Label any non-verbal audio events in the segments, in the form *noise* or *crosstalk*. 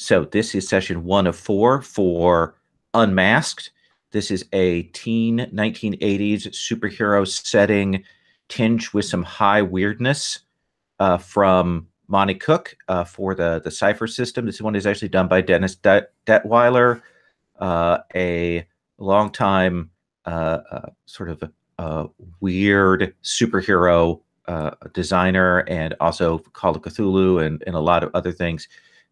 So this is session one of four for Unmasked. This is a teen 1980s superhero setting tinged with some high weirdness uh, from Monte Cook uh, for the the Cypher system. This one is actually done by Dennis Det- Detwiller, uh, a longtime uh, uh, sort of uh, weird superhero designer, and also Call of Cthulhu and, and a lot of other things.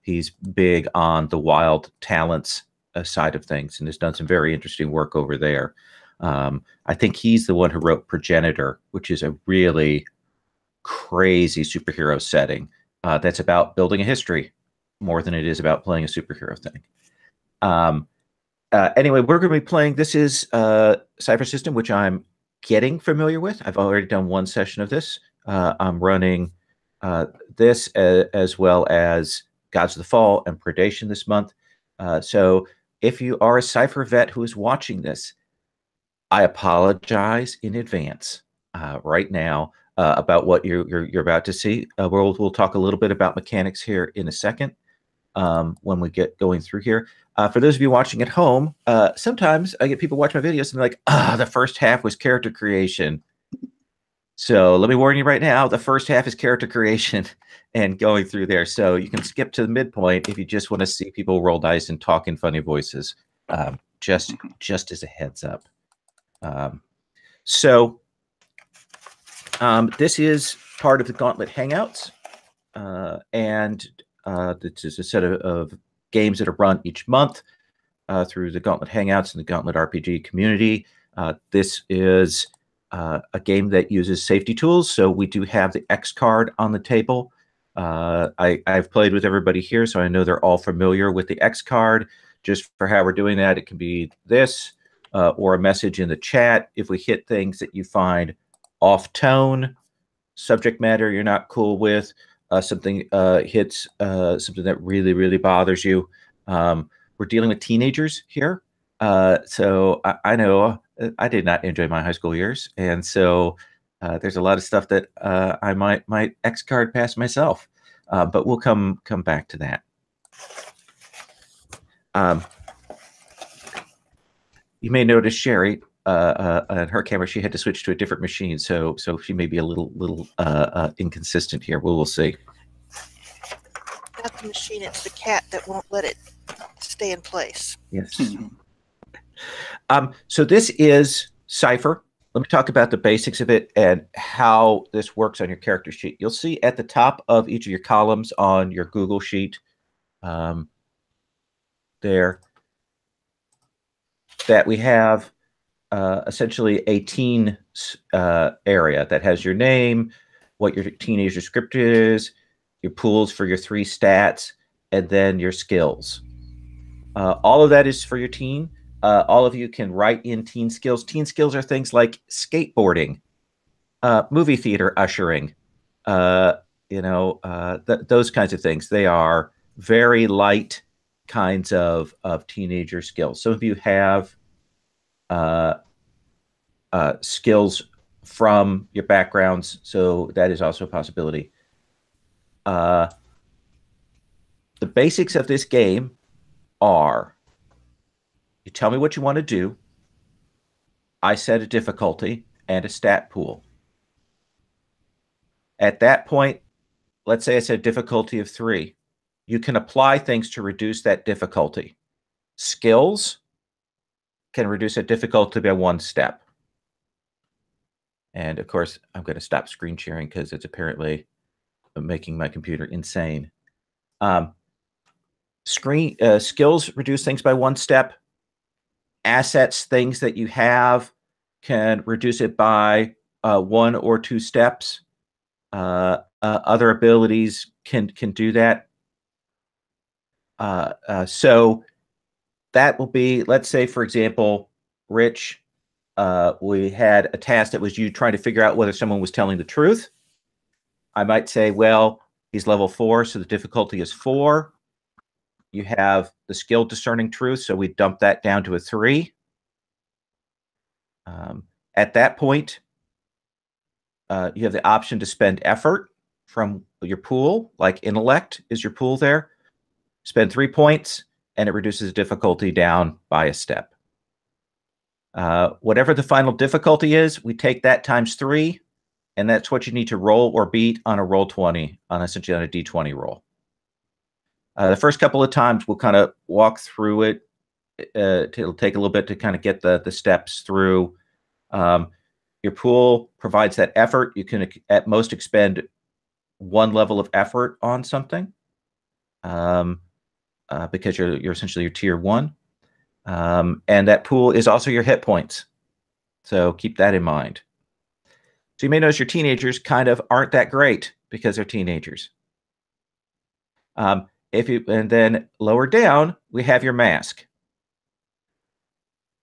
He's big on the wild talents side of things and has done some very interesting work over there. Um, I think he's the one who wrote Progenitor, which is a really crazy superhero setting uh, that's about building a history more than it is about playing a superhero thing. Um, uh, anyway, we're going to be playing. This is uh, Cypher System, which I'm getting familiar with. I've already done one session of this. Uh, I'm running uh, this as, as, well as Gods of the Fall and Predation this month. Uh, so if you are a Cypher vet who is watching this, I apologize in advance uh, right now uh, about what you're, you're, you're about to see. Uh, we'll we'll talk a little bit about mechanics here in a second um, when we get going through here. Uh, for those of you watching at home, uh, sometimes I get people watch my videos and they're like, "Ah, the first half was character creation." So let me warn you right now: the first half is character creation *laughs* and going through there. So you can skip to the midpoint if you just want to see people roll dice and talk in funny voices. Um, just just as a heads up. Um, so um, this is part of the Gauntlet Hangouts, uh, and uh, this is a set of, of, games that are run each month uh, through the Gauntlet Hangouts and the Gauntlet RPG community. Uh, this is uh, a game that uses safety tools, so we do have the X card on the table. Uh, I, I've played with everybody here, so I know they're all familiar with the X card. Just for how we're doing that, it can be this or a message in the chat. If we hit things that you find off tone, subject matter you're not cool with, uh, something uh, hits uh, something that really, really bothers you. Um, we're dealing with teenagers here. Uh, so I, I, know uh, I did not enjoy my high school years. And so uh, there's a lot of stuff that I might might X card past myself. but we'll come come back to that. Um, you may notice Sherry uh, uh, her camera, she had to switch to a different machine, so so she may be a little little uh, uh, inconsistent here. We'll, we'll see. Not the machine; it's the cat that won't let it stay in place. Yes. Um, so this is Cypher. Let me talk about the basics of it and how this works on your character sheet. You'll see at the top of each of your columns on your Google sheet um, there that we have uh, essentially a teen uh, area that has your name, what your teenager script is, your pools for your three stats, and then your skills. Uh, all of that is for your teen. Uh, all of you can write in teen skills. Teen skills are things like skateboarding, uh, movie theater ushering, uh, you know, th- those kinds of things. They are very light kinds of of teenager skills. Some of you have uh, uh, skills from your backgrounds. So that is also a possibility. Uh, the basics of this game are you tell me what you want to do. I set a difficulty and a stat pool. At that point, let's say I said difficulty of three. You can apply things to reduce that difficulty. Skills can reduce that difficulty by one step. And of course, I'm going to stop screen sharing because it's apparently making my computer insane. Um, screen uh, skills reduce things by one step. Assets, things that you have, can reduce it by uh, one or two steps. Uh, uh other abilities can can do that. Uh, uh, so that will be, let's say, for example, Rich, uh, we had a task that was you trying to figure out whether someone was telling the truth. I might say, well, he's level four, so the difficulty is four. You have the skill discerning truth, so we dump that down to a three. Um, at that point, uh, you have the option to spend effort from your pool, like intellect is your pool there. spend three points, and it reduces difficulty down by a step. Uh, whatever the final difficulty is, we take that times three, and that's what you need to roll or beat on a roll 20, on essentially on a d20 roll. Uh, the first couple of times, we'll kind of walk through it. Uh, it'll take a little bit to kind of get the, the steps through. Um, your pool provides that effort. You can at most expend one level of effort on something um, uh, because you're, you're essentially your tier one. Um, and that pool is also your hit points. So keep that in mind. So you may notice your teenagers kind of aren't that great because they're teenagers. Um, if you and then lower down, we have your mask.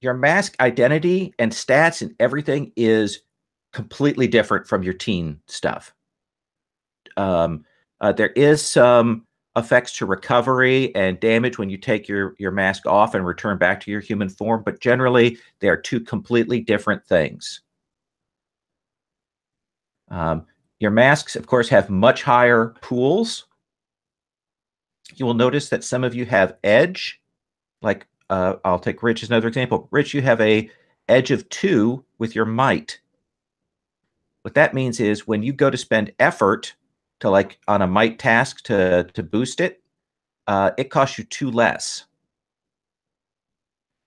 Your mask identity and stats and everything is completely different from your teen stuff. Um, uh, there is some effects to recovery and damage when you take your your mask off and return back to your human form, but generally they are two completely different things. Um, your masks, of course, have much higher pools. You will notice that some of you have edge. Like uh, I'll take Rich as another example. Rich, you have a edge of two with your might. What that means is when you go to spend effort to like on a might task to to boost it, uh, it costs you two less.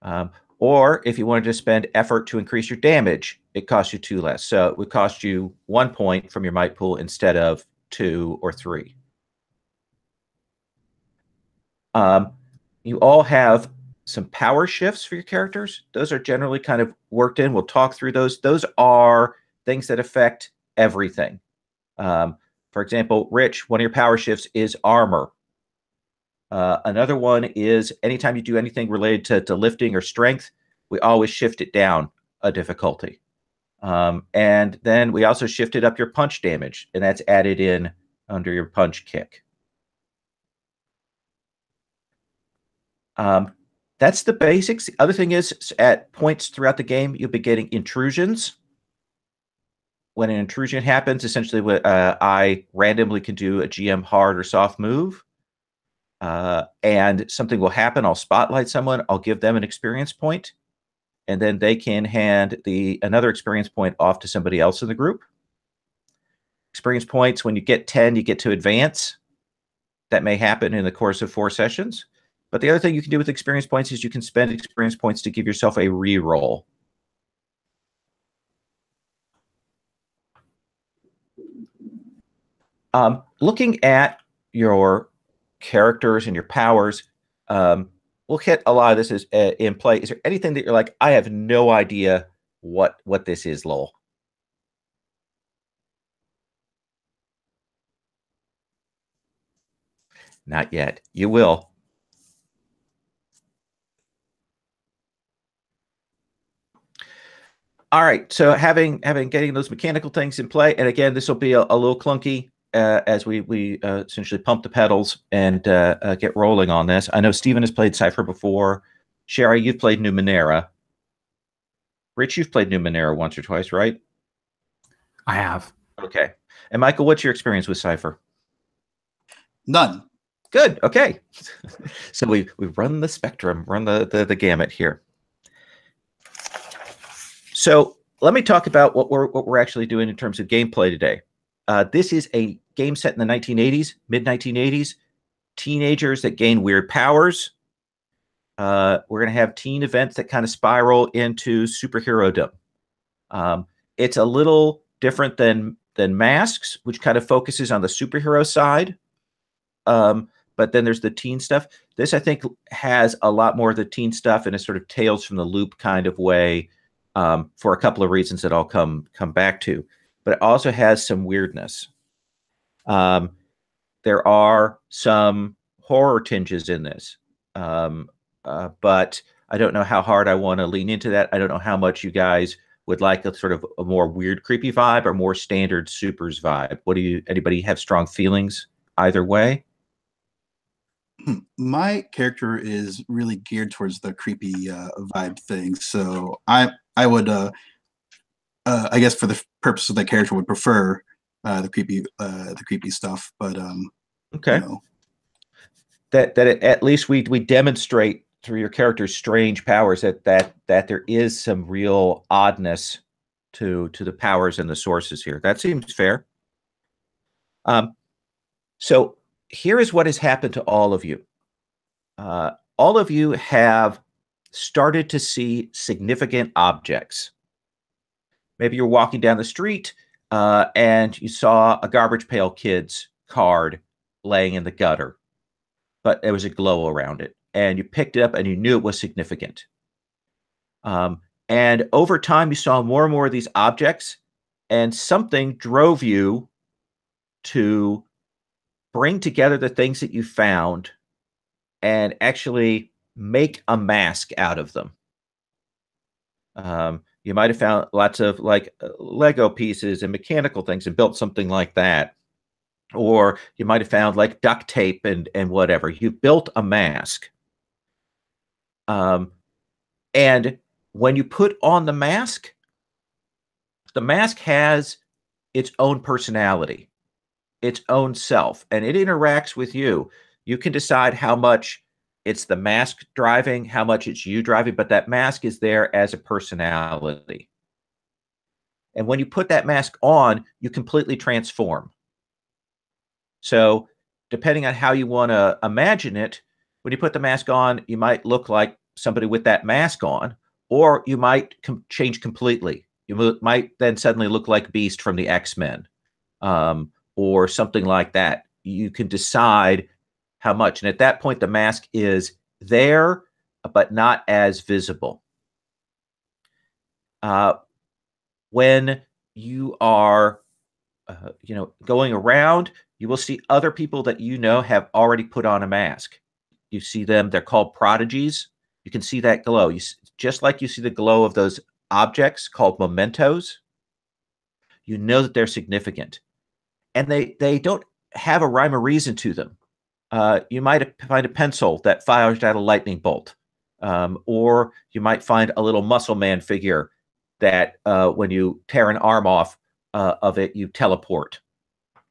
Um, or if you wanted to spend effort to increase your damage, it costs you two less. So it would cost you one point from your might pool instead of two or three. Um, you all have some power shifts for your characters. Those are generally kind of worked in. We'll talk through those. Those are things that affect everything. Um, for example, Rich, one of your power shifts is armor. Uh, another one is anytime you do anything related to, to lifting or strength, we always shift it down a difficulty. Um, and then we also shifted up your punch damage, and that's added in under your punch kick. Um, that's the basics. The other thing is at points throughout the game, you'll be getting intrusions when an intrusion happens, essentially what uh, I randomly can do a GM hard or soft move, uh, and something will happen. I'll spotlight someone. I'll give them an experience point, and then they can hand the another experience point off to somebody else in the group. Experience points. When you get ten, you get to advance. That may happen in the course of four sessions. But the other thing you can do with experience points is you can spend experience points to give yourself a re-roll. Um, looking at your characters and your powers, um, we'll hit a lot of this is uh, in play. Is there anything that you're like, I have no idea what what this is, Lowell? Not yet. You will. All right. So having having getting those mechanical things in play, and again, this will be a, a little clunky uh, as we we uh, essentially pump the pedals and uh, uh, get rolling on this. I know Stephen has played Cypher before. Sherry, you've played Numenera. Rich, you've played Numenera once or twice, right? I have. Okay. And Michael, what's your experience with Cypher? None. Good. Okay. *laughs* so we we run the spectrum, run the, the the gamut here. So let me talk about what we're what we're actually doing in terms of gameplay today. Uh, this is a game set in the 1980s, mid 1980s. Teenagers that gain weird powers. Uh, we're going to have teen events that kind of spiral into superhero Um, it's a little different than than Masks, which kind of focuses on the superhero side. Um, but then there's the teen stuff. This, I think, has a lot more of the teen stuff in a sort of tales from the loop kind of way, um, for a couple of reasons that I'll come come back to but it also has some weirdness. Um, there are some horror tinges in this, um, uh, but I don't know how hard I want to lean into that. I don't know how much you guys would like a sort of a more weird, creepy vibe or more standard supers vibe. What do you? Anybody have strong feelings either way? My character is really geared towards the creepy uh, vibe thing, so I I would uh, uh, I guess for the purpose of the character, would prefer uh, the creepy uh, the creepy stuff. But um, okay. You know. that that it, at least we we demonstrate through your character's strange powers that that that there is some real oddness to to the powers and the sources here. That seems fair. Um, so here is what has happened to all of you. Uh, all of you have started to see significant objects. Maybe you're walking down the street uh, and you saw a garbage pail kid's card laying in the gutter, but there was a glow around it. And you picked it up and you knew it was significant. Um, and over time, you saw more and more of these objects, and something drove you to bring together the things that you found and actually make a mask out of them. Um, you might have found lots of like uh, Lego pieces and mechanical things and built something like that. Or you might have found like duct tape and, and whatever. You built a mask. Um, and when you put on the mask, the mask has its own personality, its own self, and it interacts with you. You can decide how much it's the mask driving, how much it's you driving, but that mask is there as a personality. And when you put that mask on, you completely transform. So, depending on how you want to imagine it, when you put the mask on, you might look like somebody with that mask on, or you might com- change completely. You might then suddenly look like Beast from the X Men, um, or something like that. You can decide how much. And at that point, the mask is there, but not as visible. Uh, when you are, uh, you know, going around, you will see other people that you know have already put on a mask. You see them; they're called prodigies. You can see that glow. You just like you see the glow of those objects called mementos. You know that they're significant, and they they don't have a rhyme or reason to them uh, you might find a pencil that fires out a lightning bolt, um, or you might find a little muscle man figure that uh, when you tear an arm off uh, of it, you teleport.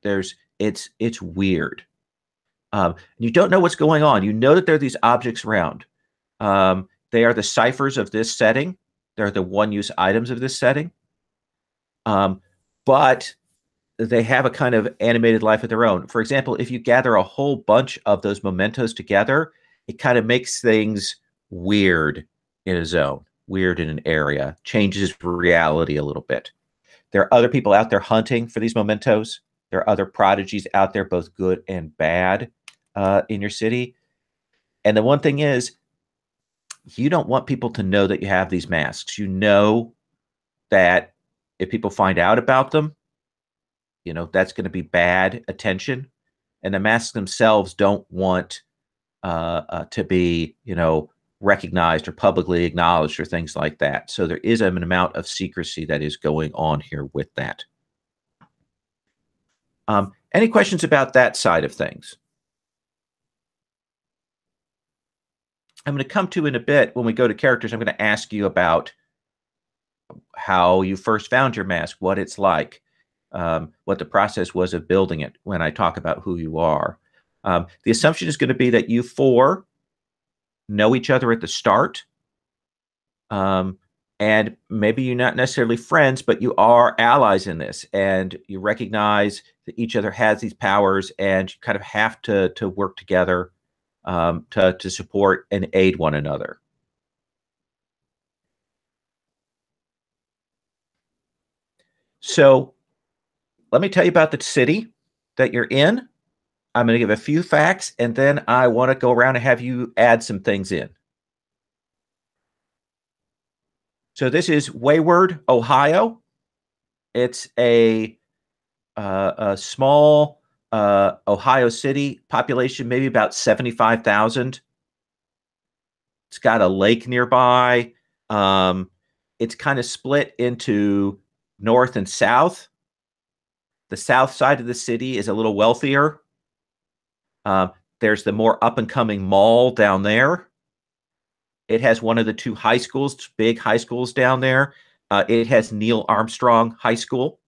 There's it's it's weird. Um, you don't know what's going on. You know that there are these objects around. Um, they are the ciphers of this setting. They're the one-use items of this setting. Um, but they have a kind of animated life of their own. For example, if you gather a whole bunch of those mementos together, it kind of makes things weird in a zone, weird in an area, changes reality a little bit. There are other people out there hunting for these mementos. There are other prodigies out there, both good and bad, uh, in your city. And the one thing is, you don't want people to know that you have these masks. You know that if people find out about them, you know that's going to be bad attention. And the masks themselves don't want uh, uh, to be you know recognized or publicly acknowledged or things like that. So there is an amount of secrecy that is going on here with that. Um, any questions about that side of things? I'm going to come to in a bit when we go to characters i'm going to ask you about how you first found your mask what it's like um, what the process was of building it when I talk about who you are. Um, the assumption is going to be that you four know each other at the start. Um, and maybe you're not necessarily friends, but you are allies in this, and you recognize that each other has these powers, and you kind of have to to work together um, to to support and aid one another. So let me tell you about the city that you're in. I'm going to give a few facts and then I want to go around and have you add some things in. So this is Wayward, Ohio. It's a, uh, a small uh, Ohio city population, maybe about 75,000. It's got a lake nearby. Um, it's kind of split into north and south. The south side of the city is a little wealthier. Uh, there's the more up and coming mall down there. It has one of the two high schools, big high schools down there. Uh, it has Neil Armstrong High School,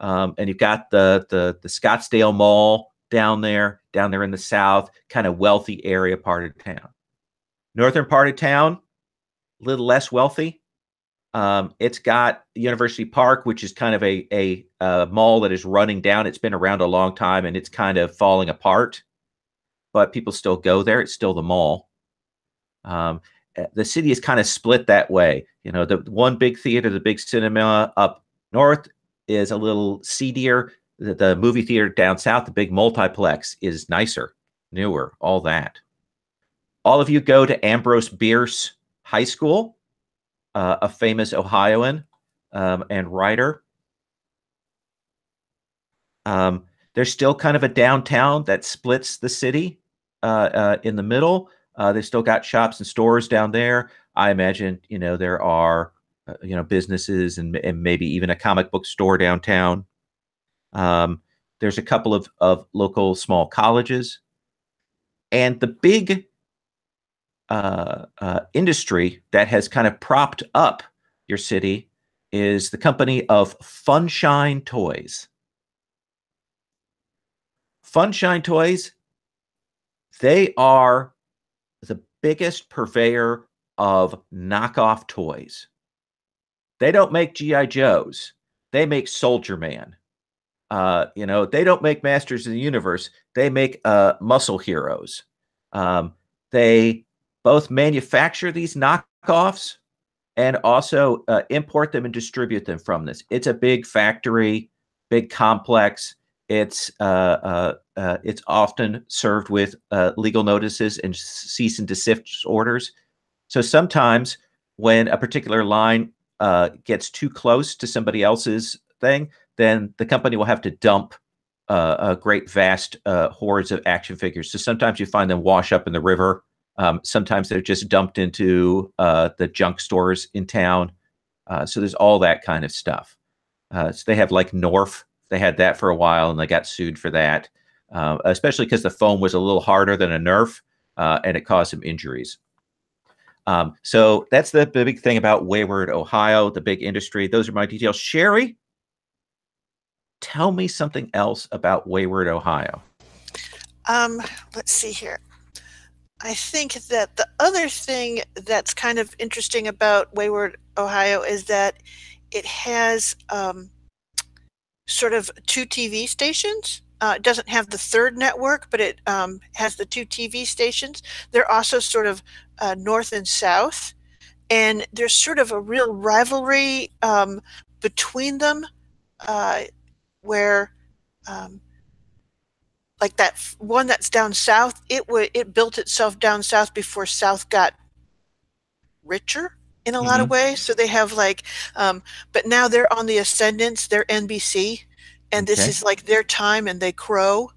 um, and you've got the, the the Scottsdale Mall down there. down there in the south, kind of wealthy area part of town. Northern part of town, a little less wealthy. Um, it's got University Park, which is kind of a, a, a mall that is running down. It's been around a long time and it's kind of falling apart, but people still go there. It's still the mall. Um, uh, the city is kind of split that way. You know, the one big theater, the big cinema up north is a little seedier. The, the movie theater down south, the big multiplex, is nicer, newer, all that. All of you go to Ambrose Bierce High School, uh, a famous Ohioan um, and writer. Um, there's still kind of a downtown that splits the city uh, uh, in the middle. Uh, they still got shops and stores down there. I imagine, you know, there are, uh, you know, businesses and, and maybe even a comic book store downtown. Um, there's a couple of, of local small colleges. And the big uh, uh, industry that has kind of propped up your city is the company of Funshine Toys. Funshine Toys, they are the biggest purveyor of knockoff toys. They don't make GI Joes. They make Soldier Man. Uh, you know, they don't make Masters of the Universe. They make uh, muscle heroes. Um, they both manufacture these knockoffs and also uh, import them and distribute them from this. It's a big factory, big complex. It's uh, uh, uh, it's often served with uh, legal notices and cease and desist orders. So sometimes when a particular line uh, gets too close to somebody else's thing, then the company will have to dump a great vast hordes of action figures. So sometimes you find them wash up in the river. Um, sometimes they're just dumped into uh, the junk stores in town. Uh, so there's all that kind of stuff. Uh, so they have like Norf they had that for a while and they got sued for that, uh, especially because the foam was a little harder than a Nerf uh, and it caused some injuries. Um, so that's the, the big thing about Wayward, Ohio, the big industry. Those are my details. Sherry, tell me something else about Wayward, Ohio. Um, let's see here. I think that the other thing that's kind of interesting about Wayward, Ohio is that it has um, sort of two TV stations. Uh, it doesn't have the third network, but it um, has the two TV stations. They're also sort of uh, north and south, and there's sort of a real rivalry um, between them, uh, where um, like that one that's down south, it would it built itself down south before South got richer in a mm-hmm. lot of mm-hmm. ways. So they have like, um, but now they're on the ascendance. They're NBC, and okay. this is like their time, and they crow,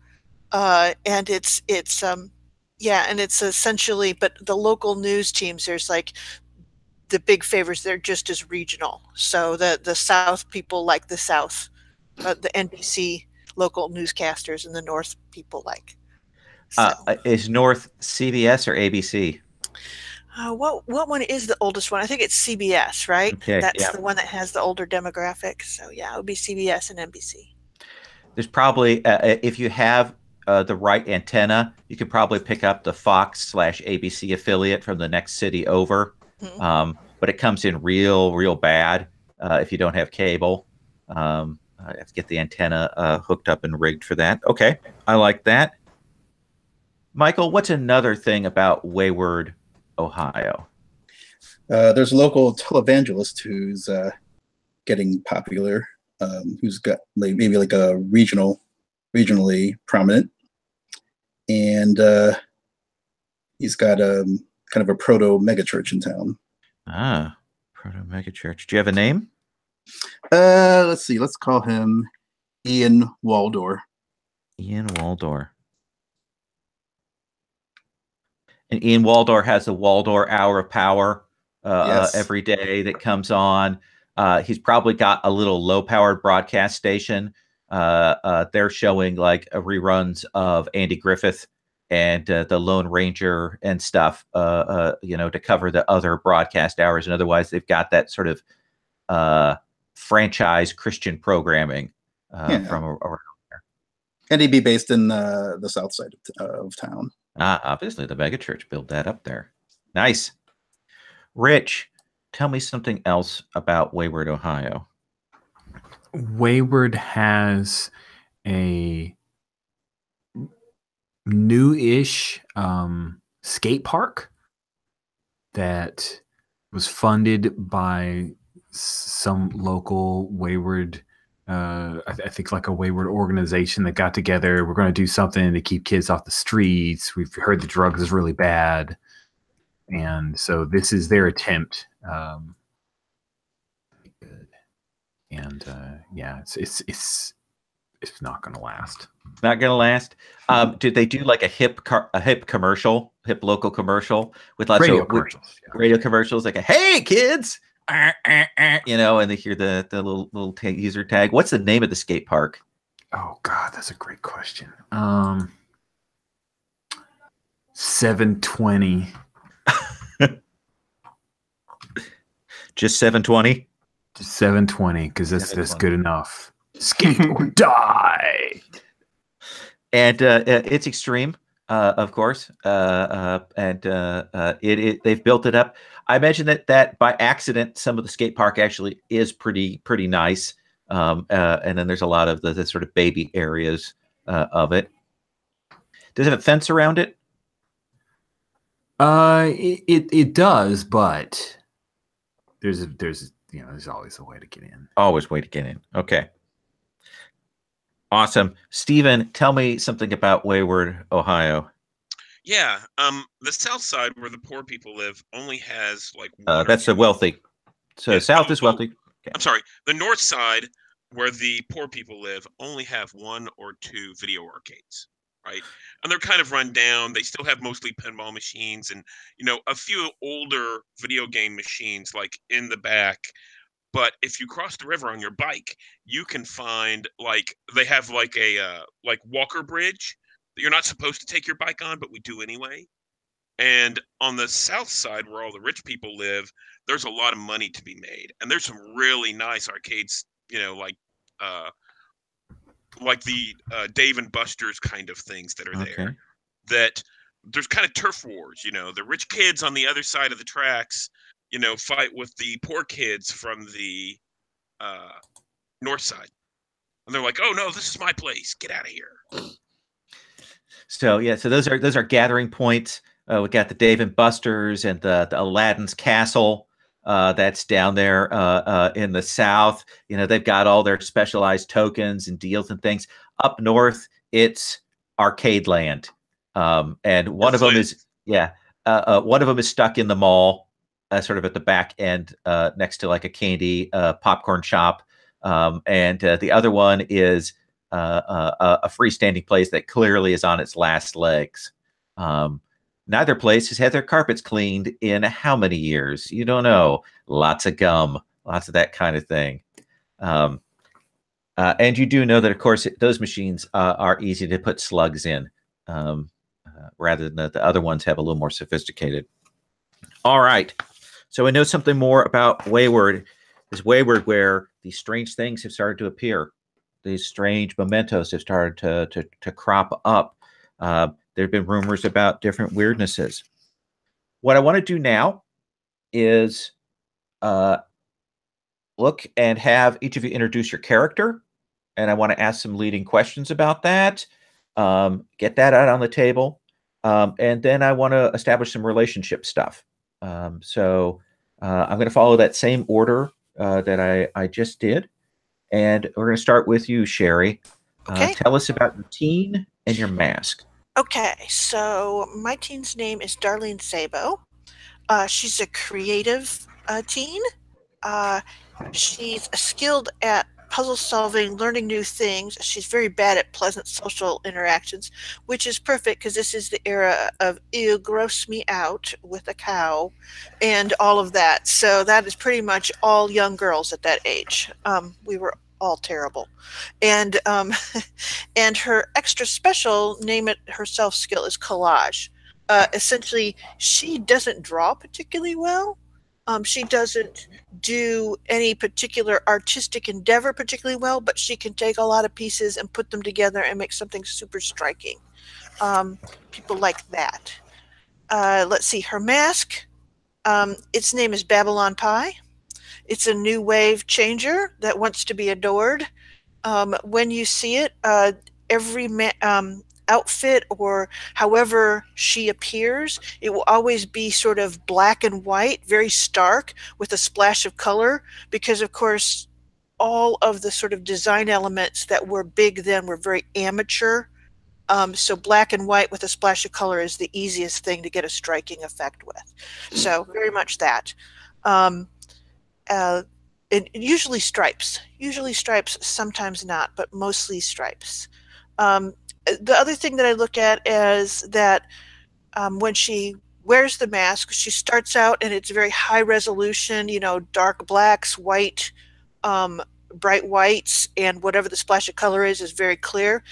uh, and it's it's um, yeah, and it's essentially, but the local news teams, there's like the big favors. They're just as regional. So the the South people like the South, uh, the NBC local newscasters, in the North people like. Uh, so. Uh, is North CBS or ABC? Uh, what what one is the oldest one? I think it's CBS, right? Okay, That's yeah. the one that has the older demographic. So yeah, it would be CBS and NBC. There's probably uh, uh, if you have uh, the right antenna, you could probably pick up the Fox slash ABC affiliate from the next city over. Mm-hmm. Um, but it comes in real, real bad uh, if you don't have cable. Um, I have to get the antenna uh, hooked up and rigged for that. Okay, I like that. Michael, what's another thing about Wayward Ohio? Uh, there's a local televangelist who's uh, getting popular, um, who's got like, maybe like a regional, regionally prominent, and uh, he's got a um, kind of a proto megachurch in town. Ah, proto megachurch. Do you have a name? Uh, let's see. Let's call him Ian Waldor. Ian Waldor. and Ian Waldor has a Waldor Hour of Power uh, uh yes. uh, every day that comes on. Uh, he's probably got a little low-powered broadcast station. Uh, they're showing like reruns of Andy Griffith and the Lone Ranger and stuff, you know, to cover the other broadcast hours. And otherwise, they've got that sort of franchise Christian programming yeah. from around there. and he'd be based in uh, the south side of, uh, of town. Ah, obviously the megachurch built that up there. Nice. Rich, tell me something else about Wayward, Ohio. Wayward has a new-ish um, skate park that was funded by some local Wayward. Uh, I, th- I think like a Wayward organization that got together. We're going to do something to keep kids off the streets. We've heard the drugs is really bad, and so this is their attempt. Um, and uh, yeah, it's it's it's it's not going to last. Not gonna last. Um, did they do like a hip car- a hip commercial, hip local commercial with lots Radio of with- commercials. yeah. radio commercials like a hey kids ah, ah, ah," you know and they hear the the little little tag, user tag what's the name of the skate park Oh God, that's a great question. Um, seven twenty. *laughs* just 720 Seven twenty, because that's that's good enough. Skate or *laughs* die. and uh, uh, it's extreme uh, of course uh, uh, and uh, uh, it, it they've built it up i imagine that that by accident some of the skate park actually is pretty pretty nice um, uh, and then there's a lot of the, the sort of baby areas uh, of it does it have a fence around it Uh, it, it it does, but there's a, there's you know there's always a way to get in. always way to get in. Okay. Awesome. Stephen, tell me something about Wayward, Ohio. Yeah, um, the south side where the poor people live only has like Uh, that's the wealthy. So Yeah, south oh, is wealthy. I'm sorry, the north side where the poor people live only have one or two video arcades, right? And they're kind of run down. They still have mostly pinball machines and you know a few older video game machines like in the back. But if you cross the river on your bike, you can find like they have like a uh, like Walker Bridge that you're not supposed to take your bike on, but we do anyway. And on the south side, where all the rich people live, there's a lot of money to be made, and there's some really nice arcades. You know, like uh, like the uh, Dave and Buster's kind of things that are Okay. there. That there's kind of turf wars. You know, the rich kids on the other side of the tracks, you know, fight with the poor kids from the uh, north side, and they're like, "Oh no, this is my place. Get out of here." So yeah, so those are those are gathering points. Uh, we got the Dave and Buster's and the, the Aladdin's Castle. Uh, that's down there uh, uh, in the south. You know, they've got all their specialized tokens and deals and things. Up north, it's Arcade Land, um, and one of them is yeah, uh, uh, one of them is stuck in the mall, uh, sort of at the back end, uh, next to like a candy uh, popcorn shop, um, and uh, the other one is uh, uh, a- freestanding place that clearly is on its last legs. Um, neither place has had their carpets cleaned in how many years? You don't know. Lots of gum, lots of that kind of thing. Um, and you do know that, of course, those machines are easy to put slugs in, um, rather than the other ones have a little more sophisticated. All right. So I know something more about Wayward. Is Wayward where these strange things have started to appear? These strange mementos have started to to, to crop up. Uh, there have been rumors about different weirdnesses. What I want to do now is uh, look and have each of you introduce your character, and I want to ask some leading questions about that. Um, get that out on the table, um, and then I want to establish some relationship stuff. Um, so uh, I'm going to follow that same order uh, that I, I just did. And we're going to start with you, Sherry. Uh, Okay. tell us about your teen and your mask. Okay, so my teen's name is Darlene Sabo. Uh, she's a creative uh, teen. Uh, she's skilled at puzzle solving, learning new things. She's very bad at pleasant social interactions, which is perfect because this is the era of ew, gross me out with a cow and all of that. So that is pretty much all young girls at that age. Um, we were all terrible. And um, *laughs* and her extra special name it herself skill is collage. Uh, essentially, she doesn't draw particularly well, Um, she doesn't do any particular artistic endeavor particularly well, but she can take a lot of pieces and put them together and make something super striking. Um, people like that. Uh, let's see, her mask. Um, its name is Babylon Pie. It's a new wave changer that wants to be adored. Um, when you see it, uh, every ma- um, outfit or however she appears, it will always be sort of black and white, very stark, with a splash of color, because of course, all of the sort of design elements that were big then were very amateur. Um, so black and white with a splash of color is the easiest thing to get a striking effect with. So very much that. Um, uh, it, usually stripes, usually stripes, sometimes not, but mostly stripes. Um, the other thing that I look at is that um, when she wears the mask, she starts out and it's very high resolution, you know, dark blacks, white, um, bright whites, and whatever the splash of color is is very clear.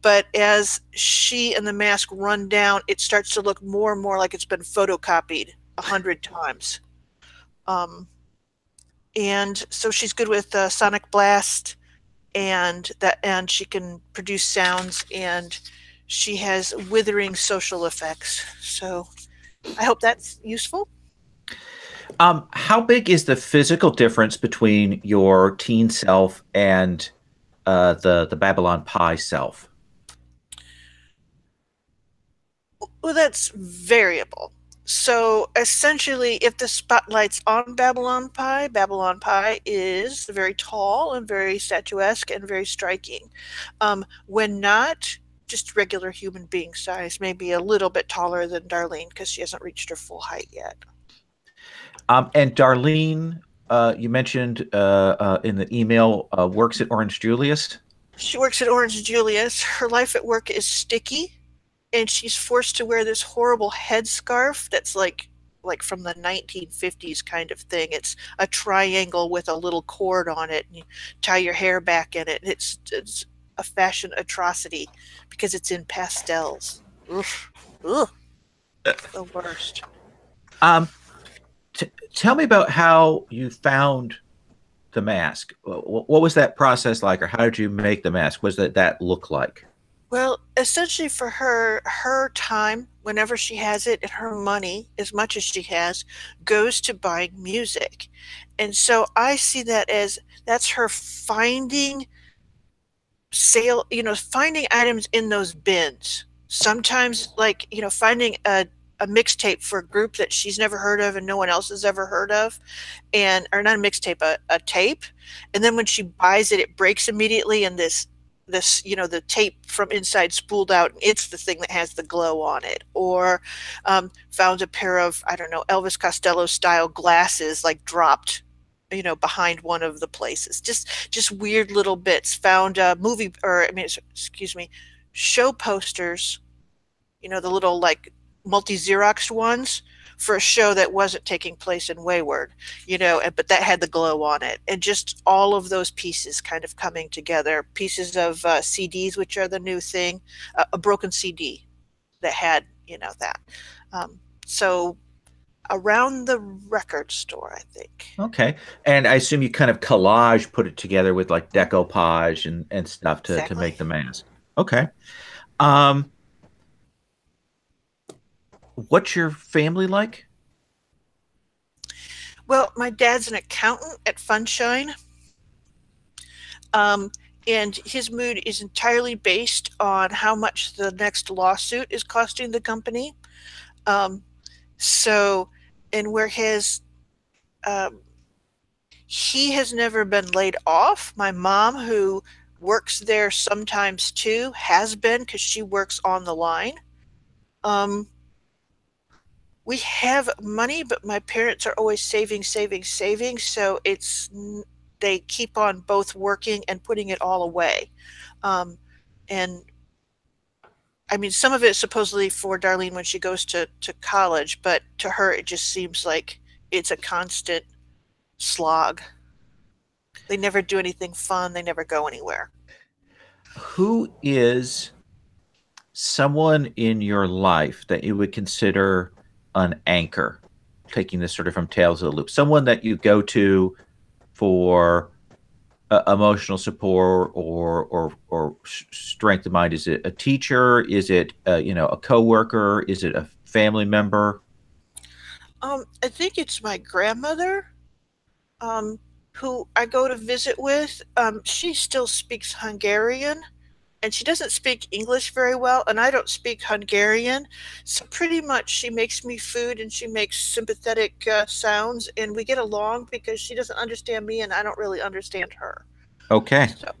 But as she and the mask run down, it starts to look more and more like it's been photocopied a hundred times. Um, and so she's good with uh, Sonic Blast and that and she can produce sounds and she has withering social effects. So i hope that's useful. Um, how big is the physical difference between your teen self and uh, the the babylon pie self? Well that's variable so essentially, if the spotlight's on Babylon Pie, Babylon Pie is very tall and very statuesque and very striking. Um, when not, just regular human being size, maybe a little bit taller than Darlene because she hasn't reached her full height yet. Um, and Darlene, uh, you mentioned uh, uh, in the email, uh, works at Orange Julius. She works at Orange Julius. Her life at work is sticky and she's forced to wear this horrible headscarf that's like like from the 1950s kind of thing. It's a triangle with a little cord on it, and you tie your hair back in it. It's it's a fashion atrocity because it's in pastels. Ugh, ugh, the worst. Um, t- tell me about how you found the mask. What was that process like, or how did you make the mask? What does that that look like? Well, essentially for her, her time, whenever she has it, and her money, as much as she has, goes to buying music. And so I see that as that's her finding sale, you know, finding items in those bins. Sometimes like, you know, finding a a mixtape for a group that she's never heard of and no one else has ever heard of and or not a mixtape a, a tape and then when she buys it it breaks immediately and this this you know the tape from inside spooled out and it's the thing that has the glow on it. Or um, found a pair of i don't know elvis costello style glasses like dropped you know behind one of the places. Just just weird little bits. Found a movie or i mean excuse me show posters you know the little like multi xerox ones for a show that wasn't taking place in Wayward, you know, and, but that had the glow on it. And just all of those pieces kind of coming together pieces of uh, CDs, which are the new thing, uh, a broken CD that had, you know, that. Um, so around the record store, I think. Okay. And I assume you kind of collage, put it together with like decoupage and, and stuff to, exactly. to make the mask. Okay. Um, what's your family like? Well, my dad's an accountant at Funshine. Um, and his mood is entirely based on how much the next lawsuit is costing the company. Um, so, and where his, um, he has never been laid off. My mom, who works there sometimes too, has been because she works on the line. Um, we have money, but my parents are always saving, saving, saving. So it's they keep on both working and putting it all away. Um, and I mean, some of it supposedly for Darlene when she goes to, to college, but to her, it just seems like it's a constant slog. They never do anything fun, they never go anywhere. Who is someone in your life that you would consider an anchor taking this sort of from Tales of the Loop. Someone that you go to for uh, emotional support or or or strength of mind. Is it a teacher? Is it uh, you know a coworker? Is it a family member? Um, I think it's my grandmother, um, who I go to visit with. Um, she still speaks Hungarian, and she doesn't speak English very well, and I don't speak Hungarian. So pretty much, she makes me food and she makes sympathetic uh, sounds, and we get along because she doesn't understand me, and I don't really understand her. Okay. So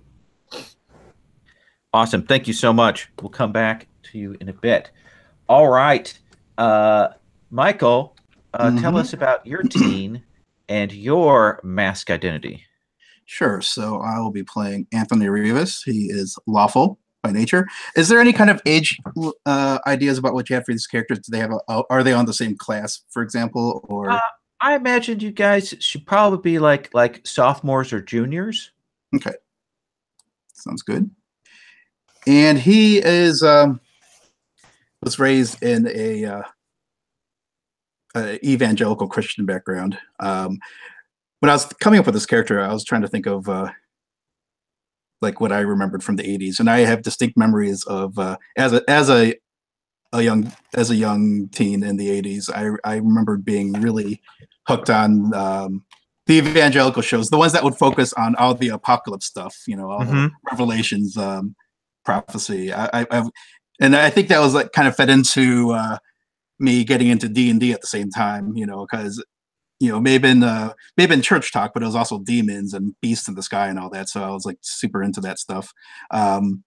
Awesome. Thank you so much. We'll come back to you in a bit. All right. Uh, Michael, uh, tell Mhm. us about your teen and your mask identity. Sure. So I will be playing Anthony Rivas. He is lawful by nature. Is there any kind of age uh, ideas about what you have for these characters? Do they have? A, are they on the same class, for example, or? Uh, I imagined you guys should probably be like like sophomores or juniors. Okay, sounds good. And he is um, was raised in a, uh, a evangelical Christian background. Um, when I was coming up with this character, I was trying to think of uh, like what I remembered from the '80s, and I have distinct memories of uh, as a as a a young as a young teen in the '80s. I I remember being really hooked on um, the evangelical shows, the ones that would focus on all the apocalypse stuff, you know, all the Mhm. revelations um prophecy i i and i think that was like kind of fed into uh me getting into d&d at the same time you know because you know maybe in uh maybe in church talk but it was also demons and beasts in the sky and all that so i was like super into that stuff. Um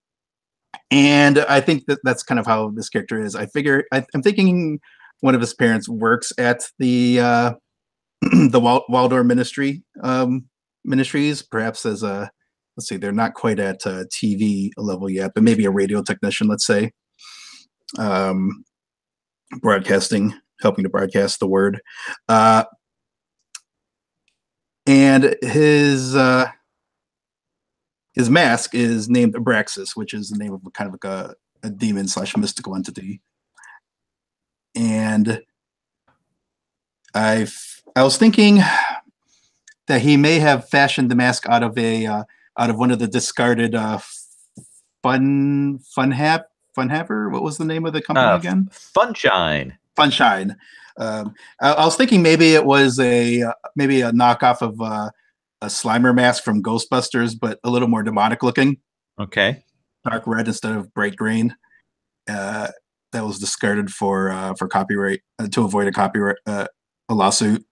and i think that that's kind of how this character is. I figure I, i'm thinking one of his parents works at the uh *clears throat* the Wal- waldorf ministry um ministries perhaps as a let's see, they're not quite at uh, TV level yet, but maybe a radio technician, let's say, um, broadcasting, helping to broadcast the word. Uh, and his uh, his mask is named Abraxas, which is the name of a kind of like a, a demon slash mystical entity. And I I was thinking that he may have fashioned the mask out of a uh, out of one of the discarded uh, fun fun hap fun haver. What was the name of the company Uh, again? Funshine. Funshine. Um, I, I was thinking maybe it was a uh, maybe a knockoff of uh, a Slimer mask from Ghostbusters, but a little more demonic looking, Okay. dark red instead of bright green. Uh, that was discarded for uh, for copyright uh, to avoid a copyright uh, a lawsuit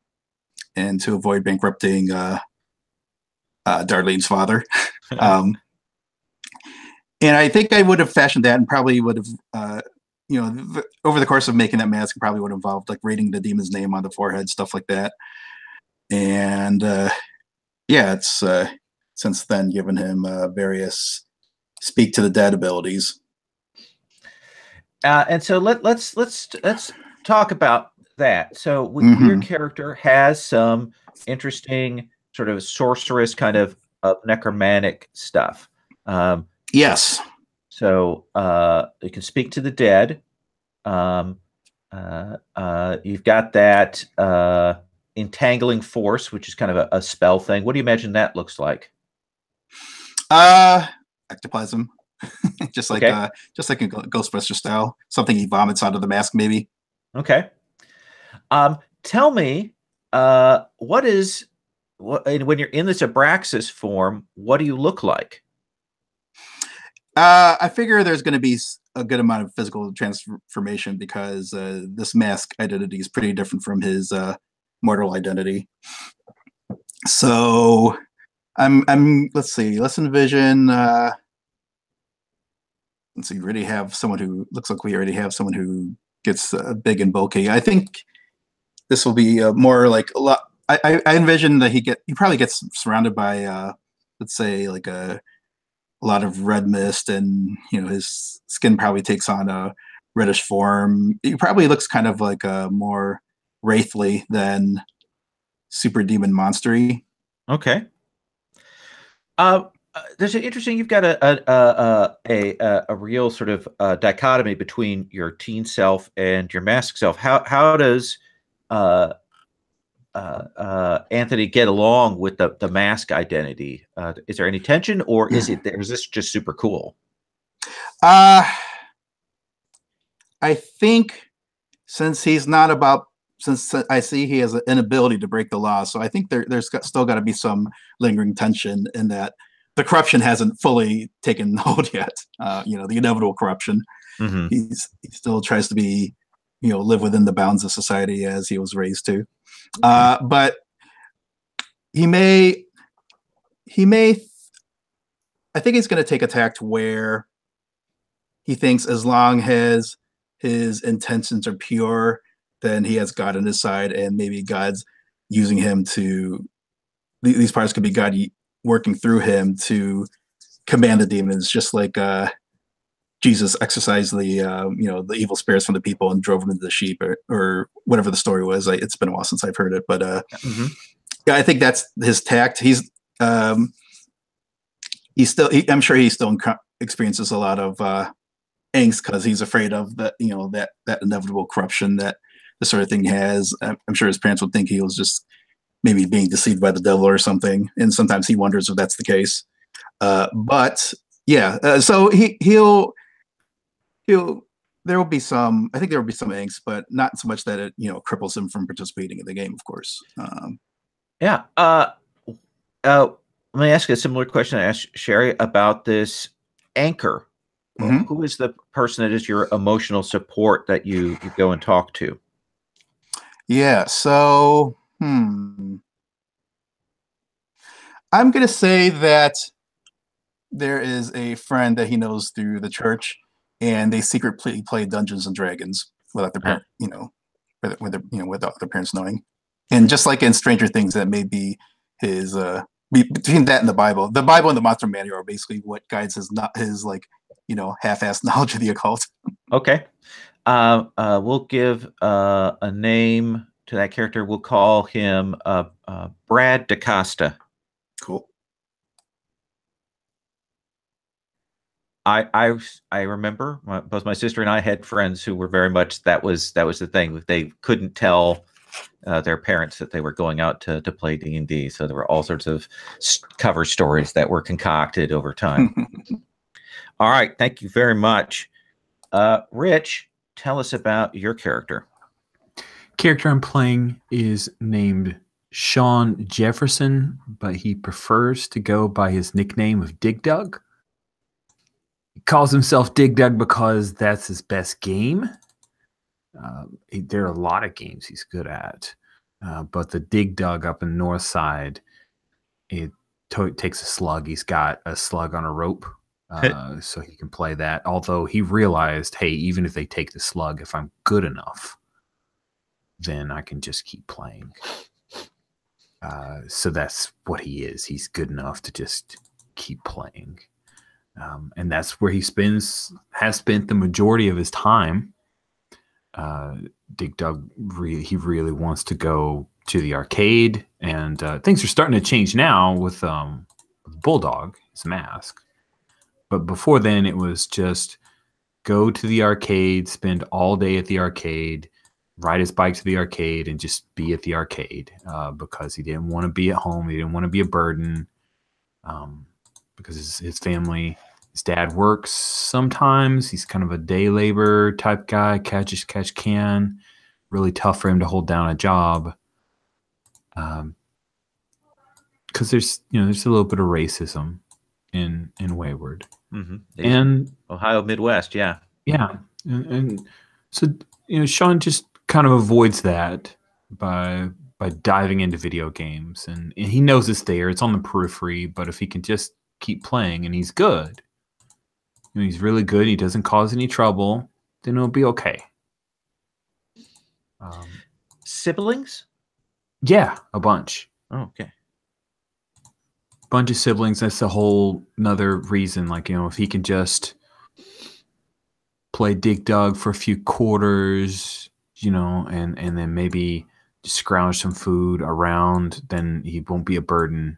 and to avoid bankrupting uh, uh, Darlene's father. *laughs* um, and I think I would have fashioned that and probably would have, uh, you know, th- over the course of making that mask, probably would involve like rating the demon's name on the forehead, stuff like that. And uh, yeah, it's uh, since then given him uh, various speak to the dead abilities. Uh, and so let let's let's let's talk about that. So we, your Mhm. character has some interesting sort of sorceress kind of uh, necromantic stuff. Um, Yes. So uh, you can speak to the dead. Um, uh, uh, you've got that uh, entangling force, which is kind of a, a spell thing. What do you imagine that looks like? Uh, ectoplasm. *laughs* just like Okay. uh, just like a Ghostbuster style, something he vomits out of the mask, maybe. Okay. Um, tell me, uh, what is what when you're in this Abraxas form? What do you look like? Uh, I figure there's going to be a good amount of physical transformation because uh, this mask identity is pretty different from his uh, mortal identity. So, I'm I'm let's see, let's envision. Uh, let's see, we already have someone who looks like we already have someone who gets uh, big and bulky. I think this will be uh, more like a lot. I, I, I envision that he get he probably gets surrounded by uh, let's say like a a lot of red mist and you know his skin probably takes on a reddish form he probably looks kind of like a more wraithly than super demon monstery Okay. Uh, uh, there's an interesting. You've got a a a a, a, real sort of uh, dichotomy between your teen self and your mask self. How how does uh, uh, uh, Anthony get along with the the mask identity? Uh, is there any tension, or is it? Or this just super cool? Uh I think since he's not about since I see he has an inability to break the law, so I think there, there's got, still got to be some lingering tension in that the corruption hasn't fully taken *laughs* hold yet. Uh, you know, the inevitable corruption. Mhm. He's he still tries to be, you know, live within the bounds of society as he was raised to. Uh, but he may, he may, I think he's going to take a tact where he thinks as long as his intentions are pure, then he has God on his side, and maybe God's using him to. th- These parts could be God working through him to command the demons, just like uh, Jesus exorcised the uh, you know the evil spirits from the people and drove them into the sheep, or, or whatever the story was. I, it's been a while since I've heard it, but uh, Mhm. yeah, I think that's his tact. He's um, he's still. He, I'm sure he still enco- experiences a lot of uh, angst because he's afraid of the you know that that inevitable corruption that this sort of thing has. I'm, I'm sure his parents would think he was just maybe being deceived by the devil or something, and sometimes he wonders if that's the case. Uh, but yeah, uh, so he he'll he'll there will be some. I think there will be some angst, but not so much that it you know cripples him from participating in the game. Of course. Um, Yeah. Uh, uh, let me ask you a similar question I asked Sherry about this anchor. Mhm. Who is the person that is your emotional support that you, you go and talk to? Yeah, so hmm. I'm gonna say that there is a friend that he knows through the church, and they secretly play Dungeons and Dragons without their parent, you know, with, with their, you know, without their parents knowing. And just like in Stranger Things, that may be his uh between that and the Bible. The Bible and the Monster Manual are basically what guides his not his like you know half-assed *laughs* knowledge of the occult. Okay. Uh, uh, we'll give uh, a name to that character. We'll call him uh, uh, Brad DaCosta. Cool. I I s- I remember my, both my sister and I had friends who were very much that was that was the thing they couldn't tell uh, their parents that they were going out to to play D and D. So there were all sorts of s- cover stories that were concocted over time. *laughs* all right, thank you very much, uh, Rich. Tell us about your character. character I'm playing is named Sean Jefferson, but he prefers to go by his nickname of Dig Dug. He calls himself Dig Dug because that's his best game. He- there are a lot of games he's good at, uh, but the Dig Dug up in the north side, it to- takes a slug. He's got a slug on a rope, *laughs* uh, so he can play that. Although he realized, hey, even if they take the slug, if I'm good enough, then I can just keep playing. Uh, so that's what he is. He's good enough to just keep playing, um, and that's where he spends has spent the majority of his time. Uh, Dig Dug, he really wants to go to the arcade, and uh, things are starting to change now with um, Bulldog, his mask. But before then, it was just go to the arcade, spend all day at the arcade, ride his bike to the arcade and just be at the arcade uh, because he didn't want to be at home. He didn't want to be a burden um, because his, his family, his dad works sometimes. He's kind of a day labor type guy, catch as catch can. Really tough for him to hold down a job. Um, because there's you know there's a little bit of racism in in Wayward Mm-hmm. and Ohio Midwest, yeah. yeah, and, and so you know, Sean just kind of avoids that by by diving into video games, and, and he knows it's there, it's on the periphery. But if he can just keep playing, and he's good, you know, he's really good. He doesn't cause any trouble, then it'll be okay. Um, Siblings? yeah, a bunch. Oh, okay. bunch of siblings that's a whole another reason like you know if he can just play dig dug for a few quarters you know and and then maybe just scrounge some food around then he won't be a burden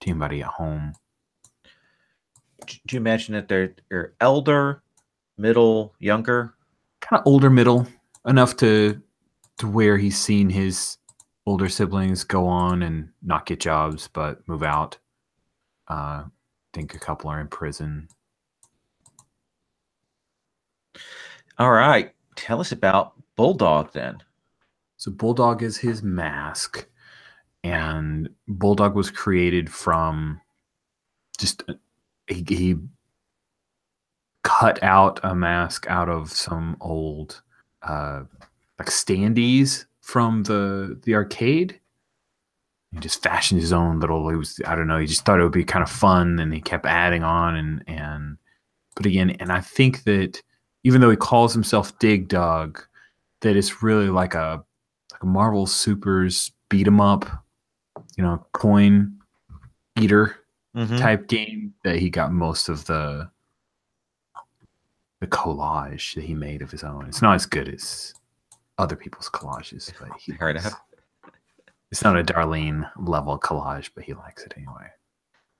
to anybody at home Do you imagine that they're, they're elder, middle, younger? kind of older middle enough to to where he's seen his older siblings go on and not get jobs but move out. Uh, I think a couple are in prison. All right. Tell us about Bulldog then. So Bulldog is his mask, and Bulldog was created from just he, he cut out a mask out of some old uh, like standees from the the arcade. He just fashioned his own little. It was I don't know. He just thought it would be kind of fun, and he kept adding on and and putting in. And I think that even though he calls himself Dig Dog, that it's really like a like a Marvel Supers beat 'em up, you know, coin eater Mhm. type game that he got most of the the collage that he made of his own. It's not as good as other people's collages, but he Fair enough. it's not a Darlene level collage, but he likes it anyway.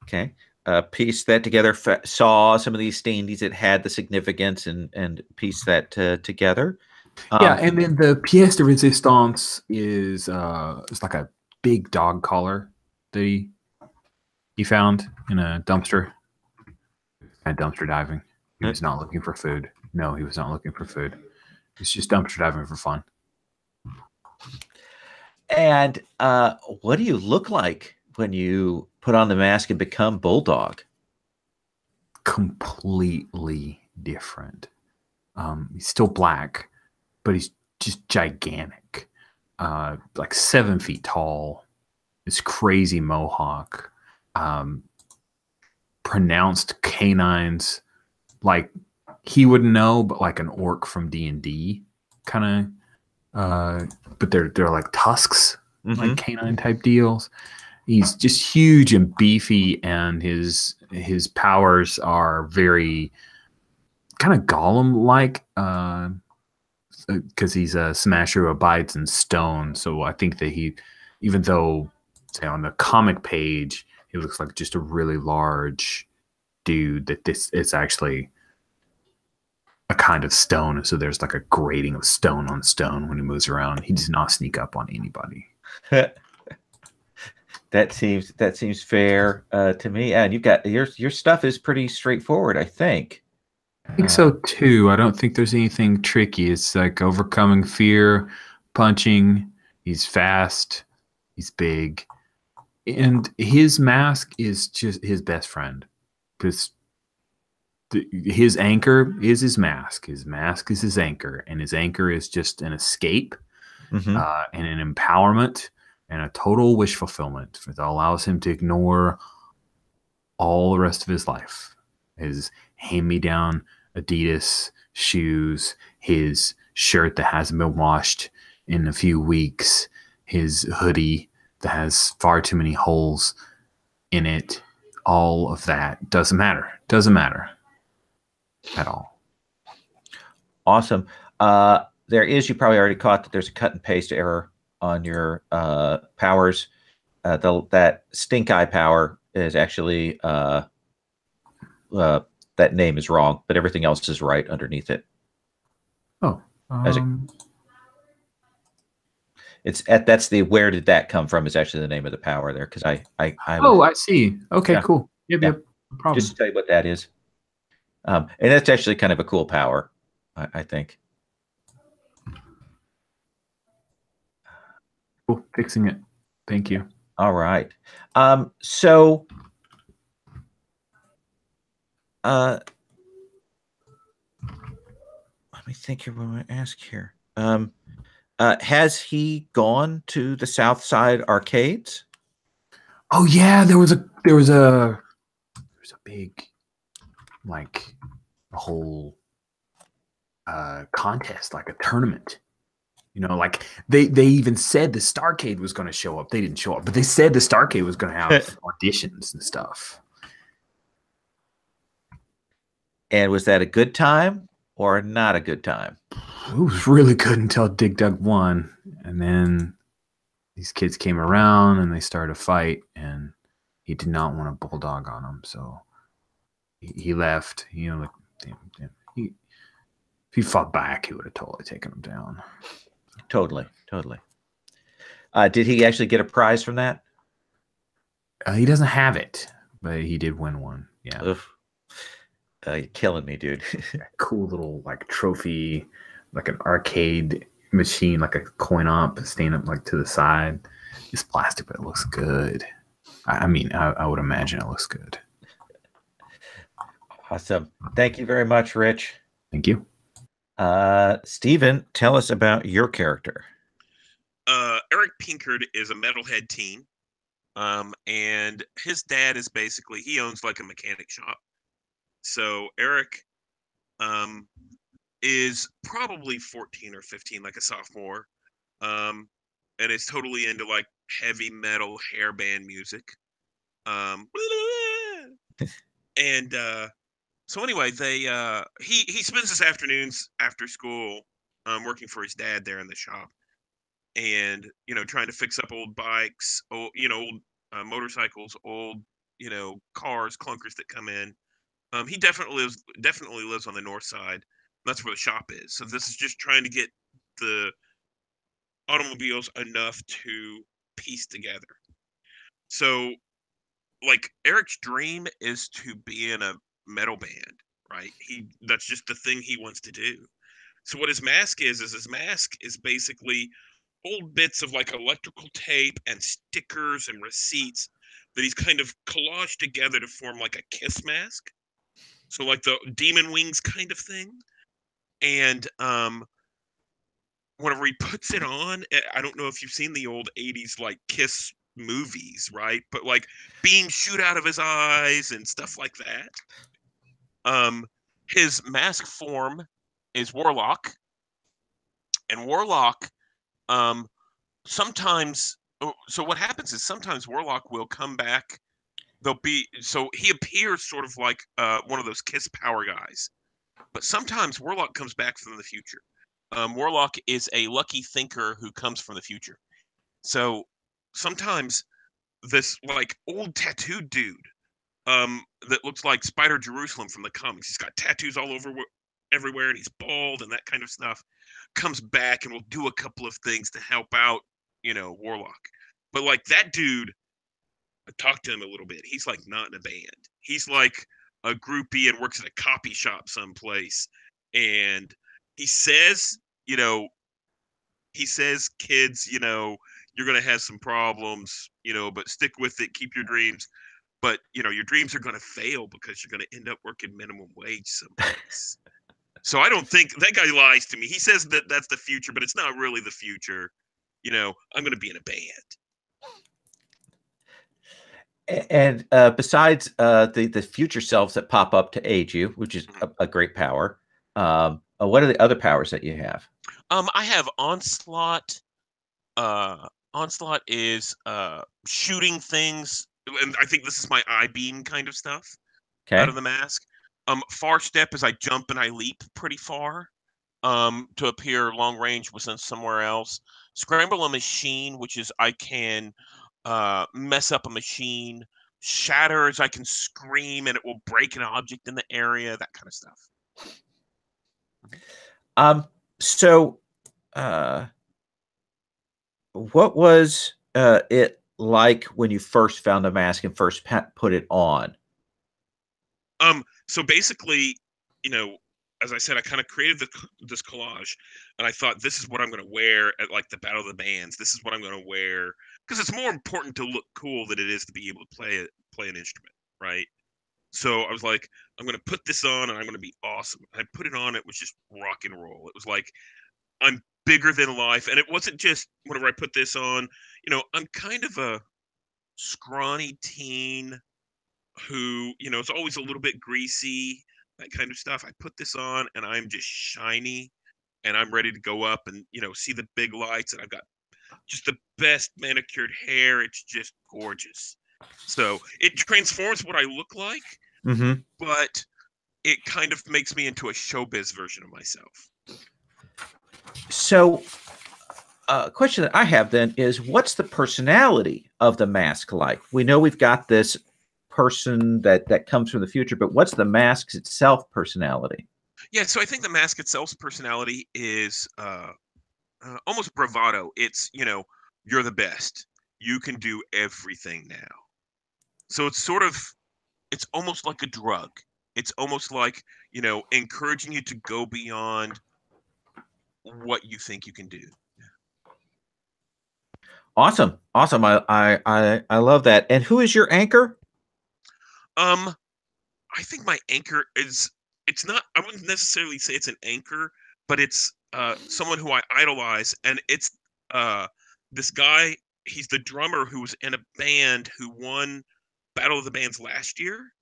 Okay. Uh, piece that together, fa- saw some of these standees that had the significance and, and piece that uh, together. yeah, Um, and then the pièce de résistance is uh it's like a big dog collar that he he found in a dumpster. Kind of dumpster diving. He was not looking for food. No, he was not looking for food. He's just dumpster diving for fun. And uh, what do you look like when you put on the mask and become Bulldog? Completely different. Um, he's still black, but he's just gigantic. Uh, like seven feet tall. This crazy mohawk. Um, pronounced canines, like he would know, but like an orc from D and D, kind of. Uh, but they're they're like tusks, Mhm. like canine type deals. He's just huge and beefy, and his his powers are very kind of golem like, because he's a smasher who abides in stone. So I think that he, even though say on the comic page he looks like just a really large dude, that this is actually a kind of stone. So there's like a grating of stone on stone when he moves around. He does not sneak up on anybody. *laughs* that seems that seems fair uh, to me. And you've got your your stuff is pretty straightforward, I think. I think so too. I don't think there's anything tricky. It's like overcoming fear, punching. He's fast. He's big, and his mask is just his best friend. Because his anchor is his mask. His mask is his anchor, and his anchor is just an escape Mhm. uh, and an empowerment and a total wish fulfillment that allows him to ignore all the rest of his life. His hand me down Adidas shoes, his shirt that hasn't been washed in a few weeks, his hoodie that has far too many holes in it. All of that doesn't matter. Doesn't matter at all. Awesome. Uh, there is, you probably already caught that there's a cut and paste error on your uh, powers. Uh, the, that stink eye power is actually, uh, uh, that name is wrong, but everything else is right underneath it. Oh, As a- um, It's at, that's the, where did that come from is actually the name of the power there. Cause I, I, I oh, I see. Okay, Yeah. cool. Yep, Yeah. yep. No problem. just to tell you what that is. Um, and that's actually kind of a cool power, I, I think. Cool, fixing it. Thank you. All right. Um, so, uh, let me think here. What I to ask here? Um, uh, has he gone to the South Side arcades? Oh yeah, there was a there was a there was a big like a whole uh contest, like a tournament. You know, like they they even said the Starcade was going to show up. They didn't show up, but they said the Starcade was going to have *laughs* auditions and stuff. And was that a good time or not a good time? It was really good until Dig Dug won, and then these kids came around and they started a fight, and he did not want a bulldog on him, so he, he left. You know, like damn, damn. He, if he fought back, he would have totally taken him down. Totally, totally. Uh, did he actually get a prize from that? Uh, he doesn't have it, but he did win one. Yeah, Oof. Uh, you're killing me, dude. *laughs* cool little like trophy, like an arcade machine, like a coin op, stand up like to the side. It's plastic, but it looks good. I, I mean, I, I would imagine it looks good. awesome. Thank you very much, Rich. Thank you. Uh, Steven, tell us about your character. uh, Eric Pinkard is a metalhead teen, um, and his dad is basically he owns like a mechanic shop. So Eric um, is probably 14 or 15, like a sophomore, um, and is totally into like heavy metal hair band music. Um, *laughs* and uh, so anyway, they uh, he he spends his afternoons after school um, working for his dad there in the shop and you know trying to fix up old bikes old you know old uh, motorcycles old you know cars clunkers that come in um, he definitely lives definitely lives on the north side. That's where the shop is. So this is just trying to get the automobiles enough to piece together. So like eric's dream is to be in a metal band right? He that's just the thing he wants to do. So what his mask is is his mask is basically old bits of like electrical tape and stickers and receipts that he's kind of collaged together to form like a kiss mask. So like the demon wings kind of thing. And um whenever he puts it on, eh, I don't know if you've seen the old 80s like kiss movies, right? But like beams shoot out of his eyes and stuff like that. Um his mask form is Warlock. And Warlock um sometimes oh, so what happens is sometimes warlock will come back they'll be so he appears sort of like uh one of those kiss power guys but sometimes warlock comes back from the future um warlock is a lucky thinker who comes from the future so sometimes this like old tattooed dude um that looks like spider jerusalem from the comics he's got tattoos all over everywhere and he's bald and that kind of stuff comes back and will do a couple of things to help out, you know, Warlock. But like that dude, I talked to him a little bit. He's like not in a band. He's like a groupie and works at a copy shop someplace. And he says, you know, he says, kids, you know, you're gonna have some problems, you know, but stick with it, keep your dreams. But you know, your dreams are gonna fail because you're gonna end up working minimum wage someplace. So I don't think that guy lies to me. He says that that's the future, but it's not really the future. You know, I'm going to be in a band. And uh, besides uh, the the future selves that pop up to aid you, which is a, a great power, um, uh, what are the other powers that you have? Um, I have onslaught. Uh, onslaught is uh shooting things, and I think this is my eye beam kind of stuff Okay, out of the mask. Um, far step is I jump and I leap pretty far. Um, to appear long range within somewhere else. Scramble a machine, which is I can uh mess up a machine. Shatters, I can scream and it will break an object in the area. That kind of stuff. um, so uh, what was uh, it like when you first found the mask and first put it on? Um, so basically, you know, as I said, I kind of created the, this collage, and I thought this is what I'm going to wear at like the Battle of the Bands. This is what I'm going to wear because it's more important to look cool than it is to be able to play play an instrument, right? So I was like, I'm going to put this on, and I'm going to be awesome. I put it on; it was just rock and roll. It was like I'm bigger than life, and it wasn't just whenever I put this on. You know, I'm kind of a scrawny teen who you know it's always a little bit greasy that kind of stuff i put this on and i'm just shiny and i'm ready to go up and you know see the big lights and i've got just the best manicured hair it's just gorgeous so it transforms what i look like Mm-hmm. but it kind of makes me into a showbiz version of myself So, uh, a question that I have then is what's the personality of the mask like? We know we've got this person that that comes from the future, but what's the mask's itself personality? Yeah, so I think the mask itself's personality is uh, uh, almost bravado. It's you know you're the best. You can do everything now. So it's sort of, it's almost like a drug. It's almost like, you know, encouraging you to go beyond what you think you can do. Awesome, awesome. I I I, I love that. And who is your anchor? Um, I think my anchor is it's not I wouldn't necessarily say it's an anchor, but it's uh someone who I idolize and it's uh this guy, he's the drummer who was in a band who won Battle of the Bands last year.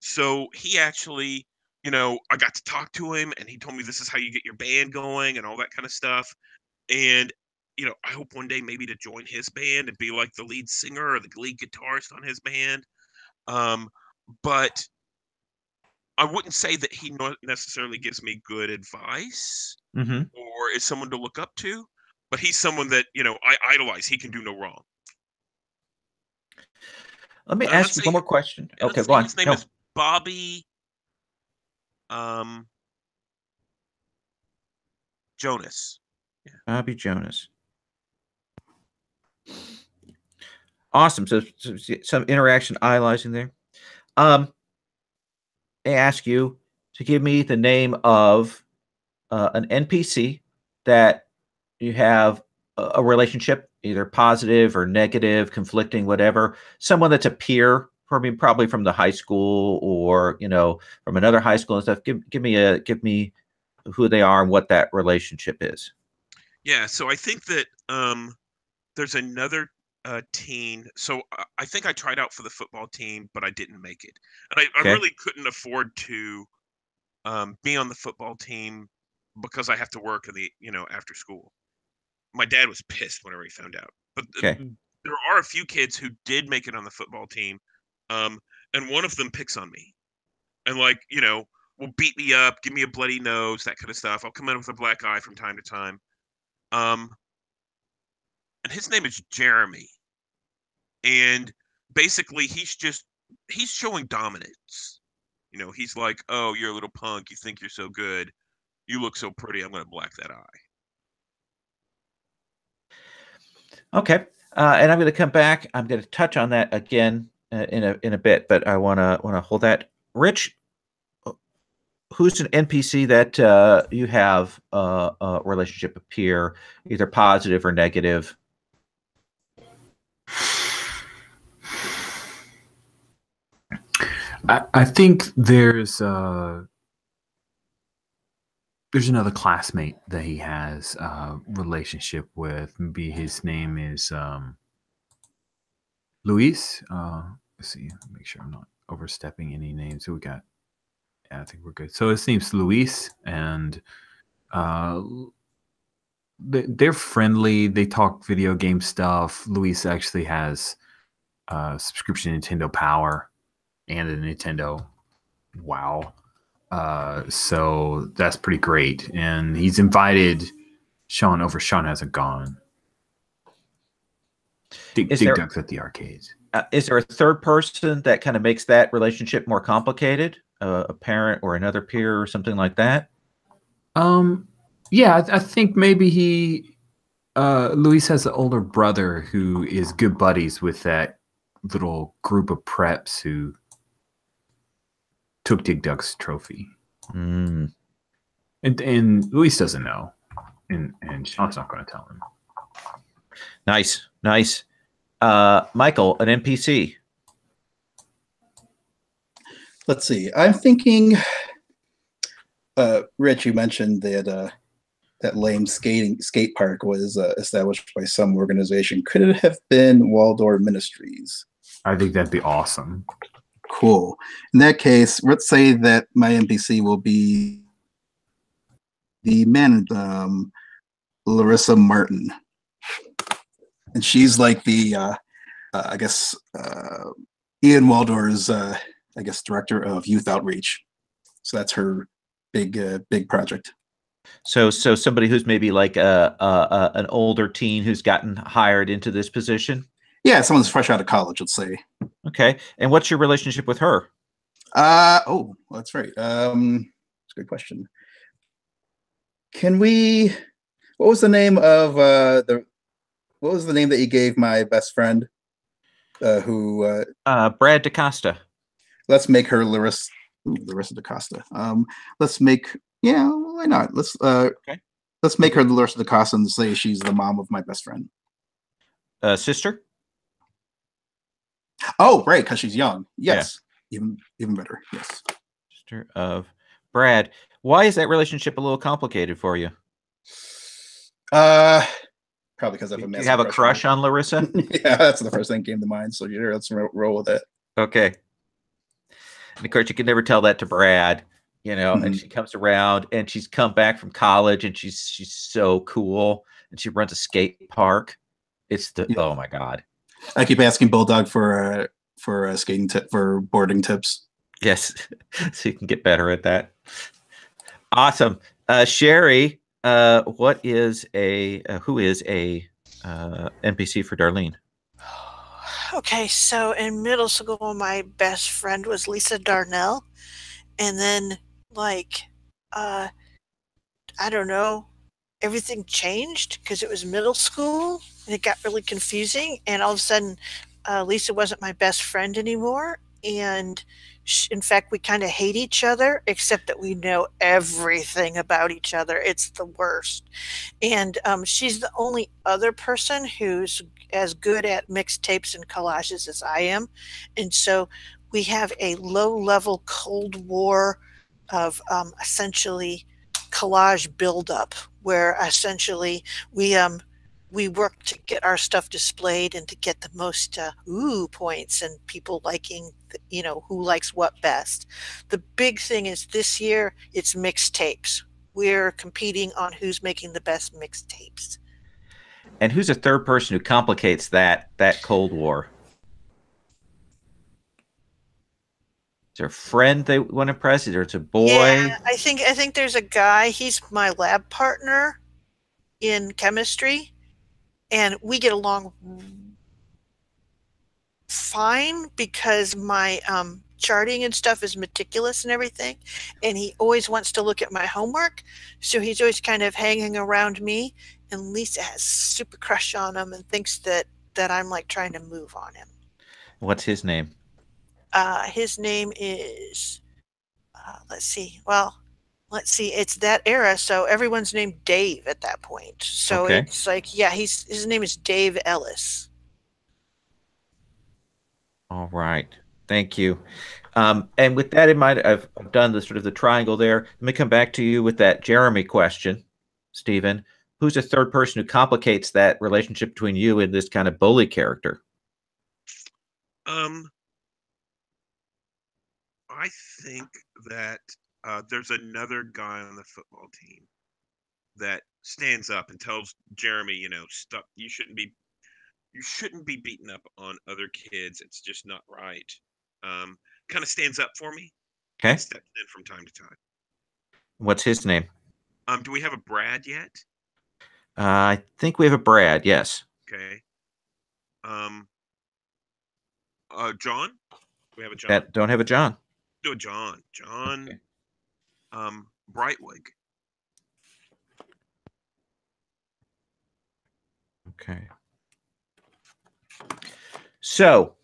So he actually, you know, I got to talk to him and he told me this is how you get your band going and all that kind of stuff. And you know, I hope one day maybe to join his band and be like the lead singer or the lead guitarist on his band. Um, but I wouldn't say that he necessarily gives me good advice Mm-hmm. or is someone to look up to, but he's someone that you know I idolize. He can do no wrong. Let me Uh, ask you see. one more question. Okay, go on. His name No. is Bobby. Um, Jonas. Bobby Jonas. Awesome. So, so some interaction idolizing there. Um, I ask you to give me the name of uh, an NPC that you have a, a relationship, either positive or negative, conflicting, whatever. Someone that's a peer, probably probably from the high school or you know from another high school and stuff. Give give me a give me who they are and what that relationship is. Yeah, so I think that um, there's another uh, teen. So I, I think I tried out for the football team, but I didn't make it, and I, Okay. I really couldn't afford to um, be on the football team because I have to work in the you know after school. My dad was pissed whenever he found out. But Okay. there are a few kids who did make it on the football team, um, and one of them picks on me, and like you know will beat me up, give me a bloody nose, that kind of stuff. I'll come in with a black eye from time to time. Um, and his name is Jeremy. And basically, he's just he's showing dominance. You know, he's like, "Oh, you're a little punk. You think you're so good. You look so pretty. I'm gonna black that eye." Okay, uh, and I'm going to come back. I'm going to touch on that again uh, in a in a bit, but I want to want to hold that. Rich, uh, who's an NPC that uh, you have a relationship appear, either positive or negative? I, I think there's uh there's another classmate that he has a relationship with. Maybe his name is um Luis. Uh let's see, make sure I'm not overstepping any names. So we got yeah, I think we're good. So his name's Luis and uh they- they're friendly. They talk video game stuff. Luis actually has uh subscription to Nintendo Power and a Nintendo Wow. Uh, so that's pretty great. And he's invited Sean over. Sean hasn't gone. Dig, Is dig there- ducks at the arcades. Uh, is there a third person that kind of makes that relationship more complicated? Uh, a parent or another peer or something like that? Um, yeah, I, I think maybe he, uh, Luis has an older brother who is good buddies with that little group of preps who took Dig Dug's trophy. Mm. And and Luis doesn't know, and and Sean's not going to tell him. Nice, nice. Uh, Michael, an NPC. Let's see. I'm thinking. Uh, Rich, you mentioned that uh, that lame skating skate park was uh, established by some organization. Could it have been Waldorf Ministries? I think that'd be awesome. Cool. In that case, let's say that my NPC will be the man, um, Larissa Martin, and she's like the, uh, uh, I guess, uh, Ian Waldorf's, uh, I guess, director of youth outreach. So that's her big, uh, big project. So, so somebody who's maybe like a, a, a an older teen who's gotten hired into this position. Yeah, someone's fresh out of college, let's say. Okay, and what's your relationship with her? Uh oh, that's right. Um, that's a good question. Can we? What was the name of uh the? what was the name that you gave my best friend? Uh, who? Uh, Uh, Brad DaCosta. let's make her Larissa. Ooh, Larissa DaCosta. Um, let's make. Yeah, why not? Let's. Uh, Okay. Let's make her Larissa DaCosta and say she's the mom of my best friend. Uh, sister. Oh, right, because she's young. Yeah. Yes, even even better. Yes. Sister of Brad. Why is that relationship a little complicated for you? Uh, probably because I have a Do you have a crush on Larissa? *laughs* yeah, that's the first thing that came to mind. So yeah, let's ro- roll with it. Okay. And of course, you can never tell that to Brad, you know. And Mhm. she comes around, and she's come back from college, and she's she's so cool, and she runs a skate park. It's the Yeah. oh my god, I keep asking Bulldog for uh, for uh, skating tip for boarding tips. yes. *laughs* so you can get better at that. Awesome, uh, Sherry. Uh, what is a uh, who is a uh, NPC for Darlene? *sighs* Okay, so in middle school, my best friend was Lisa Darnell, and then like, uh, I don't know, everything changed because it was middle school, and it got really confusing, and all of a sudden, uh, Lisa wasn't my best friend anymore, and sh- in fact, we kind of hate each other, except that we know everything about each other. It's the worst, and um, she's the only other person who's as good at mixtapes and collages as I am. And so we have a low level Cold War of um, essentially collage buildup where essentially we um we work to get our stuff displayed and to get the most uh, ooh points and people liking the, you know who likes what best the big thing is this year it's mixtapes we're competing on who's making the best mixtapes And who's a third person who complicates that that Cold War? Is there a friend they want to impress? Is a boy? Yeah, I think I think there's a guy. He's my lab partner in chemistry, and we get along fine because my um, charting and stuff is meticulous and everything, and he always wants to look at my homework, so he's always kind of hanging around me. And Lisa has super crush on him and thinks that that I'm like trying to move on him. What's his name? Uh, his name is, uh, let's see. Well, let's see. It's that era, so everyone's named Dave at that point. So Okay. it's like, yeah, he's his name is Dave Ellis. All right. Thank you. Um, and with that in mind, I've, I've done the sort of the triangle there. Let me come back to you with that Jeremy question, Stephen. Who's a third person who complicates that relationship between you and this kind of bully character? Um, I think that uh, there's another guy on the football team that stands up and tells Jeremy, you know, stop. You shouldn't be, you shouldn't be beating up on other kids. It's just not right. Um, kind of stands up for me. Okay. Steps in from time to time. What's his name? Um, do we have a Brad yet? Uh, I think we have a Brad. Yes. Okay. Um. Uh, John. We have a John. That don't have a John. do a John. John. Okay. Um, Brightwig. Okay. So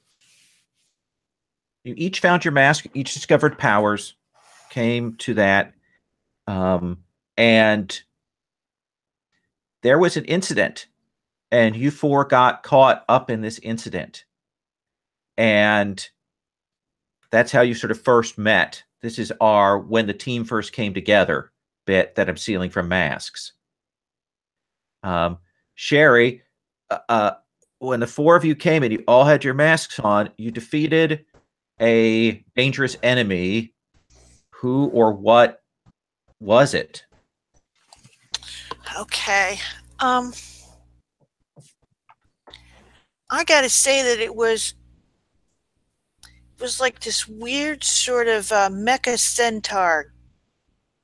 you each found your mask, each discovered powers, came to that. Um, and there was an incident, and you four got caught up in this incident. And that's how you sort of first met. This is our when the team first came together bit that I'm stealing from masks. Um, Sherry, uh, uh, when the four of you came and you all had your masks on, you defeated a dangerous enemy. Who or what was it? Okay. Um, I got to say that it was was like this weird sort of uh, mecha centaur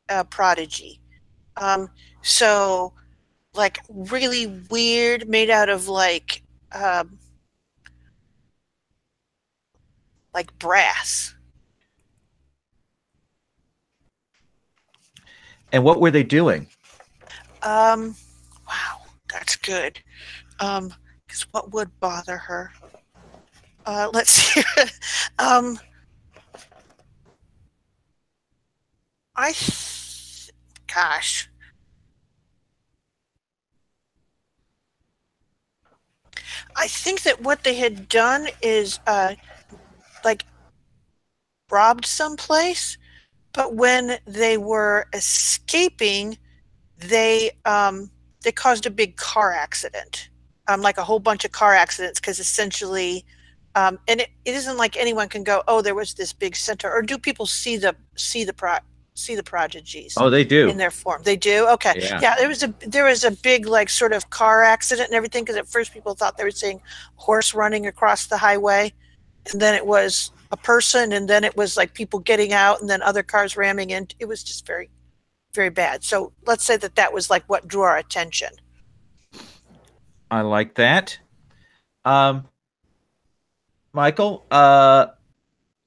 uh, prodigy. Um, so like really weird, made out of like um, like brass. And what were they doing? Um, wow, that's good. Um, Because what would bother her? Uh, let's *laughs* see. um, I, gosh. I think that what they had done is uh, like robbed someplace, but when they were escaping, they um, they caused a big car accident, um, like a whole bunch of car accidents, because essentially, um, and it, it isn't like anyone can go, oh, there was this big center, or do people see the see the pro see the prodigies? Oh, they do. in their form. They do. Okay. Yeah. Yeah. There was a there was a big like sort of car accident and everything because at first people thought they were seeing horse running across the highway, and then it was a person, and then it was like people getting out, and then other cars ramming in. It was just very, very bad. So let's say that that was like what drew our attention. I like that. Um, Michael, uh,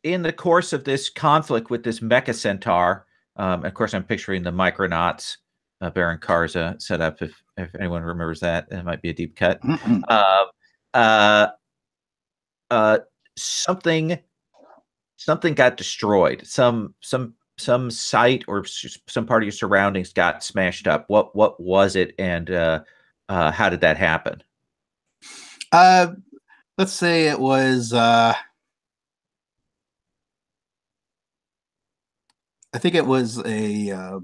in the course of this conflict with this mecha centaur, um, of course, I'm picturing the Micronauts, uh, Baron Karza setup. If if anyone remembers that, it might be a deep cut. Uh, uh, uh, something something got destroyed. Some some some site or some part of your surroundings got smashed up. What what was it, and uh, uh, how did that happen? Uh, let's say it was. Uh, I think it was a uh,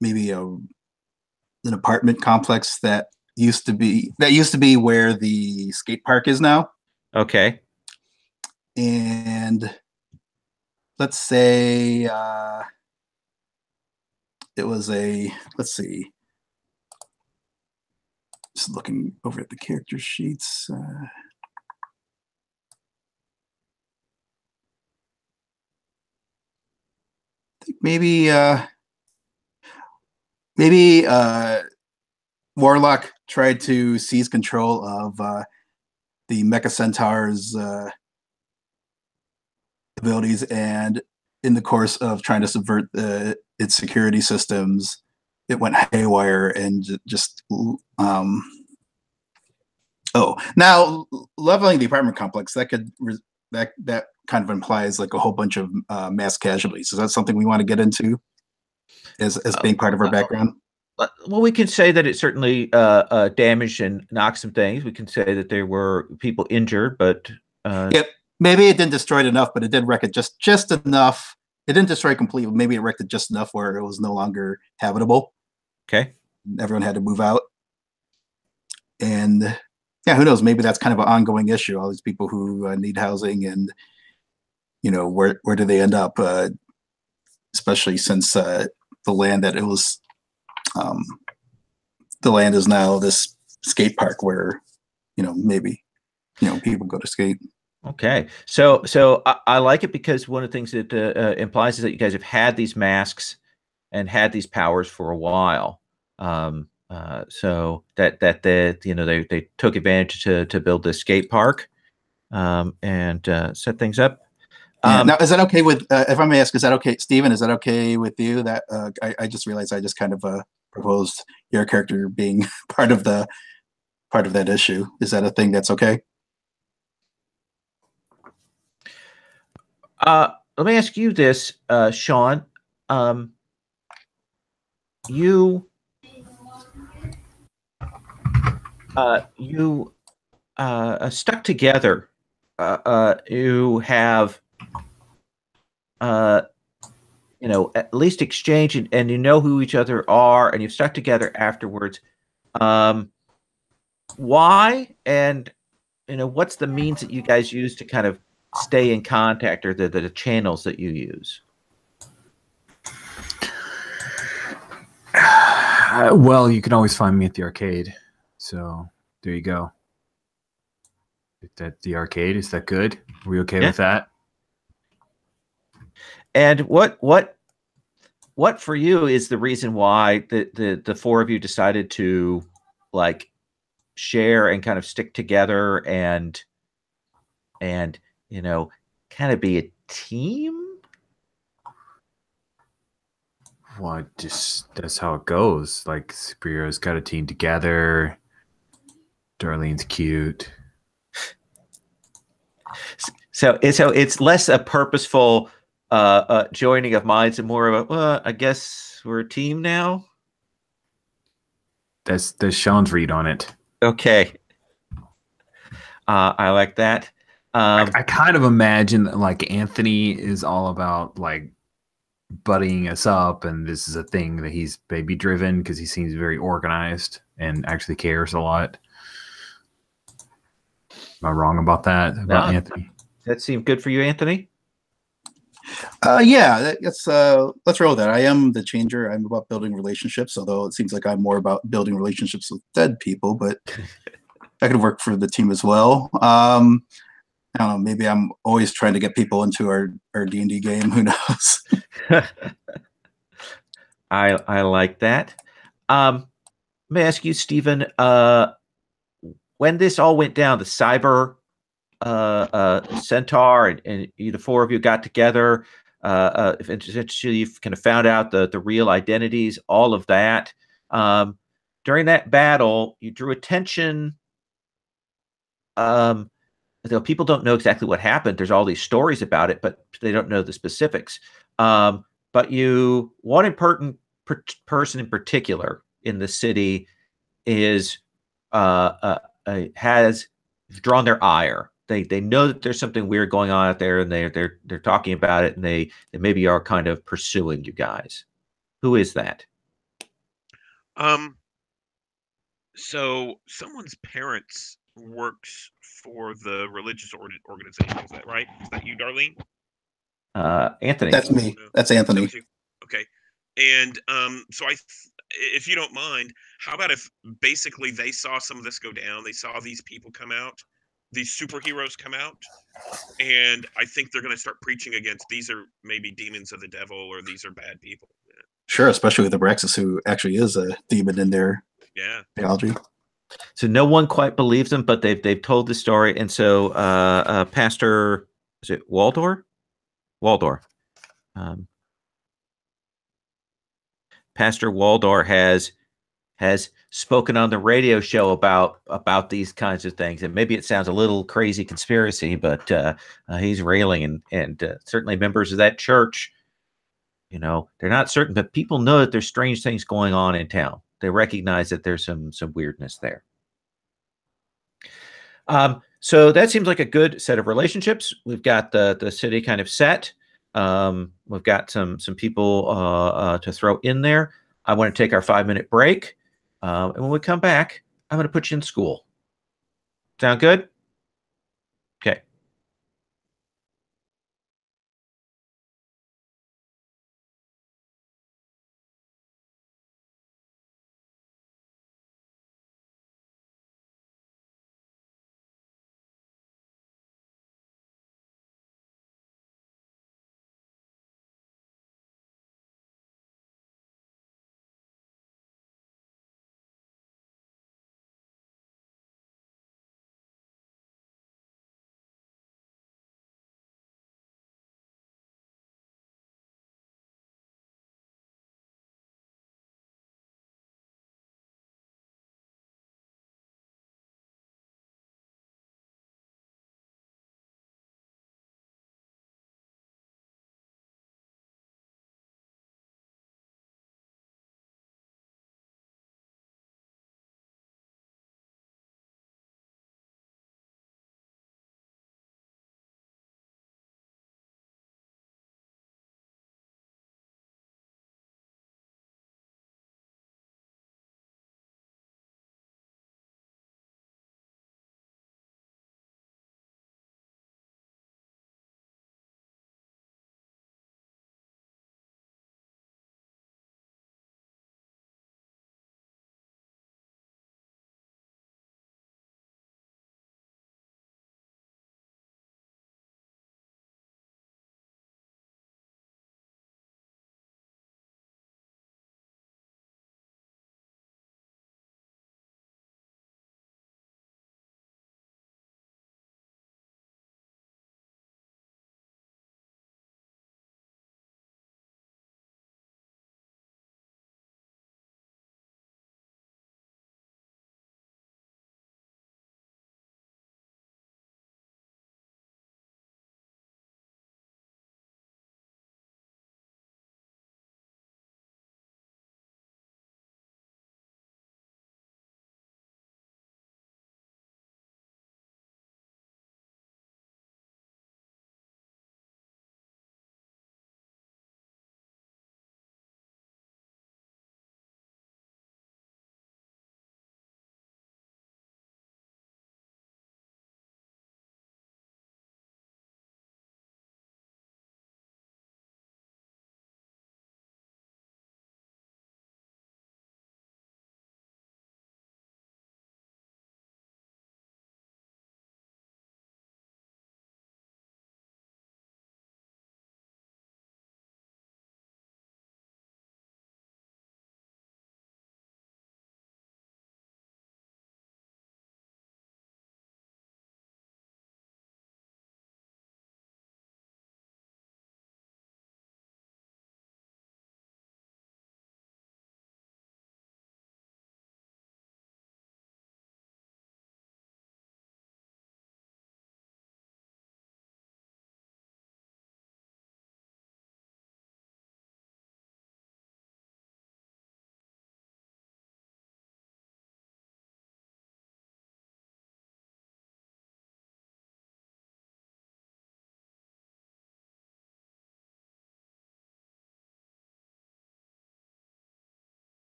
maybe a an apartment complex that used to be that used to be where the skate park is now, Okay. and let's say uh, it was a let's see. Just looking over at the character sheets. Uh, think maybe uh maybe uh warlock tried to seize control of uh the mecha centaur's uh abilities and in the course of trying to subvert the its security systems it went haywire and ju- just um oh now leveling the apartment complex that could that that kind of implies like a whole bunch of uh, mass casualties. Is that something we want to get into as as being part of our background? Uh, Well, we can say that it certainly uh, uh, damaged and knocked some things. We can say that there were people injured, but uh, Yep. Maybe it didn't destroy it enough, but it did wreck it just just enough. It didn't destroy it completely. Maybe it wrecked it just enough where it was no longer habitable. okay. Everyone had to move out, and yeah, who knows? Maybe that's kind of an ongoing issue. All these people who uh, need housing, and you know, where where do they end up? Uh, especially since uh, the land that it was, um, the land is now this skate park where, you know, maybe, you know, people go to skate. Okay, so so I, I like it because one of the things that uh, uh, implies is that you guys have had these masks and had these powers for a while. Um, uh, so that that the you know they they took advantage to to build this skate park um, and uh, set things up. Yeah, Um, now, is that okay with, uh, if I may ask, is that okay, Stephen, is that okay with you? That, uh, I, I just realized I just kind of, uh, proposed your character being *laughs* part of the, part of that issue. Is that a thing that's okay? Uh, let me ask you this, uh, Sean. Um, you, uh, you uh, uh, stuck together. Uh, uh, you have, uh, you know, at least exchange and, and you know who each other are, and you've stuck together afterwards. Um, why? And you know, what's the means that you guys use to kind of stay in contact or the, the, channels that you use Uh, well, you can always find me at the arcade. So there you go. At the arcade, is that good? Are we okay Yeah. with that? And what what what for you is the reason why the the, the four of you decided to like share and kind of stick together and and you know kind of be a team Well, just that's how it goes. Like superheroes got a team together. Darlene's cute. So, so it's less a purposeful uh, uh, joining of minds and more of a, well, I guess we're a team now. That's that's Sean's read on it. Okay. Uh, I like that. Um, I, I kind of imagine that like Anthony is all about like buddying us up, and this is a thing that he's baby driven because he seems very organized and actually cares a lot. Am I wrong about that about No. Anthony? that seemed good for you, Anthony. Uh, yeah, that- that's uh, let's roll with that. I am the changer. I'm about building relationships, although it seems like I'm more about building relationships with dead people. But *laughs* I could work for the team as well. Um, I don't know. Maybe I'm always trying to get people into our our D and D game. Who knows? *laughs* I I like that. Um, may I ask you, Stephen, uh, when this all went down, the cyber centaur and, and you, the four of you got together. Uh, uh, if essentially you've kind of found out the the real identities, all of that. Um, during that battle, you drew attention. Um, though people don't know exactly what happened. There's all these stories about it, but they don't know the specifics. Um, but you one important per- person in particular in the city is uh, uh, uh, has drawn their ire. They they know that there's something weird going on out there, and they they're they're talking about it, and they they maybe are kind of pursuing you guys. Who is that? Um. So someone's parents works for the religious or- organization. Is that right? Is that you, Darlene? Uh, Anthony. That's me. That's Anthony. Okay. And um, so I, th- if you don't mind, how about if basically they saw some of this go down? They saw these people come out, these superheroes come out, and I think they're going to start preaching against these are maybe demons of the devil or these are bad people. Sure, especially with Abraxas, who actually is a demon in their Yeah. theology. So no one quite believes them, but they've they've told the story, and so uh, uh, Pastor is it Waldor? Waldor. Um, Pastor Waldor has has spoken on the radio show about about these kinds of things, and maybe it sounds a little crazy conspiracy, but uh, uh, he's railing, and and uh, certainly members of that church, you know, they're not certain, but people know that there's strange things going on in town. They recognize that there's some some weirdness there. Um, so that seems like a good set of relationships. We've got the the city kind of set. Um, we've got some some people uh, uh, to throw in there. I want to take our five minute break, um, and when we come back, I'm going to put you in school. Sound good?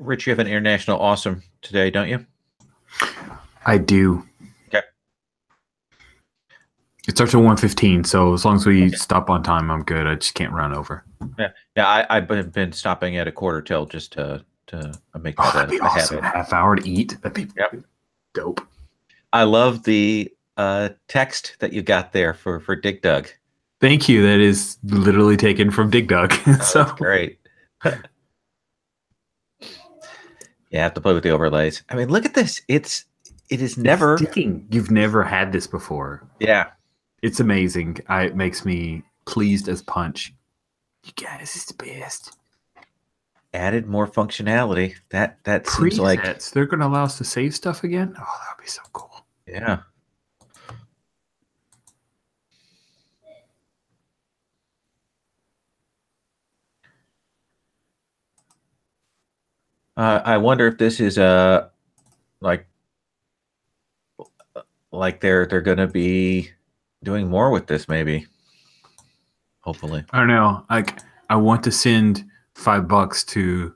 Rich, you have an international awesome today, don't you? I do. Okay. It starts at 115, so as long as we stop on time, I'm good. I just can't run over. Yeah, I, I've been, stopping at a quarter till just to to make Oh, that that'd be a awesome. Half hour to eat. That'd be Yep. dope. I love the uh, text that you got there for for Dig Dug. Thank you. That is literally taken from Dig Dug. *laughs* So That's great. *laughs* yeah, I have to play with the overlays. I mean, look at this. It's it is never. sticking. You've never had this before. Yeah, It's amazing. I, it makes me pleased as punch. You guys is the best. added more functionality. That that seems Presets. like They're going to allow us to save stuff again. Oh, that would be so cool. yeah. Uh, I wonder if this is uh like like they're they're going to be doing more with this maybe. Hopefully. I don't know. Like, I want to send five bucks to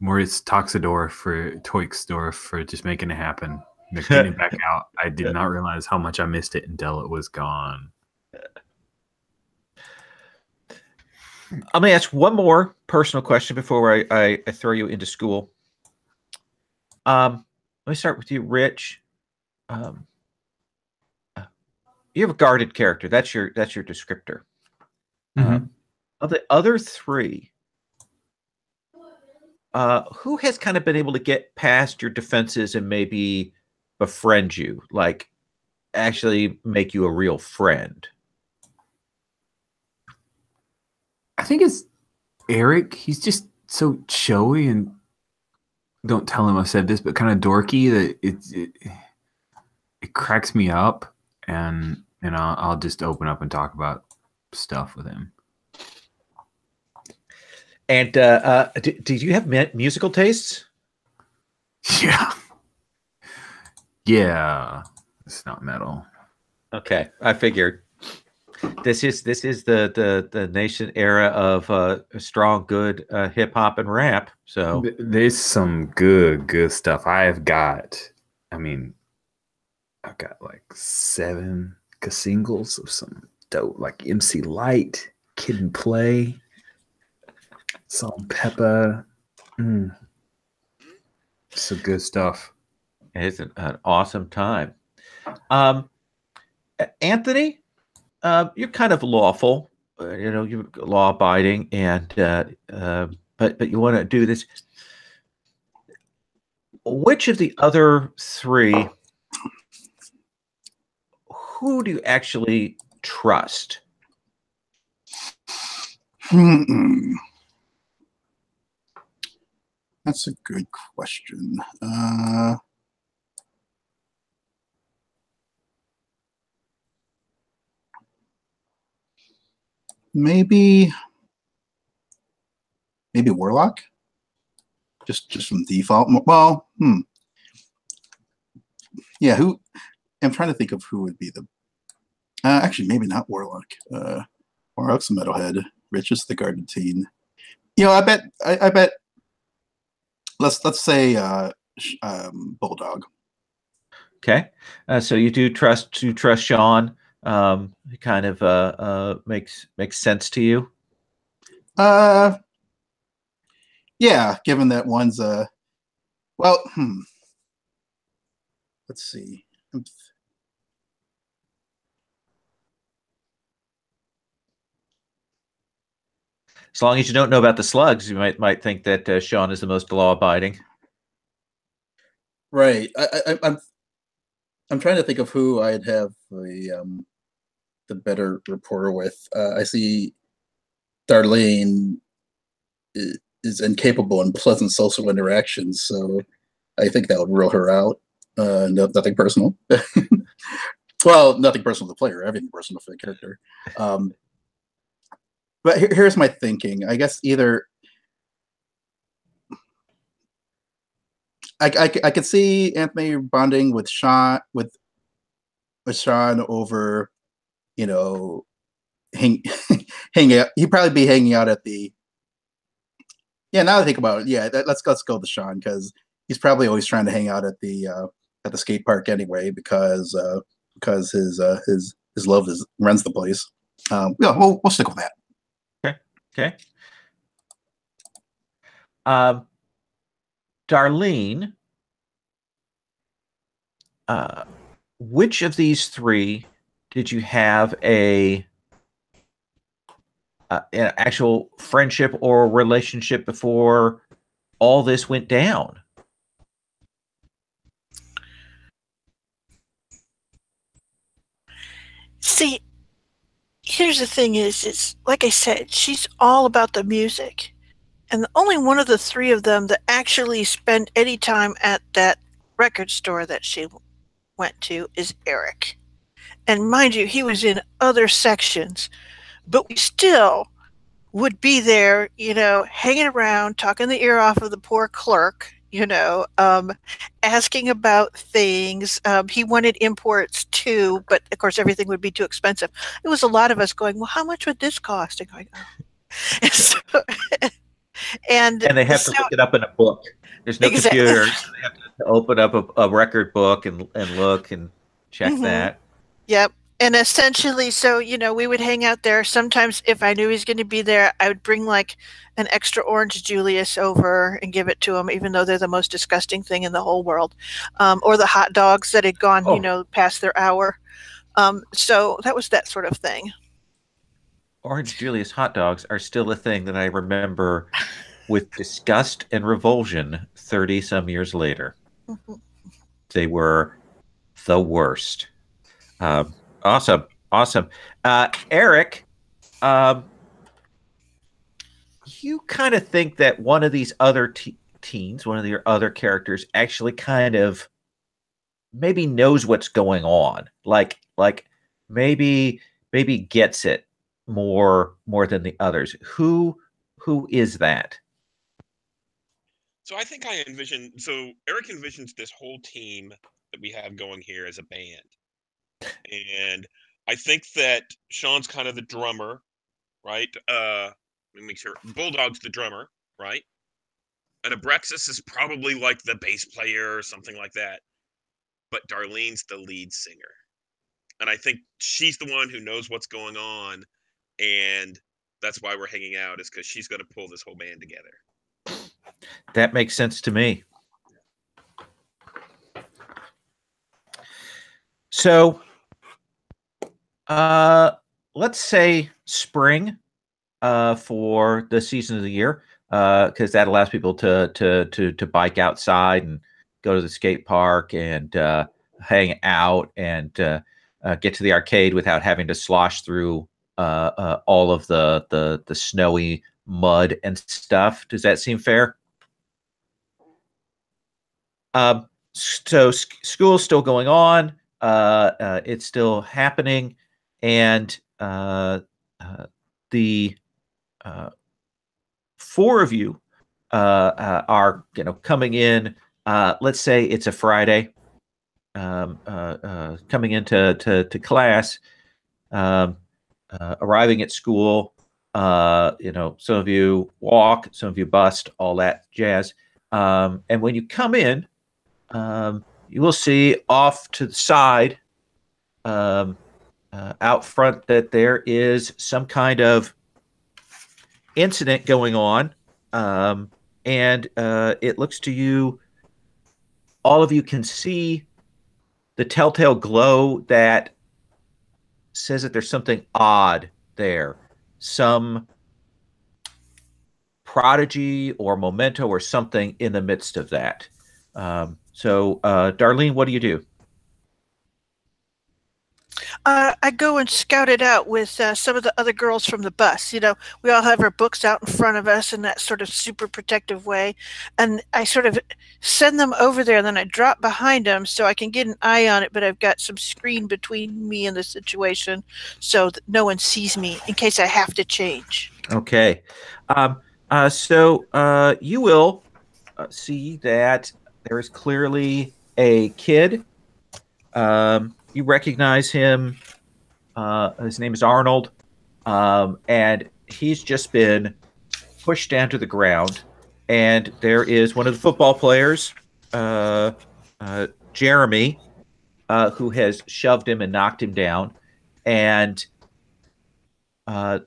Moritz Toxidor for Toixdorf for just making it happen. They're *laughs* getting back out. I did not realize how much I missed it until it was gone. I'm going to ask one more personal question before I, I, I throw you into school. Um, let me start with you, Rich. Um, uh, you have a guarded character. That's your that's your descriptor. Um, of the other three, uh, who has kind of been able to get past your defenses and maybe befriend you, like actually make you a real friend? I think it's Eric. He's just so showy and don't tell him I said this, but kind of dorky that it it, it cracks me up, and and I'll, I'll just open up and talk about stuff with him. And uh, uh, d- did you have musical tastes? *laughs* Yeah, yeah. It's not metal. Okay, I figured. This is this is the the the nation era of uh, strong, good uh, hip hop and rap. So There's some good, good stuff. I've got, I mean, I've got like seven singles of some dope, like MC Lyte, Kid and Play, Salt Pepa. Mm. Some good stuff. it's an, an awesome time. Um, Anthony, uh, you're kind of lawful, uh, you know, you're law abiding, and uh, uh, but but you want to do this. Which of the other three? Who do you actually trust? Hmm. That's a good question. Uh, maybe, maybe Warlock. Just, just from default. Well, hmm. Yeah, who? I'm trying to think of who would be the. Uh, actually, maybe not Warlock. Uh, Warlock's a metalhead. Rich is the teen. You know, I bet. I, I bet. Let's let's say uh, um, Bulldog. Okay, uh, so you do trust you trust Sean. Um, kind of uh, uh, makes makes sense to you. Uh, yeah. Given that one's uh, well, hmm. Let's see. As long as you don't know about the slugs, you might might think that uh, Sean is the most law abiding. Right. I, I, I- I'm trying to think of who I'd have the um the better reporter with. Uh, I see Darlene is, is incapable in pleasant social interactions, so I think that would rule her out. Uh, no, nothing personal. *laughs* well, nothing personal to the player, everything personal for the character. Um, but here, here's my thinking. I guess either I, I, I could see Anthony bonding with Sean with with Sean over, you know, hang *laughs* hang out. He'd probably be hanging out at the Yeah, now I think about it, yeah, that, let's let's go with Sean because he's probably always trying to hang out at the uh, at the skate park anyway because uh, because his uh, his his love is runs the place. Um, yeah, we'll we'll stick with that. Okay. Um, Darlene, uh, which of these three did you have a, uh, an actual friendship or relationship before all this went down? See, here's the thing is is like I said, she's all about the music. And the only one of the three of them that actually spent any time at that record store that she went to is Eric. And mind you, he was in other sections, but we still would be there, you know, hanging around, talking the ear off of the poor clerk, you know, um, asking about things. Um, he wanted imports too, but of course, everything would be too expensive. It was a lot of us going, well, how much would this cost? And going, oh. *laughs* and, so, *laughs* and, And they have so- to look it up in a book. There's no Exactly. computer. *laughs* so they have to open up a, a record book and, and look and check Mhm. that. Yep. And essentially, so, you know, we would hang out there. Sometimes, if I knew he was going to be there, I would bring like an extra orange Julius over and give it to him, even though they're the most disgusting thing in the whole world. Um, or the hot dogs that had gone, Oh. you know, past their hour. Um, so that was that sort of thing. Orange Julius hot dogs are still a thing that I remember with *laughs* disgust and revulsion 30 some years later. They were the worst. Um, awesome. Awesome. Uh, Eric, um, you kind of think that one of these other te- teens, one of your other characters, actually kind of maybe knows what's going on. Like, like maybe, maybe gets it more, more than the others. Who, who is that? So I think I envision. So Eric envisions this whole team that we have going here as a band, and I think that Sean's kind of the drummer, right? Uh, let me make sure. Bulldog's the drummer, right? And Abraxas is probably like the bass player or something like that. But Darlene's the lead singer, and I think she's the one who knows what's going on, and that's why we're hanging out is because she's going to pull this whole band together. That makes sense to me. So, uh, let's say spring uh, for the season of the year, because that allows people to to to to bike outside and go to the skate park and uh, hang out and uh, uh, get to the arcade without having to slosh through uh, uh, all of the the the snowy mud and stuff. Does that seem fair? Um, so s- school's still going on. Uh, uh, it's still happening, and the four of you are you know coming in. Let's say it's a Friday. Um, uh, uh, coming into to, to class, um, uh, arriving at school. Uh, you know, some of you walk, some of you bust, all that jazz. Um, and when you come in, um, you will see off to the side, um, uh, out front, that there is some kind of incident going on. Um, and uh, it looks to you, all of you can see the telltale glow that says that there's something odd there. Some prodigy or memento or something in the midst of that. Um, so, uh, Darlene, what do you do? Uh, I go and scout it out with uh, some of the other girls from the bus. You know, we all have our books out in front of us in that sort of super protective way. And I sort of send them over there, and then I drop behind them so I can get an eye on it, but I've got some screen between me and the situation so that no one sees me in case I have to change. Okay. Um, uh, so uh, you will uh, see that there is clearly a kid. Um, you recognize him. Uh, his name is Arnold. Um, and he's just been pushed down to the ground. and there is one of the football players, uh, uh, Jeremy, uh, who has shoved him and knocked him down, and uh,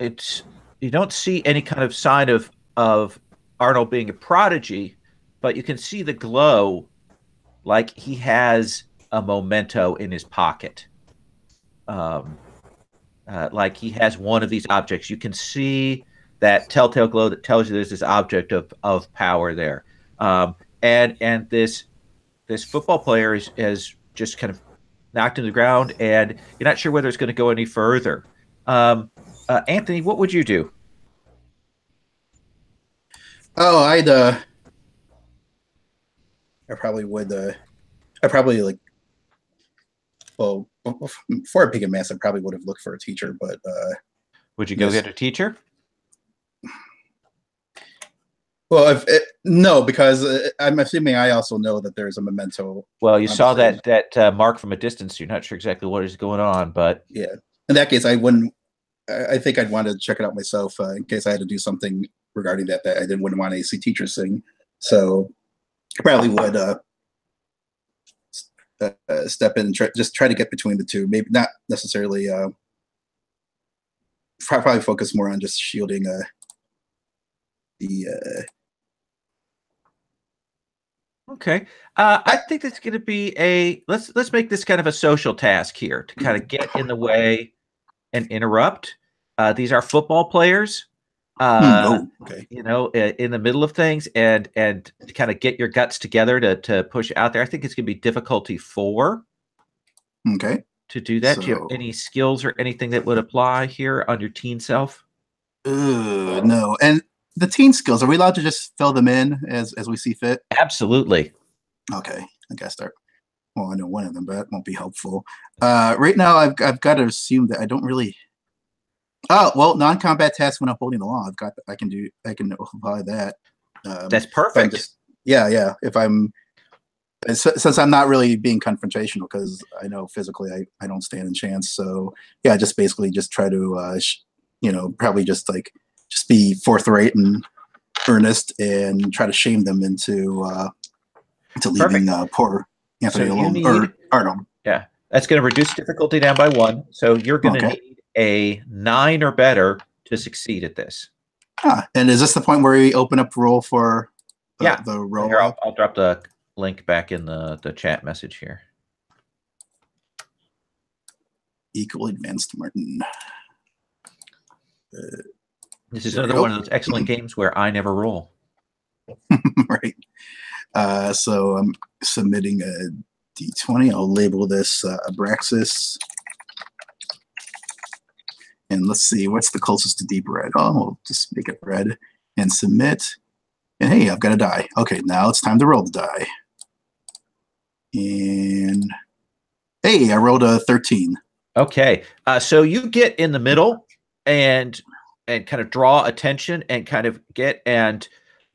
it's you don't see any kind of sign of of Arnold being a prodigy, but you can see the glow, like he has a memento in his pocket. Um, uh, like he has one of these objects. You can see that telltale glow that tells you there's this object of, of power there. Um, and and this this football player is, is just kind of knocked in the ground, and you're not sure whether it's going to go any further. Um, uh, Anthony, what would you do? Oh, I'd uh, I probably would uh, I probably like, well, before I pick a mess, I probably would have looked for a teacher, but uh, would you go yes. get a teacher? Well, if it, no, because uh, I'm assuming I also know that there's a memento. Well, you saw that that uh, mark from a distance. You're not sure exactly what is going on, but yeah, in that case, I wouldn't. I think I'd want to check it out myself uh, in case I had to do something regarding that that I didn't wouldn't want to see teachers sing. So probably would uh, uh, step in and try, just try to get between the two. Maybe not necessarily. Uh, probably focus more on just shielding uh, the. Uh, Okay, uh, I think that's going to be a let's let's make this kind of a social task here to kind of get in the way and interrupt. Uh, these are football players, uh, oh, okay. you know, in the middle of things, and and to kind of get your guts together to to push out there. I think it's going to be difficulty four. Okay. To do that, do you have any skills or anything that would apply here on your teen self? Uh, no, and the teen skills are we allowed to just fill them in as as we see fit? Absolutely. Okay, I gotta start. Well, I know one of them, but that won't be helpful. Uh, right now, I've I've got to assume that I don't really. Oh well, non-combat tasks when I'm holding the law. I've got I can do I can apply that. Um, That's perfect. just- yeah, yeah. If I'm since I'm not really being confrontational because I know physically I, I don't stand a chance. So yeah, just basically just try to uh, sh- you know probably just like just be forthright and earnest and try to shame them into uh, into leaving uh, poor Anthony So alone need- or Arnold. That's going to reduce difficulty down by one. So you're going to Okay. need a nine or better to succeed at this. Ah, and is this the point where we open up roll for the, Yeah. the roll Here, I'll. I'll drop the link back in the, the chat message here. equal advanced Martin? This is another one of those excellent *clears throat* games where I never roll. *laughs* right. Uh, so I'm submitting a D20. I'll label this uh, Abraxas. And let's see, what's the closest to deep red? Oh, we'll just make it red and submit. And hey, I've got a die. Okay, now it's time to roll the die. And hey, I rolled a 13. Okay, uh, so you get in the middle and and kind of draw attention and kind of get and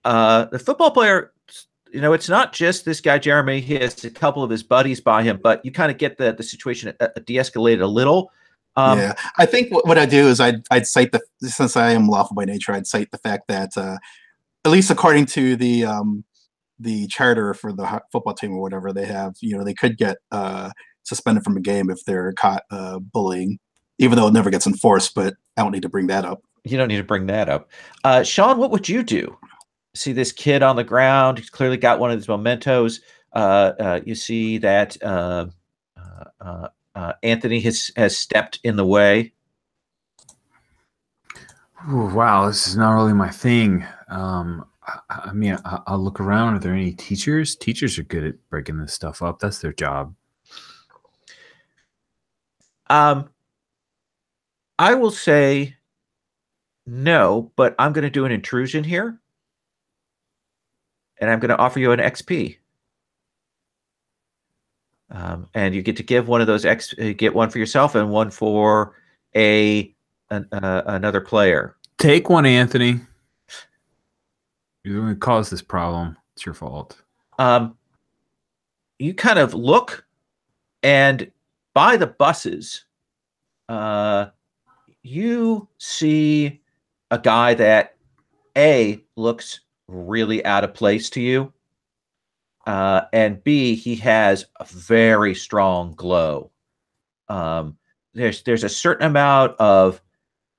uh, the football player. You know, it's not just this guy Jeremy. He has a couple of his buddies by him, but you kind of get the the situation de-escalated a little. Um, yeah, I think what, what I do is I'd, I'd cite the since I am lawful by nature, I'd cite the fact that uh, at least according to the um, the charter for the football team or whatever they have, you know, they could get uh, suspended from a game if they're caught uh, bullying, even though it never gets enforced. But I don't need to bring that up. You don't need to bring that up. Uh, Sean, what would you do? See this kid on the ground. He's clearly got one of these mementos. Uh, uh, you see that uh, uh, Anthony has, has stepped in the way. Ooh, wow, this is not really my thing. Um, I, I mean, I, I'll look around. Are there any teachers? Teachers are good at breaking this stuff up. That's their job. Um, I will say no, but I'm going to do an intrusion here. And I'm going to offer you an XP. Um, and you get to give one of those X, uh, get one for yourself and one for a an, uh, another player. Take one, Anthony. You're one who caused this problem. It's your fault. um, you kind of look and by the buses, uh, you see a guy that A looks really out of place to you. Uh, and B, he has a very strong glow. Um, there's there's a certain amount of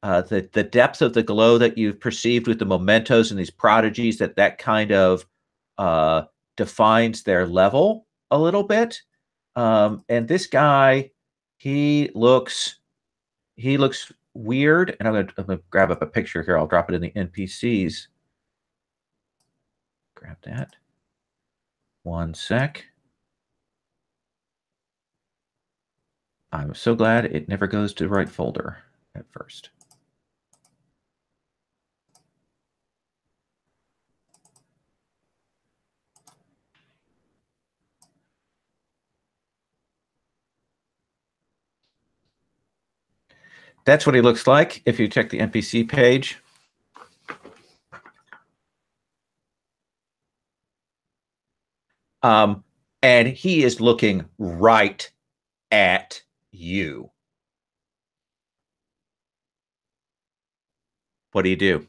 uh, the the depth of the glow that you've perceived with the mementos and these prodigies that that kind of uh, defines their level a little bit. Um, and this guy, he looks he looks weird. And I'm gonna, I'm gonna grab up a picture here. I'll drop it in the NPCs. Grab that. One sec. I'm so glad it never goes to the right folder at first. That's what he looks like if you check the NPC page. Um, and he is looking right at you. What do you do?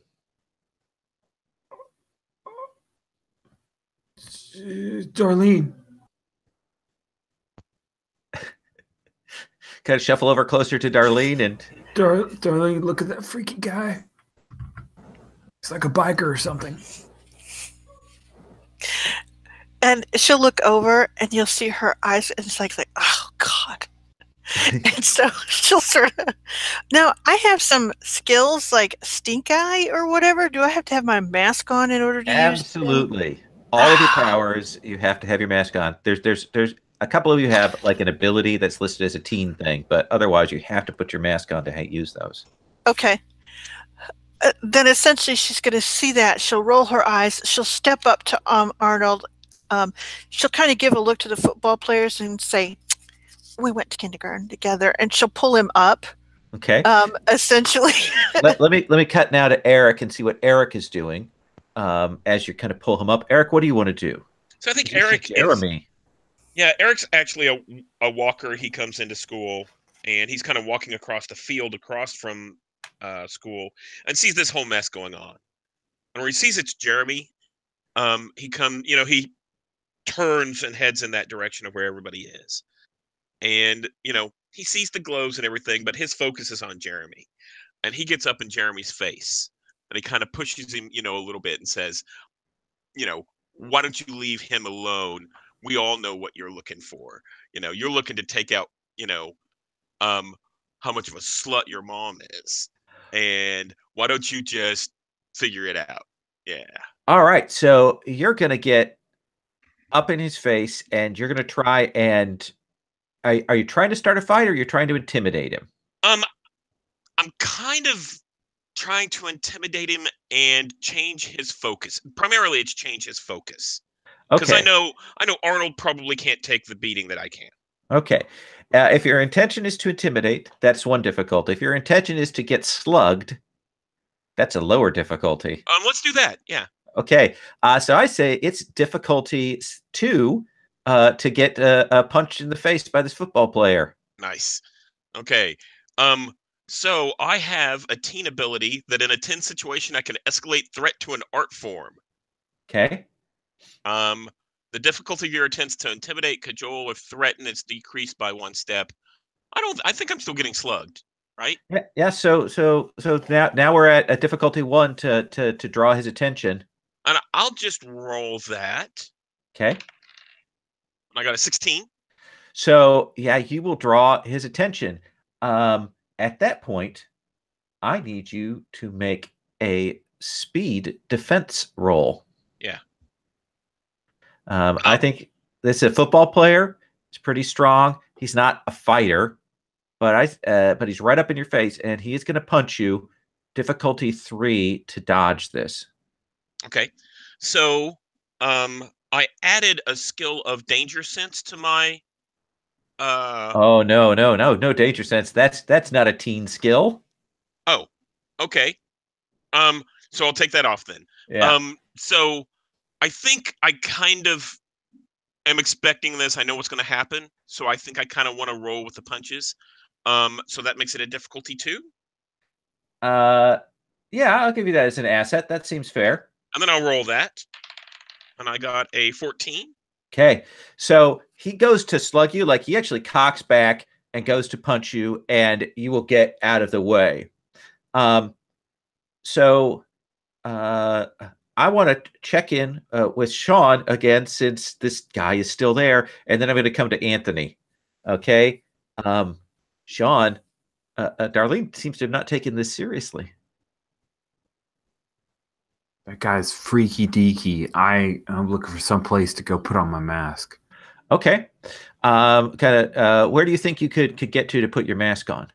Darlene. *laughs* Kind of shuffle over closer to Darlene and Dar- Darlene, look at that freaky guy. He's like a biker or something. And she'll look over and you'll see her eyes and it's like like, oh God. *laughs* and so she'll sort of now I have some skills like stink eye or whatever. Do I have to have my mask on in order to use absolutely all of your powers you have to have your mask on. There's there's there's a couple of you have like an ability that's listed as a teen thing, but otherwise you have to put your mask on to ha- use those. Okay. Uh, then essentially she's going to see that. She'll roll her eyes. She'll step up to um, Arnold. Um, she'll kind of give a look to the football players and say, "We went to kindergarten together." And she'll pull him up. Okay. Um, essentially, *laughs* let, let me let me cut now to Eric and see what Eric is doing um, as you kind of pull him up. Eric, what do you want to do? So I think You see Eric is, Jeremy. Yeah, Eric's actually a, a walker. He comes into school and he's kind of walking across the field across from uh, school and sees this whole mess going on. And where he sees it's Jeremy, um, he come, you know, he turns and heads in that direction of where everybody is. And, you know, he sees the glows and everything, but his focus is on Jeremy. And he gets up in Jeremy's face and he kind of pushes him, you know, a little bit and says, you know, why don't you leave him alone? we all know what you're looking for. You know, you're looking to take out, you know, um, how much of a slut your mom is. And why don't you just figure it out? Yeah. All right, so you're gonna get up in his face, and you're gonna try and are, are you trying to start a fight, or you're trying to intimidate him? Um, I'm kind of trying to intimidate him and change his focus. Primarily, it's change his focus because Okay. I know I know Arnold probably can't take the beating that I can. Okay. Uh, if your intention is to intimidate, that's one difficulty. If your intention is to get slugged, that's a lower difficulty. Um, let's do that. Yeah. Okay. Uh, so I say it's difficulty two uh, to get uh, punched in the face by this football player. Nice. Okay. Um, so I have a teen ability that in a tense situation I can escalate threat to an art form. Okay. Um, the difficulty of your attempts to intimidate, cajole, or threaten is decreased by one step. I don't. I think I'm still getting slugged. Right? Yeah. Yeah. So so so now now we're at a difficulty one to to to draw his attention. And I'll just roll that. Okay. I got a 16. So yeah, you will draw his attention. Um, at that point, I need you to make a speed defense roll. Yeah. Um, I think this is a football player. He's pretty strong. He's not a fighter, but I uh, but he's right up in your face, and he is going to punch you. Difficulty three to dodge this. Okay. So, um, I added a skill of danger sense to my. Uh, Oh no no no no danger sense. That's that's not a teen skill. Oh, okay. Um, so I'll take that off then. Yeah. Um, so I think I kind of am expecting this. I know what's going to happen, so I think I kind of want to roll with the punches. Um, so that makes it a difficulty two. Uh, Yeah, I'll give you that as an asset. That seems fair. And then I'll roll that. And I got a 14. Okay. So he goes to slug you, like he actually cocks back and goes to punch you, and you will get out of the way. Um, so uh, I want to check in uh, with Sean again since this guy is still there, and then I'm going to come to Anthony. Okay. Um, Sean, uh, uh, Darlene seems to have not taken this seriously. That guy's freaky deaky. I I'm looking for some place to go put on my mask. Okay. Um, kind of. Uh, where do you think you could could get to to put your mask on?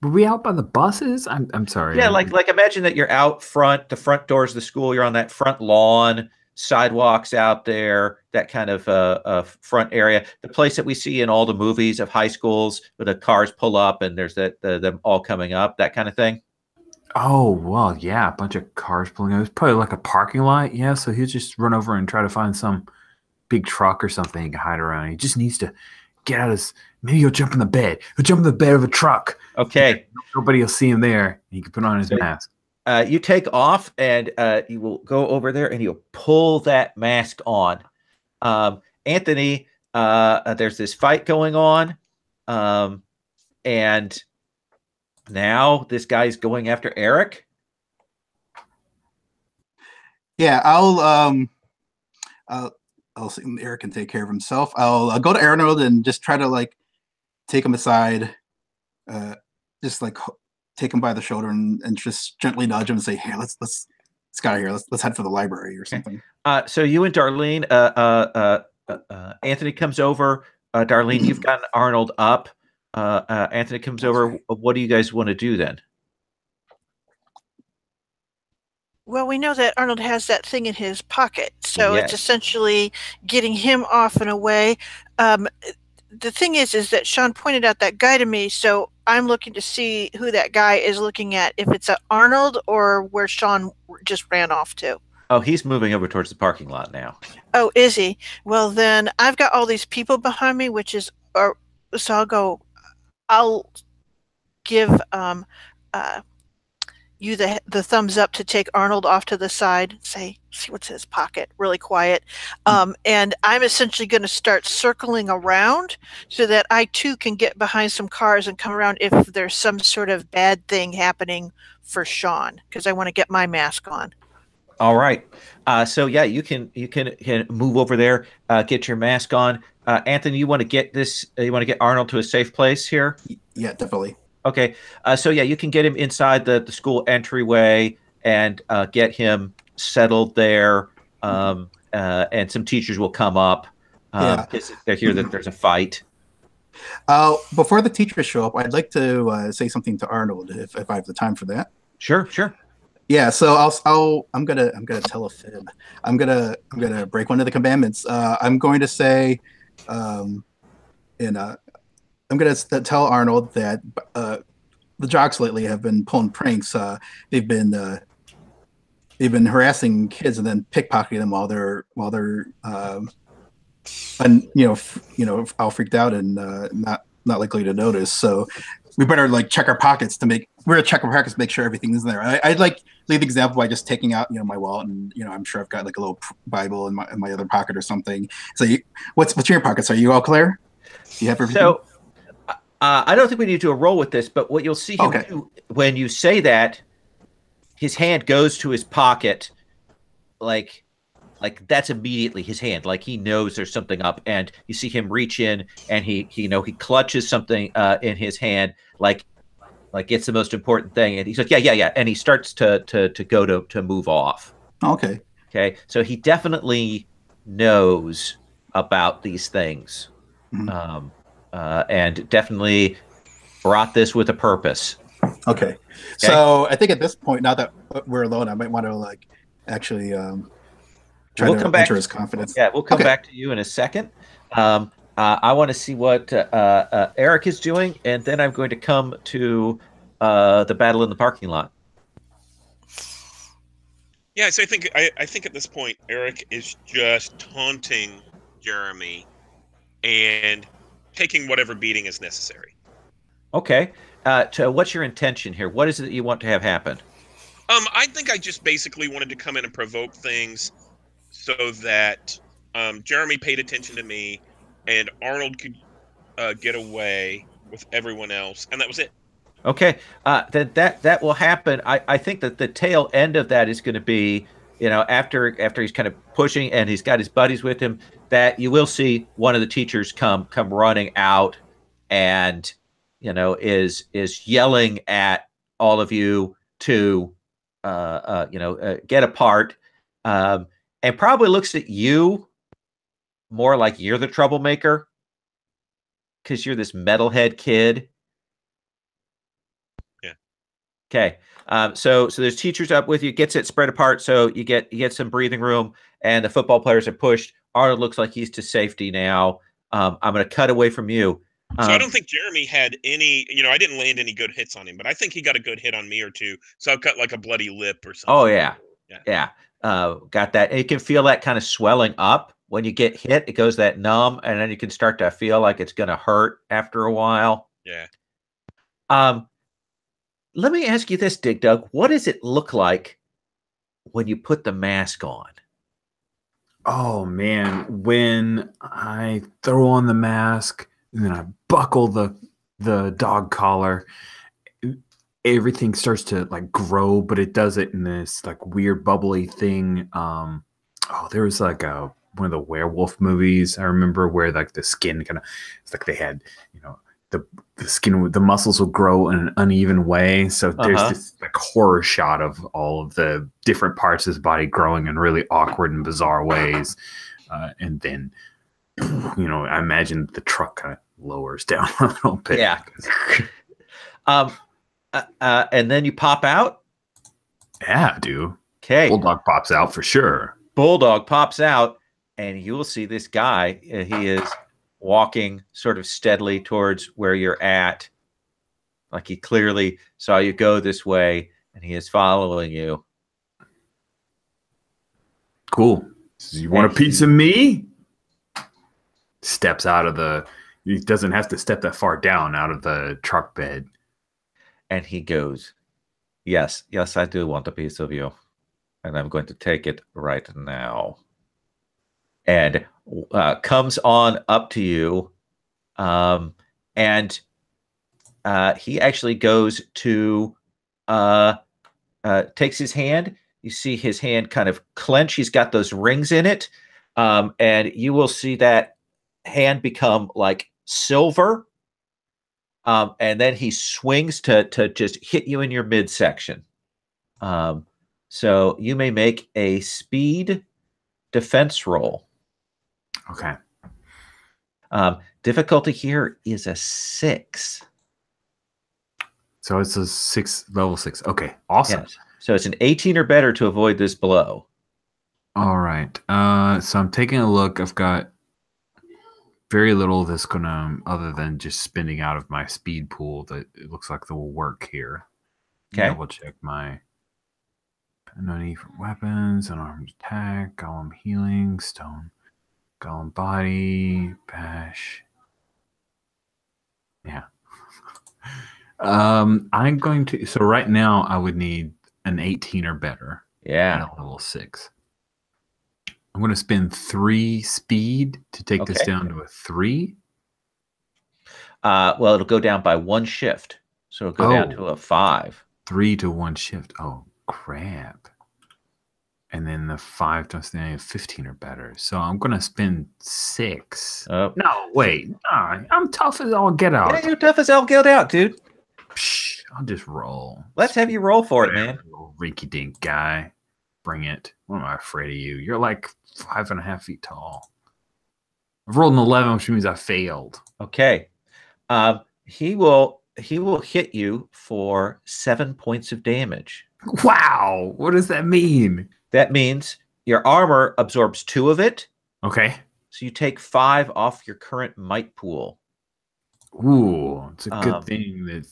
Were we out by the buses? I'm I'm sorry. Yeah, like like imagine that you're out front, the front doors of the school. You're on that front lawn, sidewalks out there, that kind of uh, uh, front area. The place that we see in all the movies of high schools, where the cars pull up and there's that the, them all coming up, that kind of thing. Oh well, yeah, a bunch of cars pulling out. It's probably like a parking lot. Yeah, so he'll just run over and try to find some big truck or something he can hide around. He just needs to get out of his. Maybe he'll jump in the bed. He'll jump in the bed of a truck. Okay. Nobody will see him there. He can put on his So- mask. Uh, you take off and uh, you will go over there and you'll pull that mask on. Um, Anthony, uh, uh, there's this fight going on. Um, and now this guy's going after Eric. Yeah, I'll um, I'll I'll see Eric can take care of himself. I'll, I'll go to Arnold and just try to like take him aside, uh, just like take him by the shoulder and, and just gently nudge him and say, "Hey, let's let's let's get out of here. Let's let's head for the library or something." Uh, so you and Darlene, uh, uh, uh, uh, uh, Anthony comes over. Uh, Darlene, you've *clears throat* gotten Arnold up. Uh, uh, Anthony comes over. What do you guys want to do then? Well, we know that Arnold has that thing in his pocket, so Yes. it's essentially getting him off and away. Um, the thing is, is that Sean pointed out that guy to me, so I'm looking to see who that guy is looking at. If it's a Arnold or where Sean just ran off to. Oh, he's moving over towards the parking lot now. Oh, is he? Well, then I've got all these people behind me, which is, or so I'll go. I'll give um, uh, you the the thumbs up to take Arnold off to the side. Say, see what's in his pocket. Really quiet. Um, and I'm essentially going to start circling around so that I too can get behind some cars and come around if there's some sort of bad thing happening for Sean because I want to get my mask on. All right. Uh, so yeah, you can you can, can move over there, uh, get your mask on. Uh, Anthony, you want to get this? Uh, you want to get Arnold to a safe place here? Yeah, definitely. Okay. Uh, so yeah, you can get him inside the, the school entryway and uh, get him settled there. Um, uh, and some teachers will come up um, Yeah. they hear that there's a fight. Uh, before the teachers show up, I'd like to uh, say something to Arnold if, if I have the time for that. Sure, sure. Yeah, so I'll, I'll I'm gonna I'm gonna tell a fib. I'm gonna I'm gonna break one of the commandments. Uh, I'm going to say, um, in uh, I'm gonna s- tell Arnold that uh, the jocks lately have been pulling pranks. Uh, they've been uh, they've been harassing kids and then pickpocketing them while they're while they're um, and you know you know all freaked out and uh, not not likely to notice. So we better like check our pockets to make we're gonna check our pockets make sure everything's in there. I, I'd like leave the example by just taking out you know my wallet and you know I'm sure I've got like a little Bible in my in my other pocket or something. So you, what's what's in your pockets? Are you all clear? Do you have everything? So uh, I don't think we need to do a roll with this, but what you'll see him Okay. do when you say that, his hand goes to his pocket, like, like that's immediately his hand, like he knows there's something up, and you see him reach in and he, he you know, he clutches something uh, in his hand, like, like it's the most important thing, and he's like, yeah, yeah, yeah, and he starts to to to go to to move off. okay. Okay, so he definitely knows about these things, Mhm. um, uh, and definitely brought this with a purpose. Okay. So I think at this point, now that we're alone, I might want to like actually um, try We'll to come back his confidence. Yeah, we'll come Okay. back to you in a second. Um, uh, I want to see what uh, uh, Eric is doing, and then I'm going to come to uh, the battle in the parking lot. Yeah, so I think I, I think at this point Eric is just taunting Jeremy and taking whatever beating is necessary. Okay. Uh, to, what's your intention here? What is it that you want to have happen? Um, I think I just basically wanted to come in and provoke things so that um, Jeremy paid attention to me and Arnold could uh, get away with everyone else, and that was it. Okay, uh, that that that will happen. I, I think that the tail end of that is going to be, you know, after after he's kind of pushing and he's got his buddies with him, that you will see one of the teachers come come running out, and you know is is yelling at all of you to, uh, uh you know, uh, get apart, um, and probably looks at you more like you're the troublemaker because you're this metalhead kid. Yeah. Okay. Um, so so there's teachers up with you, gets it spread apart, so you get you get some breathing room, and the football players are pushed. Arnold looks like he's to safety now. Um, I'm going to cut away from you. So I Um, don't think Jeremy had any. You know, I didn't land any good hits on him, but I think he got a good hit on me or two. So I cut like a bloody lip or something. Oh yeah, Yeah. yeah. Uh, got that. And you can feel that kind of swelling up when you get hit. It goes that numb, and then you can start to feel like it's going to hurt after a while. Yeah. Um, let me ask you this, Dig Dug. What does it look like when you put the mask on? Oh man, when I throw on the mask and then I buckle the the dog collar, everything starts to like grow, but it does it in this like weird bubbly thing. Um, oh, there was like a one of the werewolf movies I remember where like the skin kind of it's like they had you know the the skin the muscles will grow in an uneven way. So there's Uh-huh. this like horror shot of all of the different parts of his body growing in really awkward and bizarre ways. Uh, and then, *clears throat* you know, I imagine the truck kind of lowers *laughs* down a little bit. Yeah. *laughs* Um, uh, uh, and then you pop out. Yeah, dude. Okay. Bulldog pops out for sure. Bulldog pops out, and you will see this guy. uh, He is walking sort of steadily towards where you're at. Like he clearly saw you go this way, and he is following you. Cool. Says, You want a piece of me? Steps out of the. He doesn't have to step that far down out of the truck bed. And he goes, Yes, yes, I do want a piece of you. And I'm going to take it right now. And uh, comes on up to you. Um, and uh, he actually goes to, uh, uh, takes his hand. You see his hand kind of clench. He's got those rings in it. Um, and you will see that hand become like silver um, and then he swings to to just hit you in your midsection. Um, so you may make a speed defense roll. Okay. Um, difficulty here is a six. So it's a six level six. Okay. Awesome. Yes. So it's an 18 or better to avoid this blow. All right. Uh, so I'm taking a look. I've got very little that's gonna, other than just spinning out of my speed pool, that it looks like that will work here. Okay. Double check my no need for weapons, unarmed attack, golem healing, stone, golem body, bash. Yeah. *laughs* um, I'm going to. So right now, I would need an 18 or better Yeah. level six. I'm going to spend three speed to take this down to a three. Uh, well, it'll go down by one shift. So it'll go down Oh. to a five. Three to one shift. Oh, crap. And then the five times the 15 or better. So I'm going to spend six. Oh. No, wait. I'm tough as all get out. Yeah, you're tough as hell. Get out, dude. Psh, I'll just roll. Let's have you roll for it, man. Rinky dink guy. Bring it. What am I afraid of you? You're like five and a half feet tall. I've rolled an 11, which means I failed. Okay. Um, he will he will hit you for seven points of damage. Wow. What does that mean? That means your armor absorbs two of it, Okay. so you take five off your current might pool. Ooh, it's a good Um, thing that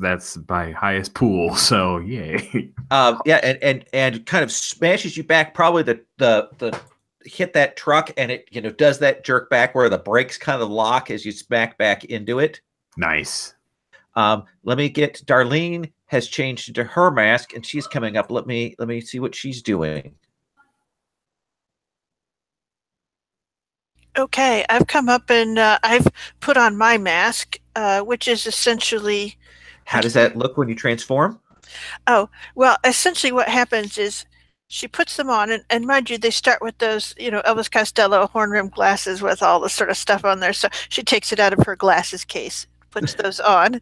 that's my highest pool. *laughs* So yay. Um, yeah, and and and kind of smashes you back. Probably the the the hit that truck, and it you know does that jerk back where the brakes kind of lock as you smack back into it. nice. Um, let me get Darlene has changed into her mask and she's coming up. Let me let me see what she's doing. Okay, I've come up and uh, I've put on my mask, uh, which is essentially How does that look when you transform? Oh, well, essentially what happens is she puts them on, and, and mind you, they start with those, you know, Elvis Costello horn rimmed glasses with all the sort of stuff on there. So she takes it out of her glasses case, puts those on,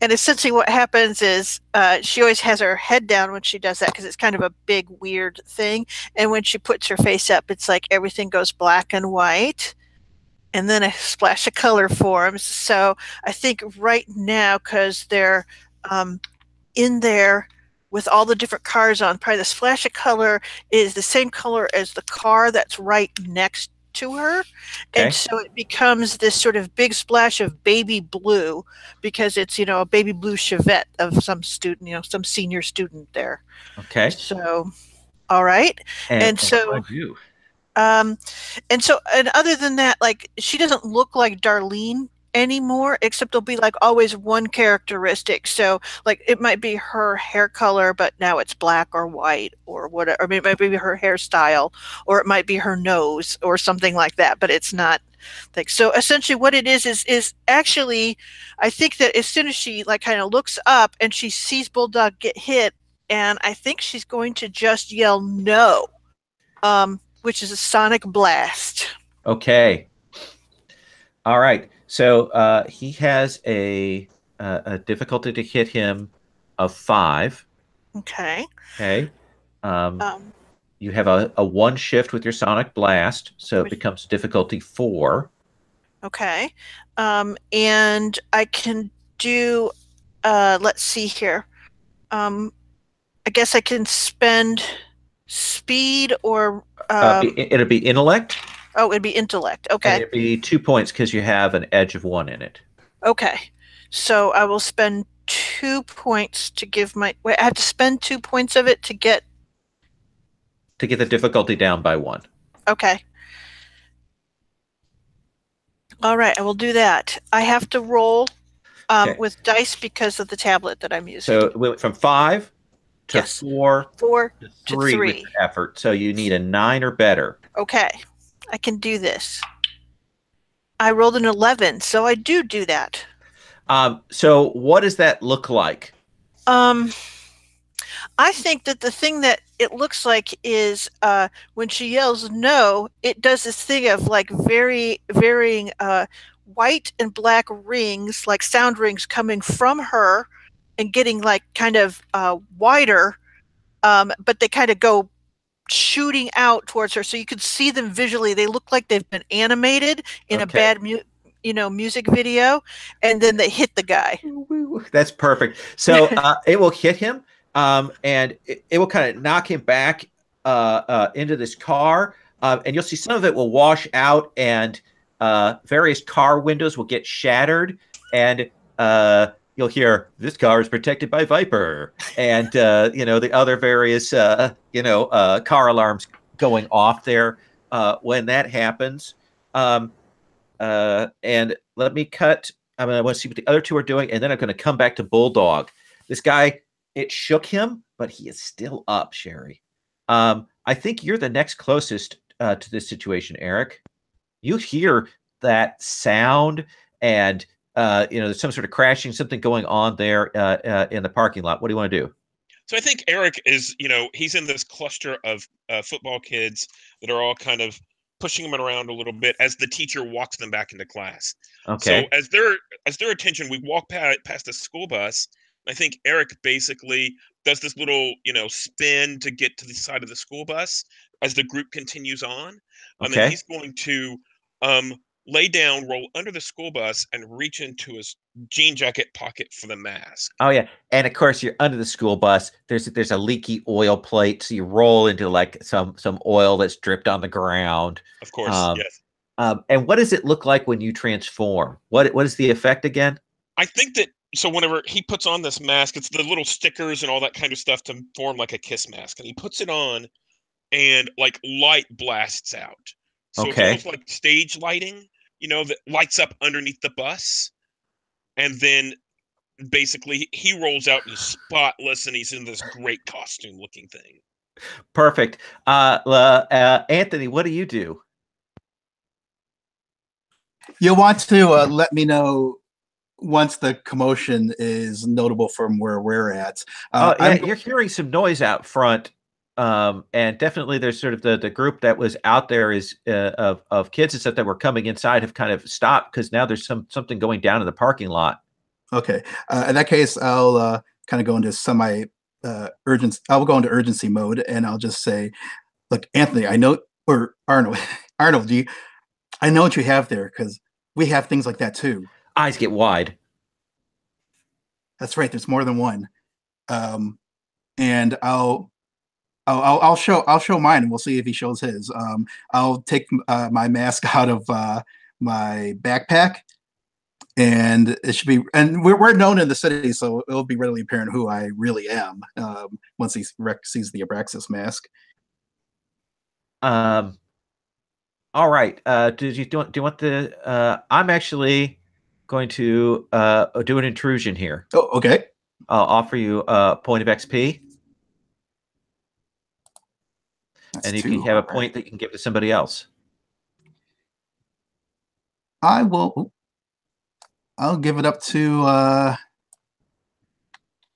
and essentially what happens is uh, she always has her head down when she does that because it's kind of a big weird thing. And when she puts her face up, it's like everything goes black and white. And then a splash of color forms. So I think right now, because they're um, in there with all the different cars on, probably the splash of color is the same color as the car that's right next to her. Okay. And so it becomes this sort of big splash of baby blue because it's, you know, a baby blue Chevette of some student, you know, some senior student there. Okay. So, all right. and so- I do? Um, and so, and other than that, like she doesn't look like Darlene anymore, except there'll be like always one characteristic. So, like it might be her hair color, but now it's black or white or whatever. Or it might be her hairstyle, or it might be her nose or something like that. But it's not like so. Essentially, what it is is is actually, I think that as soon as she like kind of looks up and she sees Bulldog get hit, and I think she's going to just yell no. Um, which is a sonic blast. Okay. All right. So uh, he has a, uh, a difficulty to hit him of five. Okay. Okay. Um, Um, you have a, a one shift with your sonic blast, so it becomes difficulty four. okay. Um, and I can do, uh, let's see here. Um, I guess I can spend speed or, Uh, um, be- it'll be intellect. Oh, it'd be intellect. And Okay. it'd be two points because you have an edge of one in it. Okay. So I will spend two points to give my, wait, I have to spend two points of it to get, To get the difficulty down by one. okay. All right, I will do that. I have to roll um, Okay. with dice because of the tablet that I'm using. So it went from five to Yes. four Four. to To three, with three. effort. So you need a nine or better. Okay, I can do this. I rolled an 11, so I do do that. Um, so what does that look like? Um, I think that the thing that it looks like is uh, when she yells no, it does this thing of like very varying uh, white and black rings, like sound rings coming from her and getting like kind of uh, wider, um, but they kind of go shooting out towards her, so you can see them visually. They look like they've been animated in a bad, mu- you know, music video, and then they hit the guy. *laughs* That's perfect. So *laughs* uh, it will hit him, um, and it, it will kind of knock him back uh, uh, into this car, uh, and you'll see some of it will wash out, and uh, various car windows will get shattered, and uh, you'll hear this car is protected by Viper, and uh, you know the other various uh, you know uh, car alarms going off there uh, when that happens. Um, uh, and let me cut I mean, I want to see what the other two are doing, and then I'm going to come back to Bulldog. This guy, it shook him, but he is still up, Sherry. Um, I think you're the next closest uh, to this situation, Eric. You hear that sound, and uh, you know there's some sort of crashing, something going on there uh, uh, in the parking lot. What do you want to do? So I think Eric is, you know, he's in this cluster of uh, football kids that are all kind of pushing him around a little bit as the teacher walks them back into class. Okay. So as their as their attention, we walk past, past the school bus. I think Eric basically does this little, you know, spin to get to the side of the school bus as the group continues on. And Okay. then he's going to um, lay down, roll under the school bus, and reach into his jean jacket pocket for the mask. Oh yeah, and of course you're under the school bus. There's there's a leaky oil plate, so you roll into like some some oil that's dripped on the ground. Of course, Um, yes. Um, and what does it look like when you transform? What what is the effect again? I think that so whenever he puts on this mask, it's the little stickers and all that kind of stuff to form like a kiss mask, and he puts it on, and like light blasts out. So Okay. it's almost like stage lighting, you know, that lights up underneath the bus, and then basically he rolls out and he's spotless and he's in this great costume looking thing. Perfect. Uh, uh, Anthony, what do you do? You'll want to uh, let me know once the commotion is notable from where we're at. Uh, uh, yeah, you're hearing some noise out front, um, and definitely there's sort of the the group that was out there is uh, of of kids and stuff that were coming inside have kind of stopped because now there's some something going down in the parking lot. Okay, uh, in that case, I'll uh, kind of go into semi uh, urgency. I'll go into urgency mode, and I'll just say, "Look, Anthony, I know, or Arnold, *laughs* Arnold, do you? I know what you have there because we have things like that too." eyes get wide. That's right. There's more than one. Um, and I'll, I'll, I'll show, I'll show mine, and we'll see if he shows his. Um, I'll take uh, my mask *laughs* out of uh, my backpack, and it should be. And we're, we're known in the city, so it'll be readily apparent who I really am um, once he sees the Abraxas mask. Um. All right. Uh, did you do, do you want the? Uh, I'm actually going to uh, do an intrusion here. Oh, okay. I'll offer you a point of XP. That's and you can have a point that you can give to somebody else. I will. I'll give it up to. Uh,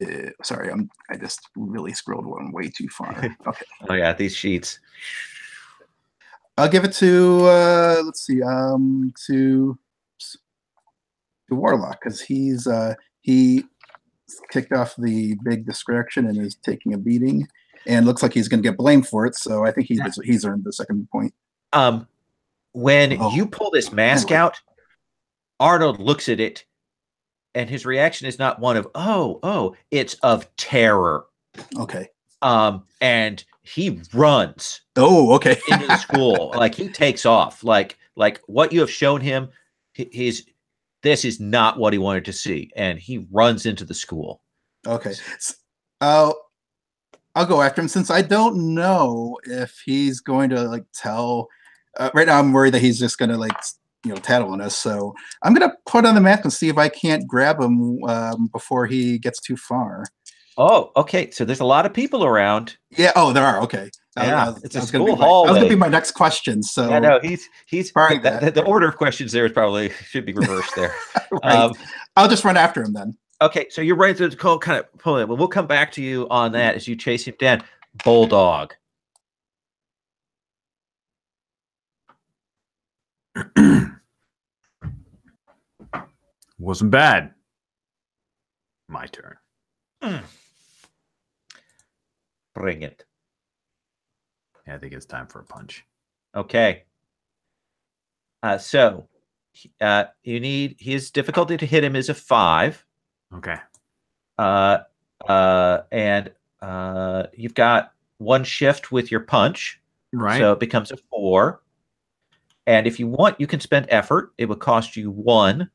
uh, sorry, I'm. I just really scrolled one way too far. *laughs* Okay. oh yeah, these sheets. I'll give it to. Uh, let's see. Um, to to Warlock because he's uh, he kicked off the big distraction and is taking a beating, and looks like he's going to get blamed for it. So I think he's yeah. he's earned the second point. Um, when oh. you pull this mask out, Arnold looks at it, and his reaction is not one of "oh, oh," it's of terror. Okay. Um, and he runs. Oh, okay. *laughs* into the school, like he takes off, like like what you have shown him. His this is not what he wanted to see, and he runs into the school. Okay, I'll I'll go after him since I don't know if he's going to like tell. Uh, right now, I'm worried that he's just going to like you know tattle on us. So I'm going to put on the map and see if I can't grab him um, before he gets too far. Oh, okay. So there's a lot of people around. Yeah. Oh, there are. Okay. Yeah, was, it's a school hall. That was gonna be my next question. So yeah, no, he's he's the, the, order of questions there is probably *laughs* should be reversed there. *laughs* right. um, I'll just run after him then. Okay, so you're right to call kind of pulling it. Well, we'll come back to you on that as you chase him down. Bulldog. *clears throat* Wasn't bad. My turn. Mm. Bring it. Yeah, I think it's time for a punch. Okay. Uh, so uh, you need his difficulty to hit him is a five. Okay. Uh, uh, and uh, you've got one shift with your punch. Right. So it becomes a four. And if you want, you can spend effort. It would cost you one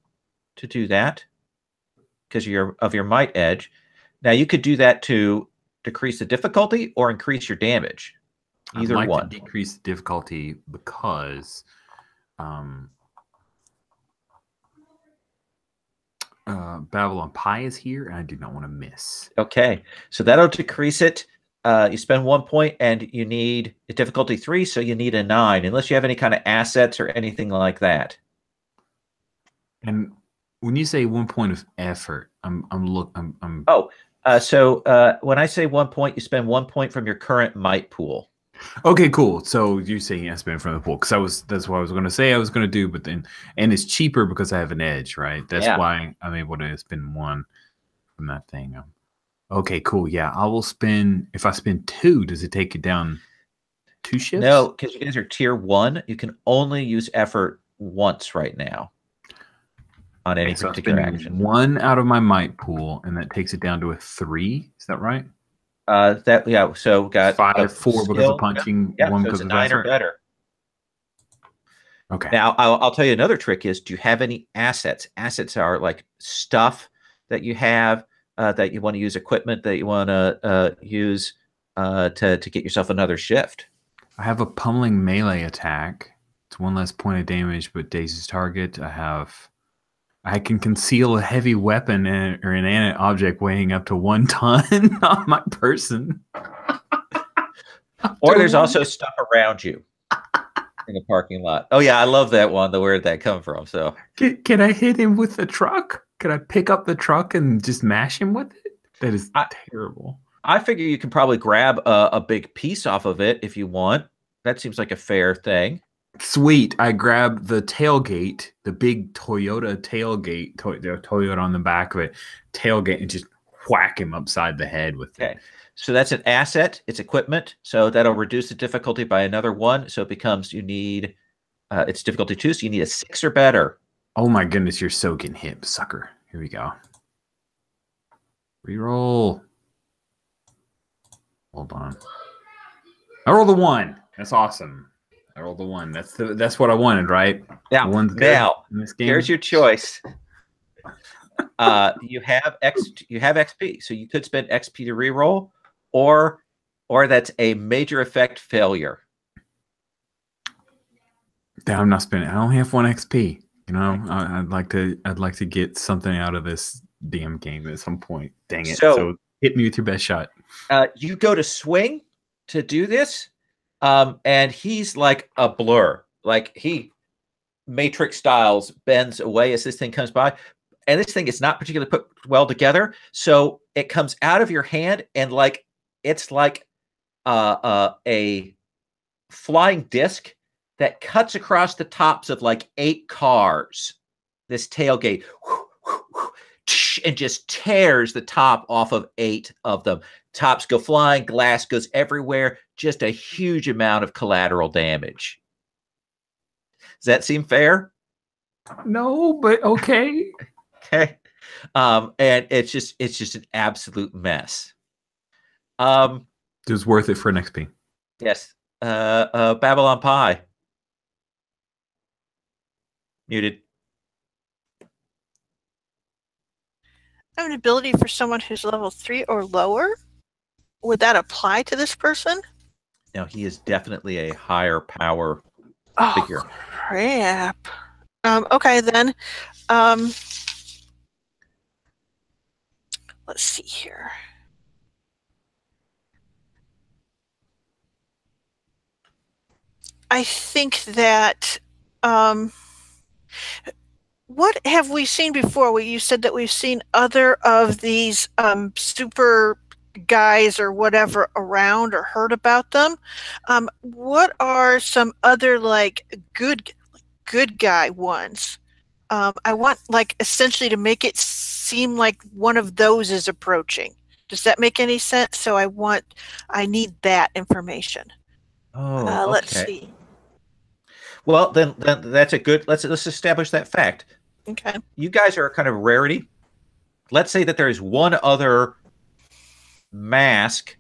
to do that because your of your might edge. Now you could do that to decrease the difficulty or increase your damage. Either like one. To decrease the difficulty because um, uh, Babylon Pie is here, and I do not want to miss. Okay, so that'll decrease it. Uh, you spend one point, and you need a difficulty three, so you need a nine, unless you have any kind of assets or anything like that. And when you say one point of effort, I'm I'm look I'm, I'm oh uh, so uh, when I say one point, you spend one point from your current might pool. Okay, cool. So you're saying I spend from the pool because I was that's what I was going to say I was going to do, but then and it's cheaper because I have an edge, right? That's yeah. why I'm able to spend one from that thing. Okay, cool. Yeah, I will spend. If I spend two, does it take it down two shifts? No, because you guys are tier one. You can only use effort once right now on any okay, so particular action. One out of my might pool, and that takes it down to a three. Is that right? Uh, that yeah. So got five, four because of punching, yeah, one so because of nine or better. Okay. Now I'll, I'll tell you another trick is: Do you have any assets? Assets are like stuff that you have uh, that you want to use, equipment that you want to uh, use uh, to to get yourself another shift. I have a pummeling melee attack. It's one less point of damage, but dazes target. I have I can conceal a heavy weapon and, or an inanimate object weighing up to one ton *laughs* on my person. *laughs* Or there's also stuff around you in the parking lot. Oh yeah, I love that one. The where did that come from? So Can, can I hit him with the truck? Can I pick up the truck and just mash him with it? That is I- terrible. I figure you can probably grab a, a big piece off of it if you want. That seems like a fair thing. Sweet. I grab the tailgate, the big Toyota tailgate, to- the Toyota on the back of it, tailgate, and just whack him upside the head with Okay. it. So that's an asset. It's equipment. So that'll reduce the difficulty by another one. So it becomes you need uh, it's difficulty two. So you need a six or better. Oh my goodness, you're so getting hit, sucker. Here we go. Reroll. Hold on. I rolled a one. That's awesome. I rolled a one. That's the that's what I wanted, right? Yeah. The one's good now in this game. here's your choice. Uh, you have X. You have XP. So you could spend XP to reroll, or or that's a major effect failure. Damn, I'm not spending. I only have one XP. You know, I, I'd like to. I'd like to get something out of this damn game at some point. Dang it! So- So, hit me with your best shot. uh, you go to swing to do this, um, and he's like a blur. Like he matrix styles bends away as this thing comes by, and this thing is not particularly put well together. So it comes out of your hand, and like it's like uh, uh, a flying disc that cuts across the tops of like eight cars. This tailgate. And just tears the top off of eight of them tops go flying, glass goes everywhere, just a huge amount of collateral damage. Does that seem fair? No, but okay. *laughs* Okay. Um, and it's just it's just an absolute mess. Um, It was worth it for an XP. yes. Uh, uh Babylon Pie. Muted. I have an ability for someone who's level three or lower. Would that apply to this person? Now he is definitely a higher power Oh, figure. crap. Um, okay, then. Um, let's see here. I think that. Um, what have we seen before? We, you said that we've seen other of these um, super guys or whatever around or heard about them. Um, what are some other like good good guy ones? Um, I want like essentially to make it seem like one of those is approaching. Does that make any sense? So I want I need that information. Oh, uh, Let's okay. see. Well, then, then that's a good. Let's let's establish that fact. Okay. you guys are a kind of rarity. Let's say that there is one other mask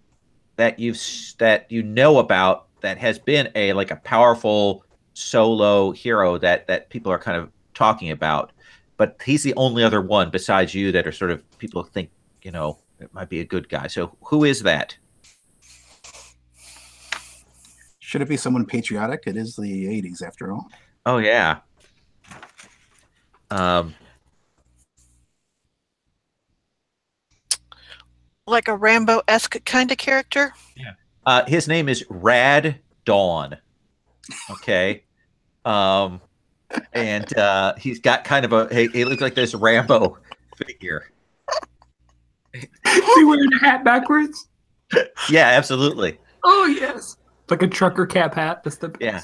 that you've that you know about that has been a like a powerful solo hero that that people are kind of talking about, but he's the only other one besides you that are sort of people think you know it might be a good guy. So who is that? Should it be someone patriotic? It is the 80s after all. Oh yeah. Um, Like a Rambo esque kind of character. Uh, his name is Rad Dawn. Okay. Um, and uh, he's got kind of a he, he looks like this Rambo figure. Is he wearing a hat backwards? Yeah, absolutely. Oh yes, like a trucker cap hat. That's the best. Yeah.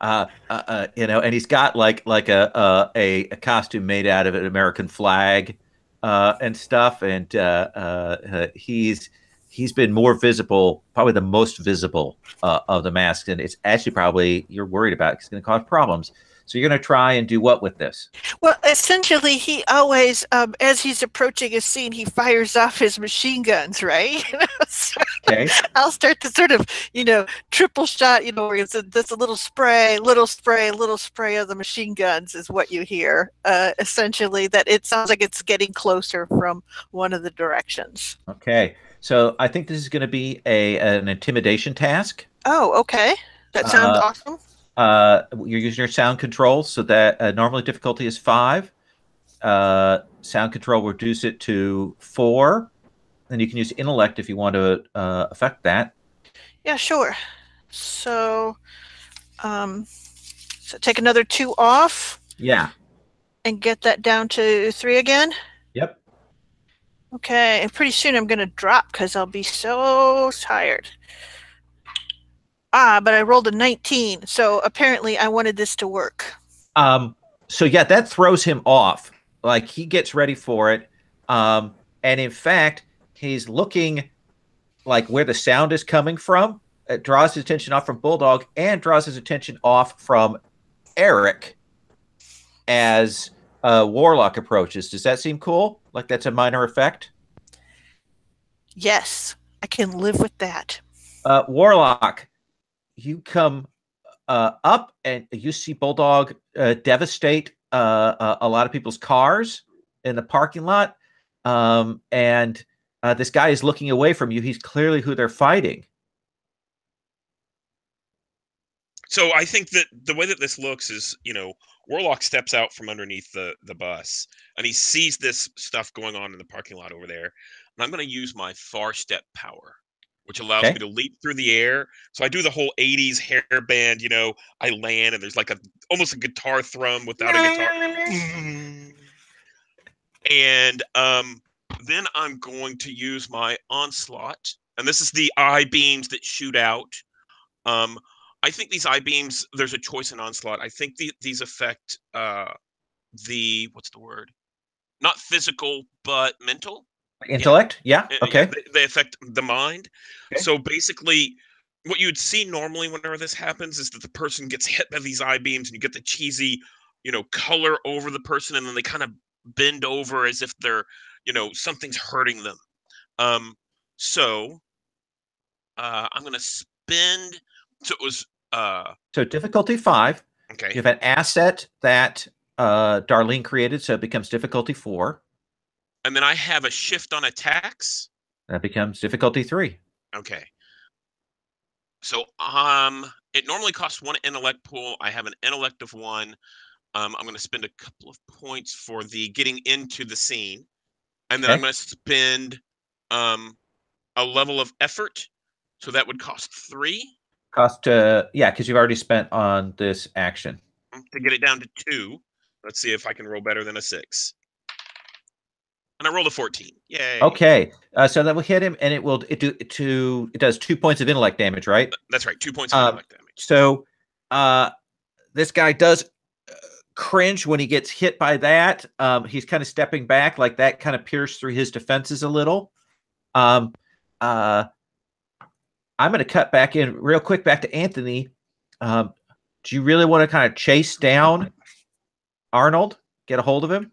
Uh, uh, uh, you know, and he's got like like a uh, a, a costume made out of an American flag uh, and stuff, and uh, uh, he's he's been more visible, probably the most visible uh, of the masks, and it's actually probably you're worried about it's going to cause problems. So you're going to try and do what with this? Well, essentially, he always, um, as he's approaching a scene, he fires off his machine guns, right? *laughs* so Okay. I'll start to sort of, you know, triple shot, you know, where it's a, a little spray, little spray, little spray of the machine guns is what you hear. Uh, essentially, that it sounds like it's getting closer from one of the directions. Okay. So I think this is going to be a an intimidation task. Oh, okay. That sounds Uh, awesome. Uh, you're using your sound controls, so that uh, normally difficulty is five. uh, sound control, reduce it to four. Then you can use intellect if you want to uh, affect that. Yeah, sure. So, um, so take another two off Yeah. and get that down to three again. Yep. Okay, and pretty soon I'm gonna drop because I'll be so tired. Ah, but I rolled a 19, so apparently I wanted this to work. Um, so yeah, that throws him off. Like he gets ready for it. Um, and in fact, he's looking like where the sound is coming from. It draws his attention off from Bulldog and draws his attention off from Eric as uh, Warlock approaches. Does that seem cool? Like that's a minor effect? Yes, I can live with that. Uh, Warlock, you come uh, up and you see Bulldog uh, devastate uh, a, a lot of people's cars in the parking lot. Um, and uh, this guy is looking away from you. He's clearly who they're fighting. So I think that the way that this looks is, you know, Warlock steps out from underneath the the bus and he sees this stuff going on in the parking lot over there. And I'm going to use my far step power, which allows Okay. me to leap through the air. So I do the whole 80s hair band, you know, I land and there's like a almost a guitar thrum without a guitar. *laughs* and um then I'm going to use my onslaught. And this is the eye beams that shoot out. Um I think these I beams. There's a choice in onslaught. I think the, these affect uh, the what's the word? Not physical, but mental. Intellect? Yeah. Uh, yeah, Okay. they, they affect the mind. Okay. So basically, what you would see normally whenever this happens is that the person gets hit by these eye beams, and you get the cheesy, you know, color over the person, and then they kind of bend over as if they're, you know, something's hurting them. Um, so uh, I'm gonna spend. So it was uh, So difficulty five. okay. You have an asset that uh, Darlene created, so it becomes difficulty four. And then I have a shift on attacks. That becomes difficulty three. Okay. So um it normally costs one intellect pool. I have an intellect of one. Um, I'm gonna spend a couple of points for the getting into the scene. And then I'm gonna spend um a level of effort. So that would cost three Cost, uh, yeah, because you've already spent on this action. to get it down to two. Let's see if I can roll better than a six. And I rolled a 14. Yay. Okay, uh, so that will hit him, and it will it do to it does two points of intellect damage, right? That's right. Two points of Um, intellect damage. So, uh, this guy does uh, cringe when he gets hit by that. Um, he's kind of stepping back, like that kind of pierced through his defenses a little. Um, uh, I'm going to cut back in real quick back to Anthony. Um, do you really want to kind of chase down Arnold, get a hold of him?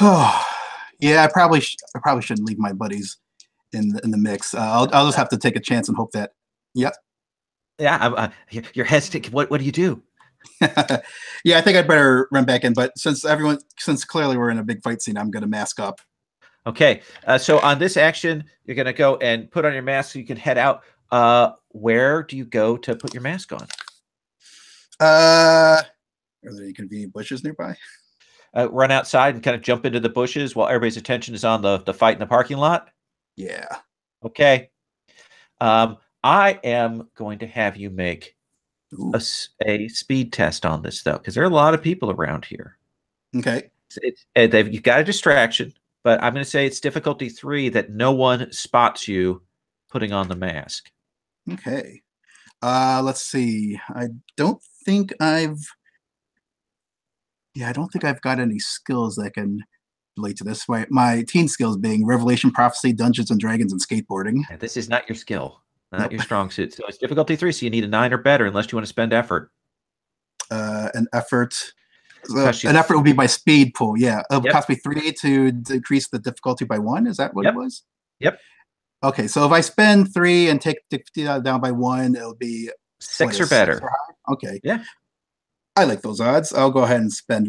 Oh, *sighs* yeah. I probably sh- I probably shouldn't leave my buddies in the, in the mix. Uh, I'll I'll just have to take a chance and hope that. Yep. Yeah, I'm, uh, you're- hesitant. What what do you do? *laughs* yeah, I think I'd better run back in. But since everyone, since clearly we're in a big fight scene, I'm gonna mask up. Okay, uh, so on this action, you're going to go and put on your mask so you can head out. Uh, where do you go to put your mask on? Uh, are there any convenient bushes nearby? Uh, run outside and kind of jump into the bushes while everybody's attention is on the the fight in the parking lot. Yeah. Okay. Um, I am going to have you make a, a, speed test on this though, because there are a lot of people around here. okay. It's, it's uh, they've you've got a distraction, but I'm going to say it's difficulty three that no one spots you putting on the mask. Okay. Uh, let's see. I don't think I've. Yeah, I don't think I've got any skills that can relate to this. My my teen skills being Revelation, Prophecy, Dungeons and Dragons, and skateboarding. Yeah, This is not your skill, not Nope. your strong suit. So it's difficulty three. So you need a nine or better, unless you want to spend effort. Uh, an effort. You- an effort would be my speed pool. Yeah, it would Yep. cost me three to decrease the difficulty by one. Is that what Yep. it was? Yep. Okay, so if I spend three and take down by one, it'll be Six what, or better. Okay. Yeah. I like those odds. I'll go ahead and spend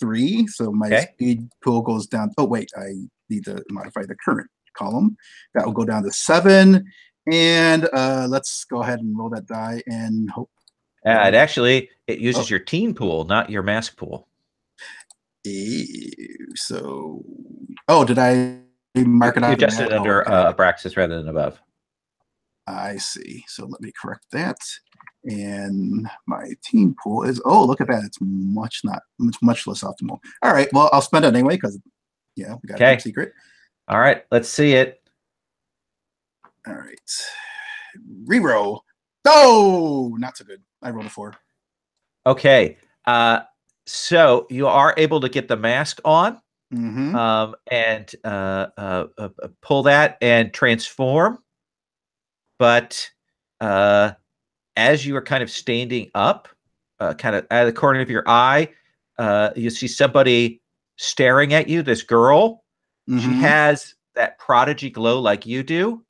three. So my Okay. speed pool goes down. Oh, wait, I need to modify the current column. That will go down to seven. And uh, let's go ahead and roll that die and hope. Uh, it actually it uses Oh. your teen pool, not your mask pool. So, oh, did I mark it You adjusted? Oh, under okay. uh, Abraxas rather than above. I see. So let me correct that. And my team pool is oh look at that. It's much not much much less optimal. All right. Well, I'll spend it anyway because yeah, we got a Okay. top secret. All right, let's see it. All right. Reroll. No, not so good. I rolled a four. Okay. Uh, so you are able to get the mask on Mm-hmm. um, and uh, uh, uh, uh, pull that and transform. But uh, as you are kind of standing up, uh, kind of out of the corner of your eye, uh, you see somebody staring at you. This girl, she Mhm. has that prodigy glow like you do,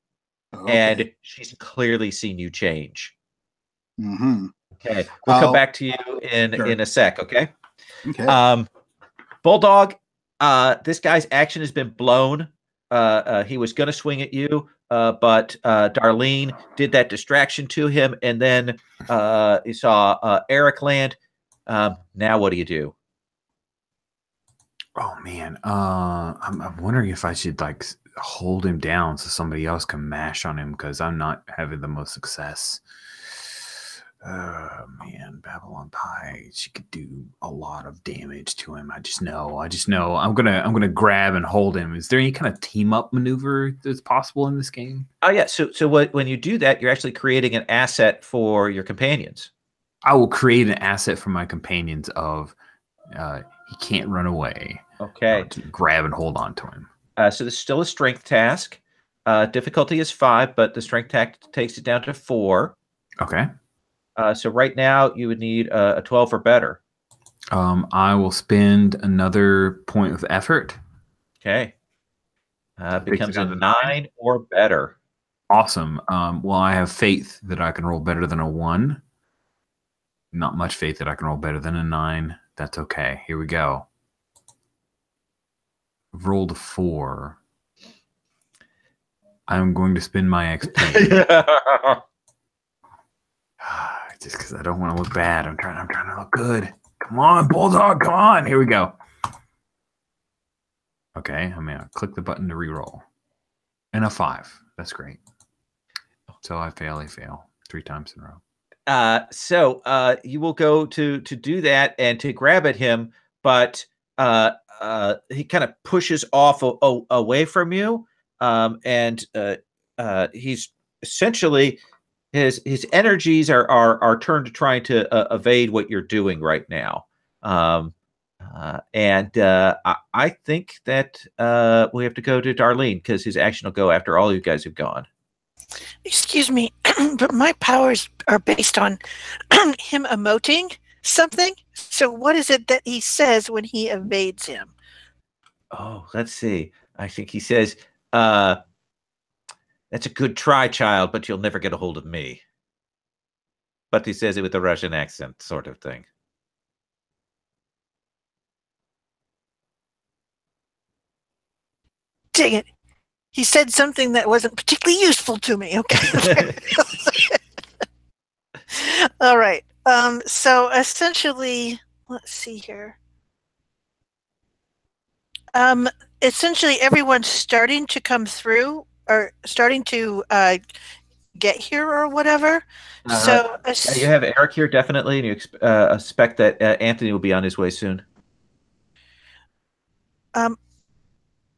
Okay. and she's clearly seen you change. Mhm. Okay, we'll I'll- come back to you in Sure. in a sec. Okay. okay. Um, Bulldog, uh, this guy's action has been blown. Uh, uh, he was going to swing at you, uh, but uh, Darlene did that distraction to him, and then uh, you saw uh, Eric land. Um, now, what do you do? Oh man, uh, I'm, I'm wondering if I should like hold him down so somebody else can mash on him because I'm not having the most success. Oh man, Babylon Pie, she could do a lot of damage to him. I just know. I just know. I'm gonna I'm gonna grab and hold him. Is there any kind of team up maneuver that's possible in this game? Oh yeah, so so what, when you do that, you're actually creating an asset for your companions. I will create an asset for my companions of uh, he can't run away. Okay. Uh, to grab and hold on to him. Uh, so there's still a strength task. Uh, difficulty is five, but the strength task takes it down to four. Okay. Uh, so right now you would need a, a 12 or better. Um, I will spend another point of effort. Okay. Uh, becomes a nine, nine. or better. Awesome. Um, well, I have faith that I can roll better than a one. Not much faith that I can roll better than a nine. That's okay. Here we go. I've rolled a four. I'm going to spend my XP. *laughs* *sighs* *sighs* *sighs* Just because I don't want to look bad. I'm trying. I'm trying to look good. Come on, bulldog. Come on. Here we go. Okay, I'm gonna click the button to reroll. And a five. That's great. So I fail. I fail three times in a row. uh, so uh, you will go to to do that and to grab at him, but uh, uh, he kind of pushes off a, a- away from you, um, and uh, uh, he's essentially his his energies are are are turned to trying to uh, evade what you're doing right now. Um, uh, and uh, I, I think that uh, we have to go to Darlene because his action will go after all you guys have gone. Excuse me, *clears throat* but my powers are based on *clears throat* him emoting something. So what is it that he says when he evades him? Oh, let's see. I think he says, uh, that's a good try, child, but you'll never get a hold of me. But he says it with a Russian accent, sort of thing. Dang it. He said something that wasn't particularly useful to me. Okay. *laughs* *laughs* All right. Um, so essentially, let's see here. Um, essentially, everyone's starting to come through or starting to uh, get here or whatever. Uh, so, uh, es- you have Eric here, definitely, and you exp- uh, expect that uh, Anthony will be on his way soon. Um,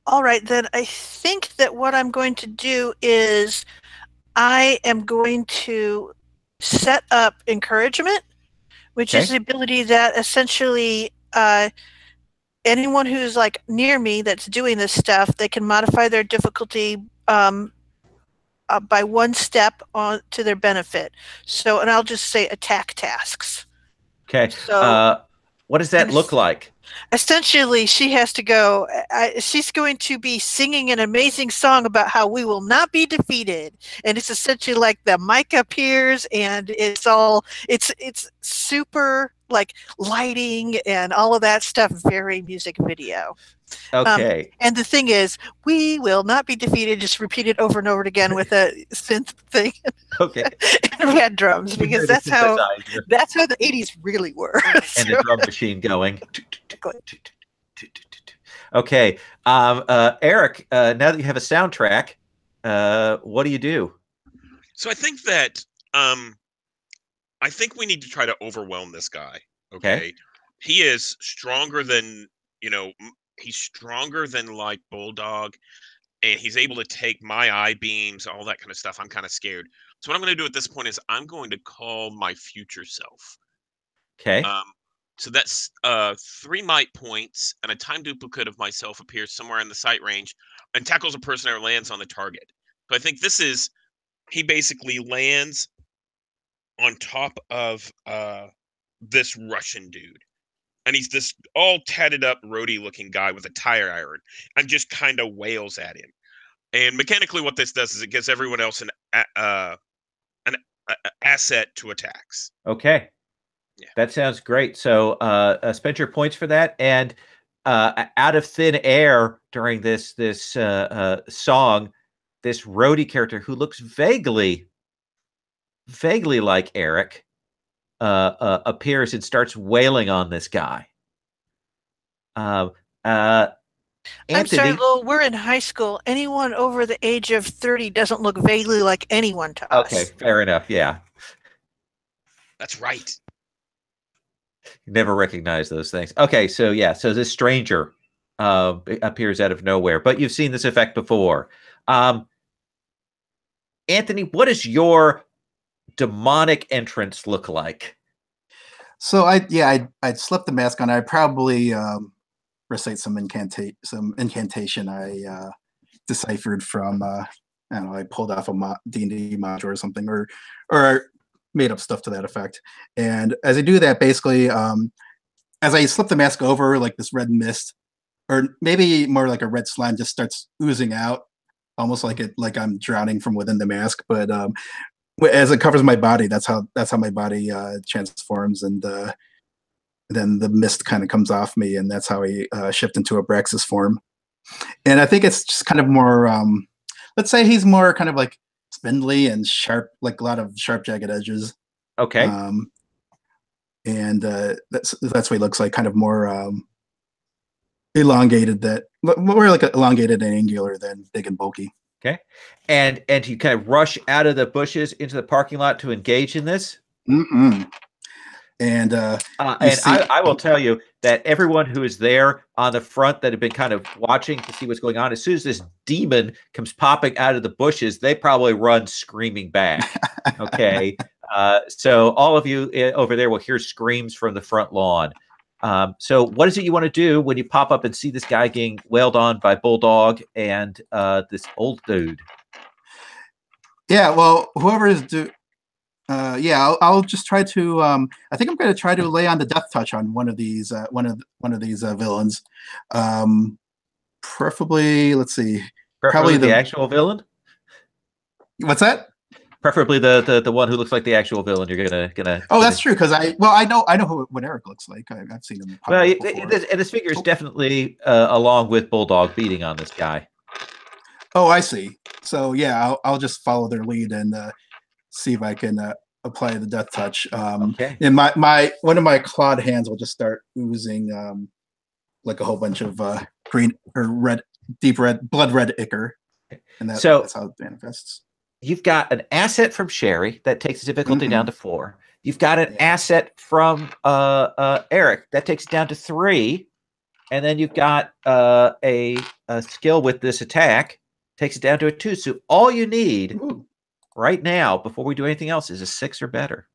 all right, then I think that what I'm going to do is I am going to set up encouragement, which is the ability that essentially uh, anyone who's like near me that's doing this stuff, they can modify their difficulty um, uh, by one step on to their benefit. So, and I'll just say attack tasks. Okay. So uh, what does that look like? essentially she has to go I, she's going to be singing an amazing song about how we will not be defeated and it's essentially like the mic appears and it's all it's it's super like lighting and all of that stuff very music video Okay. and the thing is we will not be defeated just repeat it over and over again with a synth thing *laughs* okay. *laughs* and we had drums because that's how that's how the 80s really were And the *laughs* drum machine going. Okay. Um, uh, Eric, uh, now that you have a soundtrack, uh, what do you do? So I think that um, I think we need to try to overwhelm this guy. Okay. Okay. He is stronger than you know. He's stronger than like Bulldog, and he's able to take my eye beams, all that kind of stuff. I'm kind of scared. So what I'm going to do at this point is I'm going to call my future self. Okay. Um, so that's uh, three might points, and a time duplicate of myself appears somewhere in the sight range and tackles a person or lands on the target. So I think this is he basically lands on top of uh, this Russian dude. And he's this all tatted up, roadie looking guy with a tire iron and just kind of wails at him. And mechanically, what this does is it gives everyone else an a- uh, an asset to attacks. Okay. Yeah. That sounds great. So uh, uh, spend your points for that. And uh, out of thin air during this this uh, uh, song, this roadie character who looks vaguely, vaguely like Eric, uh, uh, appears and starts wailing on this guy. Um, uh, I'm sorry, Lowell. We're in high school. Anyone over the age of 30 doesn't look vaguely like anyone to us. okay, fair enough. Yeah, That's right. you never recognize those things. Okay, so yeah, so this stranger uh, appears out of nowhere, but you've seen this effect before. Um, Anthony, what is your demonic entrance look like? So I yeah I I'd slip the mask on. I probably um, recite some incantate some incantation I uh, deciphered from uh, I don't know I pulled off a mo- D&D module or something or or made up stuff to that effect. And as I do that, basically, um, as I slip the mask over, like this red mist, or maybe more like a red slime, just starts oozing out, almost like it like I'm drowning from within the mask. But um, as it covers my body, that's how that's how my body uh, transforms, and uh, then the mist kind of comes off me, and that's how I uh, shift into Abraxas form. And I think it's just kind of more. Um, let's say he's more kind of like spindly and sharp, like a lot of sharp, jagged edges. Okay, Um, and uh, that's that's what he looks like, kind of more um, elongated. That more like elongated and angular than big and bulky. And and you kind of rush out of the bushes into the parking lot to engage in this. Mm-mm. And uh, Uh, and I, see- I will tell you that everyone who is there on the front that had been kind of watching to see what's going on, as soon as this demon comes popping out of the bushes, they probably run screaming back. Okay. *laughs* uh, so all of you uh, over there will hear screams from the front lawn. Um, so what is it you want to do when you pop up and see this guy getting wailed on by Bulldog and uh, this old dude? yeah, well, whoever is do, uh, yeah, I'll, I'll just try to. Um, I think I'm going to try to lay on the death touch on one of these, uh, one of one of these uh, villains. Um, preferably, let's see, Preferably the, the- actual villain? what's that? Preferably the, the the one who looks like the actual villain. You're gonna gonna. Oh, gonna- that's true. Because I, well, I know, I know who, what Eric looks like. I, I've seen him. Well, it, it- this, and this figure is Oh. definitely uh, along with Bulldog beating on this guy. Oh, I see. So yeah, I'll, I'll just follow their lead and uh, see if I can uh, apply the death touch. Um, Okay. and my my one of my clawed hands will just start oozing um, like a whole bunch of uh, green or red, deep red, blood red ichor, and that, So- that's how it manifests. You've got an asset from Sherry that takes the difficulty down to four. You've got an Yeah. asset from uh, uh, Eric that takes it down to three, and then you've got uh, a, a skill with this attack takes it down to a two. So all you need Ooh, right now before we do anything else is a six or better.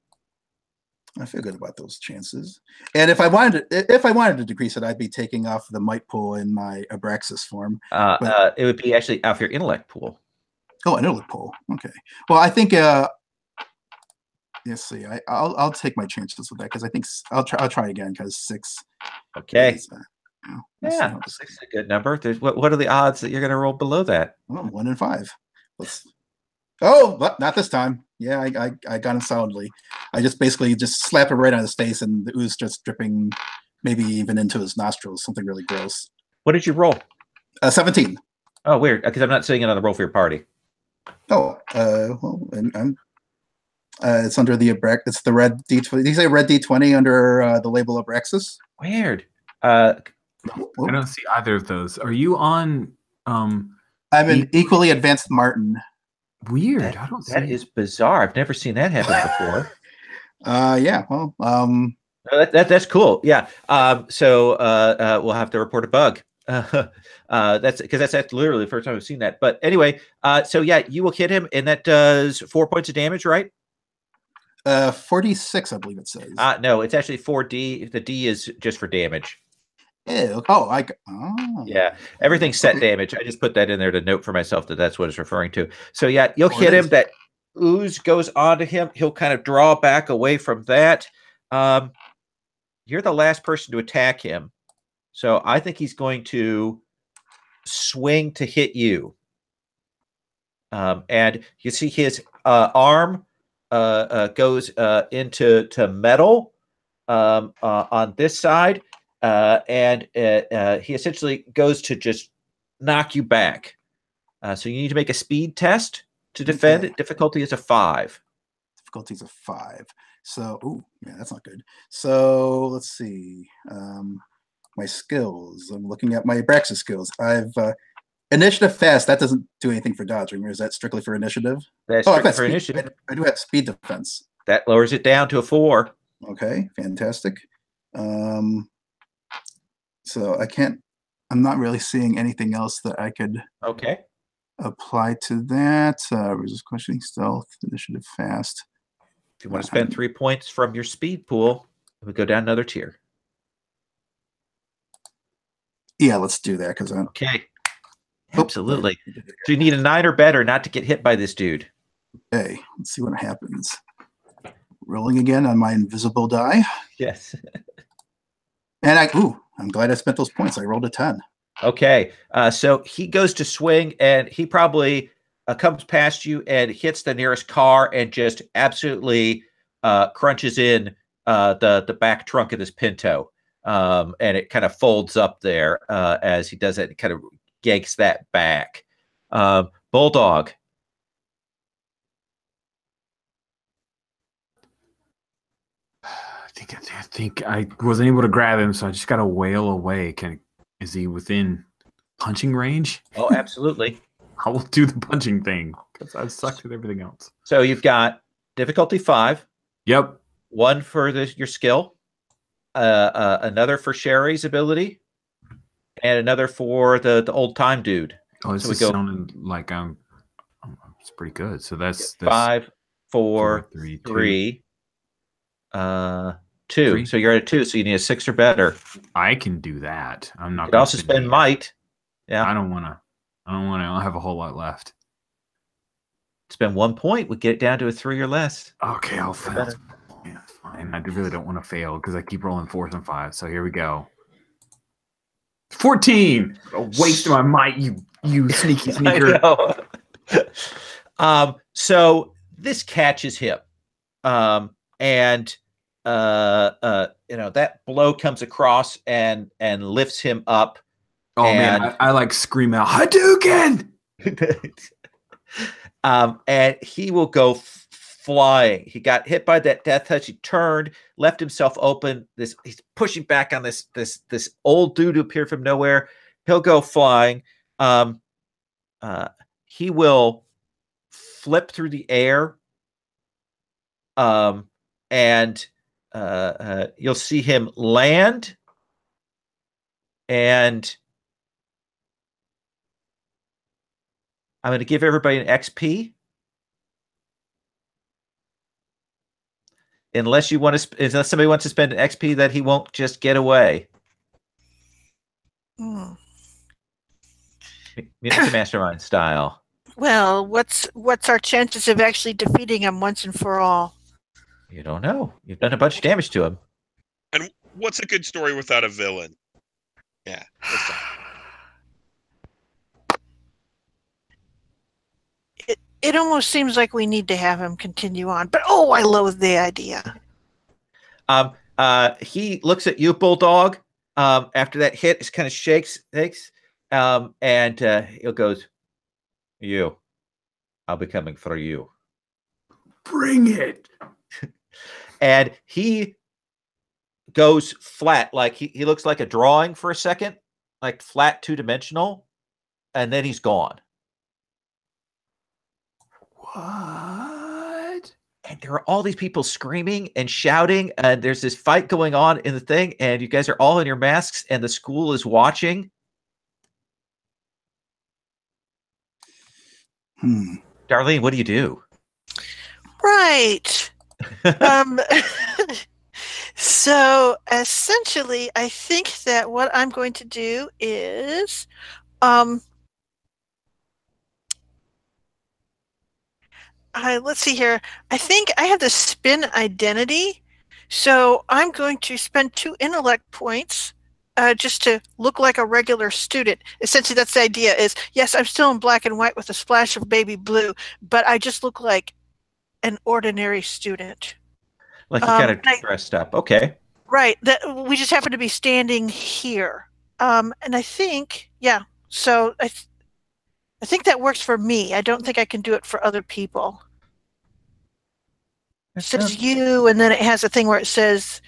I feel good about those chances. And if I wanted, to, if I wanted to decrease it, I'd be taking off the might pool in my Abraxas form. Uh, But- uh, it would be actually off your intellect pool. Oh, an intellect pool. Okay. Well, I think. uh Let's see. I, I'll I'll take my chances with that because I think I'll try. I'll try again because six. Okay. is, uh, you know, Yeah, six is a good number. There's what? What are the odds that you're going to roll below that? Oh, one in five. Let's. Oh, but not this time. Yeah, I, I, I got him solidly. I just basically just slap it right on his face, and the ooze just dripping, maybe even into his nostrils. Something really gross. What did you roll? Uh, Seventeen. Oh, weird. Because I'm not seeing the roll for your party. Oh, uh, well, and I'm. Uh, it's under the Abrax. It's the red D. Did you say red D twenty under uh, the label Abraxas? Weird. Uh, I don't see either of those. Are you on? Um, I'm an equally advanced Martin. weird. That- I don't see. That is bizarre. I've never seen that happen before. *laughs* Uh, yeah. Well, um, that, that, that's cool. Yeah. Um, so uh, uh, we'll have to report a bug. Uh, *laughs* uh, that's because that's, that's literally the first time I've seen that. But anyway, uh, so yeah, you will hit him, and that does four points of damage, right? uh, 46, I believe it says. Uh, no, it's actually four D. The D is just for damage. Ew. Oh, I. Oh. Yeah, everything's set damage. I just put that in there to note for myself that that's what it's referring to. So yeah, you'll hit him. That ooze goes onto him. He'll kind of draw back away from that. Um, you're the last person to attack him, so I think he's going to swing to hit you. Um, and you see his uh, arm uh, uh, goes uh, into to metal um, uh, on this side, uh, and uh, uh, he essentially goes to just knock you back. Uh, so you need to make a speed test to defend. Okay. Difficulty is a five. Difficulty is a five. So, ooh, yeah, that's not good. So let's see. Um, my skills. I'm looking at my Abraxas skills. I've uh, initiative fast. That doesn't do anything for dodging. Or is that strictly for initiative? That's Oh, I've strictly got for speed. initiative. I, I do have speed defense. That lowers it down to a four. Okay, fantastic. Um, so I can't. I'm not really seeing anything else that I could Okay. apply to that. Uh, resist questioning, stealth, initiative, fast. If you want to spend three points from your speed pool, we go down another tier. Yeah, let's do that because I. Okay. Oh, Absolutely. So you need a nine or better not to get hit by this dude. Okay, let's see what happens. Rolling again on my invisible die. Yes. And I, ooh, I'm glad I spent those points. I rolled a 10. Okay. Uh, so he goes to swing and he probably uh, comes past you and hits the nearest car and just absolutely uh, crunches in uh, the the back trunk of this Pinto. Um, and it kind of folds up there uh, as he does it. It kind of yanks that back. Um, Bulldog. I think I think I wasn't able to grab him, so I just got to wail away. Can is he within punching range? Oh, *laughs* absolutely. I will do the punching thing because I sucked at everything else. so you've got difficulty five, Yep. one for the, your skill, uh, uh, another for Sherry's ability, and another for the the old time dude. Oh, this So is go- sounding like I'm. I'm- It's pretty good. So that's, that's Five, four, four, three, two. uh, two. Three. So you're at a two. So you need a six or better. I can do that. I'm not. You could gonna also spend might. Yeah, I don't want to. I don't want to. I don't have a whole lot left. spend one point. We get it down to a three or less. Okay, I'll fail. Fine. I really don't want to fail because I keep rolling fours and fives. So here we go. Fourteen. A waste of my might, you you *laughs* sneaky sneaker. *laughs* um, so this catches him, um, and uh, uh, you know that blow comes across and and lifts him up. Oh man, I, I like scream out Hadouken. *laughs* um, and he will go f- flying. He got hit by that death touch. He turned, left himself open. This he's pushing back on this this this old dude who appeared from nowhere. He'll go flying. Um, uh, he will flip through the air. Um, and uh, uh, you'll see him land. And I'm going to give everybody an XP. Unless you want to, sp- unless somebody wants to spend an XP that he won't just get away. Hmm. Mr. Mastermind style. *coughs* Well, what's what's our chances of actually defeating him once and for all? You don't know. You've done a bunch of damage to him. And what's a good story without a villain? Yeah. that's all. It it almost seems like we need to have him continue on, but oh, I loathe the idea. Um, uh, he looks at you, Bulldog. Um, after that hit, it kind of shakes, shakes, um, and uh, he goes, "You, I'll be coming for you." Bring it. *laughs* and he goes flat. Like he, he looks like a drawing for a second, like flat two dimensional, and then he's gone. What? And there are all these people screaming and shouting, and there's this fight going on in the thing, and you guys are all in your masks, and the school is watching. Hmm. Darlene, what do you do? Right. *laughs* um, *laughs* so essentially, I think that what I'm going to do is, um, I let's see here. I think I have the spin identity, so I'm going to spend two intellect points. Uh, just to look like a regular student. Essentially, that's the idea. Is yes, I'm still in black and white with a splash of baby blue, but I just look like an ordinary student. Like you Um, kind of I- up. Okay. Right. That we just happen to be standing here. Um, and I think, yeah. So I, th- I think that works for me. I don't think I can do it for other people. It says you, and then it has a thing where it says,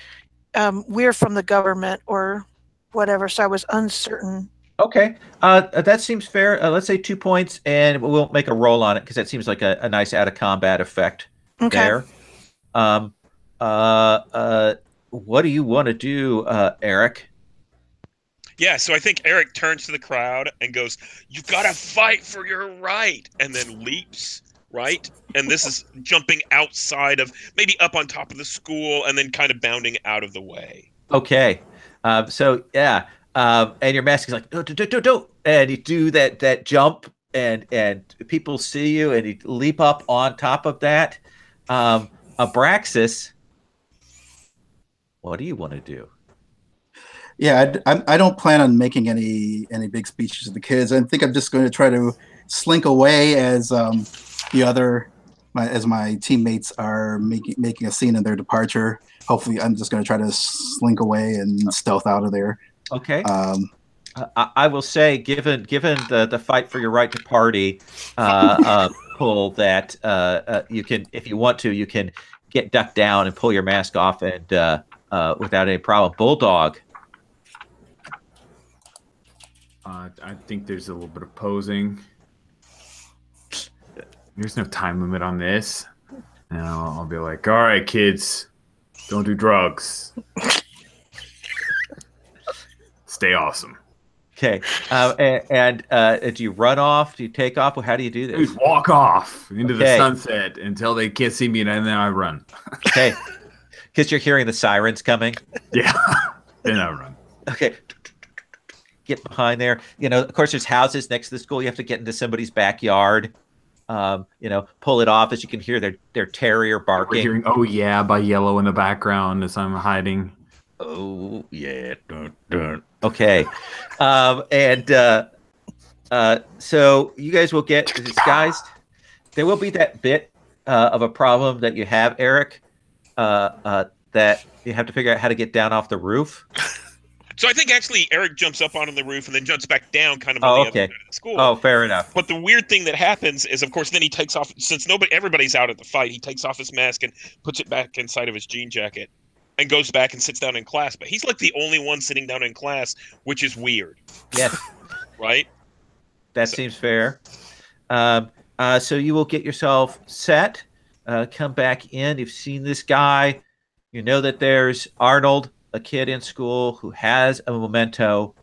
um, "We're from the government" or whatever. So I was uncertain. Okay, uh, that seems fair. Uh, let's say two points, and we'll make a roll on it because that seems like a, a nice out of combat effect Okay. there. Um, uh, uh, what do you want to do, uh, Eric? Yeah, so I think Eric turns to the crowd and goes, "You gotta fight for your right," and then leaps right. And this is jumping outside of maybe up on top of the school and then kind of bounding out of the way. Okay, um, so yeah, um, and your mask is like don't, don't, don't, don't, and you do that that jump, and and people see you, and you leap up on top of that. Um, Abraxas, what do you want to do? Yeah, I, I, I don't plan on making any any big speeches to the kids. I think I'm just going to try to slink away as um, the other my, as my teammates are making making a scene in their departure. Hopefully, I'm just going to try to slink away and stealth out of there. Okay. Um, Uh, I, I will say, given given the, the fight for your right to party uh, *laughs* uh, pull, that uh, uh, you can, if you want to, you can get ducked down and pull your mask off, and uh, uh, without any problem. Bulldog. Uh, I think there's a little bit of posing. There's no time limit on this. And I'll, I'll be like, all right, kids, don't do drugs. Stay awesome. Okay. Uh, and and uh, do you run off? Do you take off? Well, how do you do this? Dude, walk off into the sunset until they can't see me, and then I run. *laughs* Okay. Because you're hearing the sirens coming. Yeah, *laughs* then I run. Okay. Get behind there. You know, of course, there's houses next to the school. You have to get into somebody's backyard. Um, you know, pull it off as you can hear their their terrier We're barking. hearing "Oh yeah" by Yello in the background as I'm hiding. Oh yeah. Dun, dun. Okay. Um, and uh, uh, so you guys will get disguised. There will be that bit uh, of a problem that you have, Eric, uh, uh, that you have to figure out how to get down off the roof. So I think actually Eric jumps up onto the roof and then jumps back down, kind of Oh, on the okay. other side of the school. Oh, fair enough. But the weird thing that happens is, of course, then he takes off since nobody, everybody's out at the fight. He takes off his mask and puts it back inside of his jean jacket, and goes back and sits down in class. But he's like the only one sitting down in class, which is weird, Yes, *laughs* right? that So- seems fair. Um, uh, so you will get yourself set. Uh, come back in. You've seen this guy. You know that there's Arnold, a kid in school who has a memento.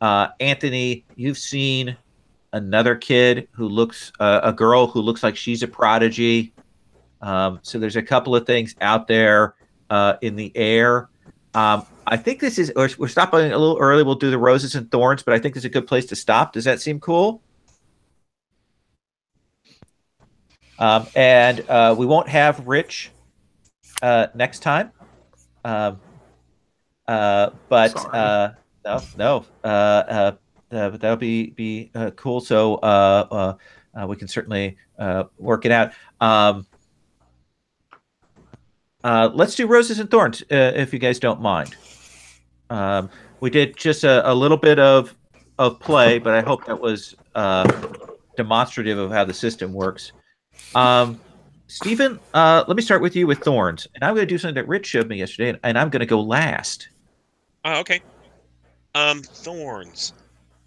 Uh, Anthony, you've seen another kid who looks, uh, a girl who looks like she's a prodigy. Um, so there's a couple of things out there uh, in the air. Um, I think this is, we're, we're stopping a little early. We'll do the roses and thorns, but I think is a good place to stop. Does that seem cool? Um, and uh, we won't have Rich uh, next time. Um, uh, but uh, no, no, uh, uh, uh, but that'll be be uh, cool. So uh, uh, uh, we can certainly uh, work it out. Um, uh, let's do roses and thorns, uh, if you guys don't mind. Um, we did just a, a little bit of of play, but I hope that was uh, demonstrative of how the system works. Um, Stephen, uh, let me start with you with thorns, and I'm going to do something that Rich showed me yesterday, and I'm going to go last. Oh, okay. Um, thorns.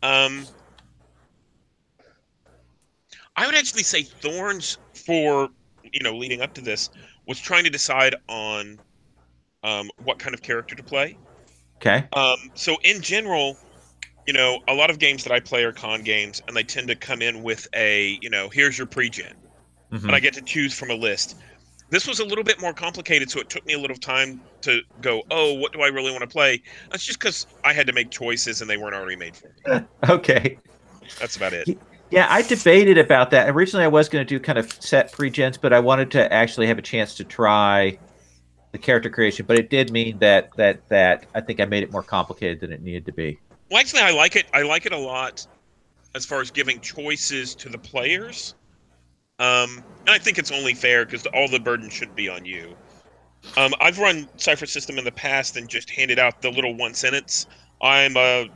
Um, I would actually say thorns for you know leading up to this was trying to decide on um, what kind of character to play. Okay. Um, so in general, you know, a lot of games that I play are con games, and they tend to come in with a you know here's your pre-gen, Mhm. and I get to choose from a list. This was a little bit more complicated, so it took me a little time to go, oh, what do I really want to play? That's just because I had to make choices and they weren't already made for me. *laughs* Okay. That's about it. Yeah, I debated about that. Originally, I was going to do kind of set pre-gens, but I wanted to actually have a chance to try the character creation. But it did mean that that that I think I made it more complicated than it needed to be. Well, actually, I like it. I like it a lot as far as giving choices to the players. Um, and I think it's only fair because all the burden should be on you. Um, I've run Cypher System in the past and just handed out the little one sentence. I'm a,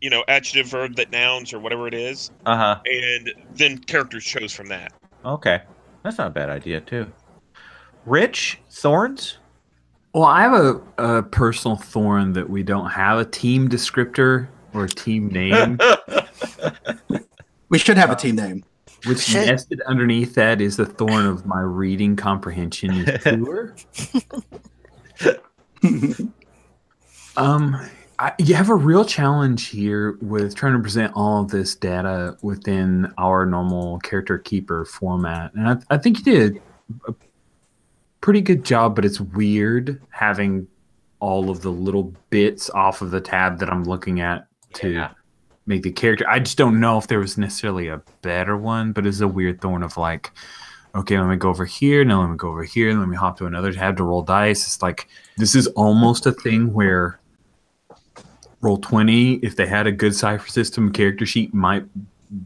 you know, adjective, verb that nouns or whatever it is, Uh huh. and then characters chose from that. Okay, that's not a bad idea too. Rich thorns. Well, I have a, a personal thorn that we don't have a team descriptor or a team name, *laughs* We should have a team name. Which Shit. *laughs* nested underneath that is the thorn of my reading comprehension is *laughs* poor. Um, I, you have a real challenge here with trying to present all of this data within our normal character keeper format, and I, I think you did a pretty good job. But it's weird having all of the little bits off of the tab that I'm looking at to Yeah. Make the character. I just don't know if there was necessarily a better one, but it's a weird thorn of like, okay, let me go over here, now let me go over here, let me hop to another tab to roll dice. It's like this is almost a thing where Roll20 if they had a good Cypher System character sheet might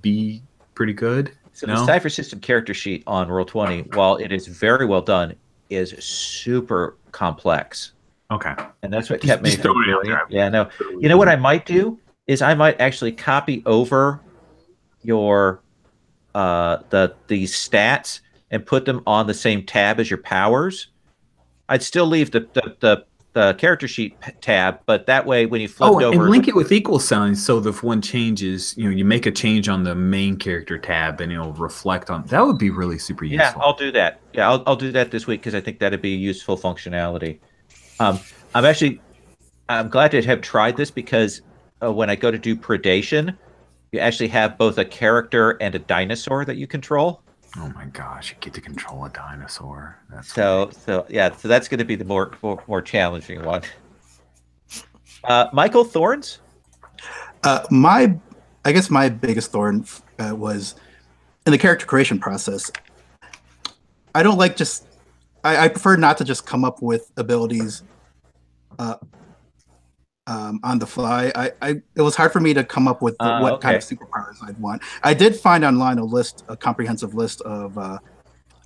be pretty good So No? the Cypher System character sheet on Roll20, while it is very well done, is super complex, okay and that's what Just- kept me. just it out from there. Yeah, no. You know what I might do is I might actually copy over your uh the these stats and put them on the same tab as your powers. I'd still leave the the, the, the character sheet p- tab, but that way when you flip oh over and link it with equal signs so that if one changes you know you make a change on the main character tab and it'll reflect on that would be really super useful. Yeah, I'll do that. Yeah, I'll, I'll do that this week because I think that'd be useful functionality. Um, I'm actually I'm glad to have tried this because uh, when I go to do Predation, you actually have both a character and a dinosaur that you control. oh my gosh you get to control a dinosaur that's So so yeah, so that's going to be the more more, more challenging one. Uh, Michael Thorns. Uh, my, I guess my biggest thorn uh, was in the character creation process. I don't like just. I, I prefer not to just come up with abilities. Uh, um, on the fly, I, I it was hard for me to come up with the, Ah, what kind of superpowers I'd want. I did find online a list, a comprehensive list of uh,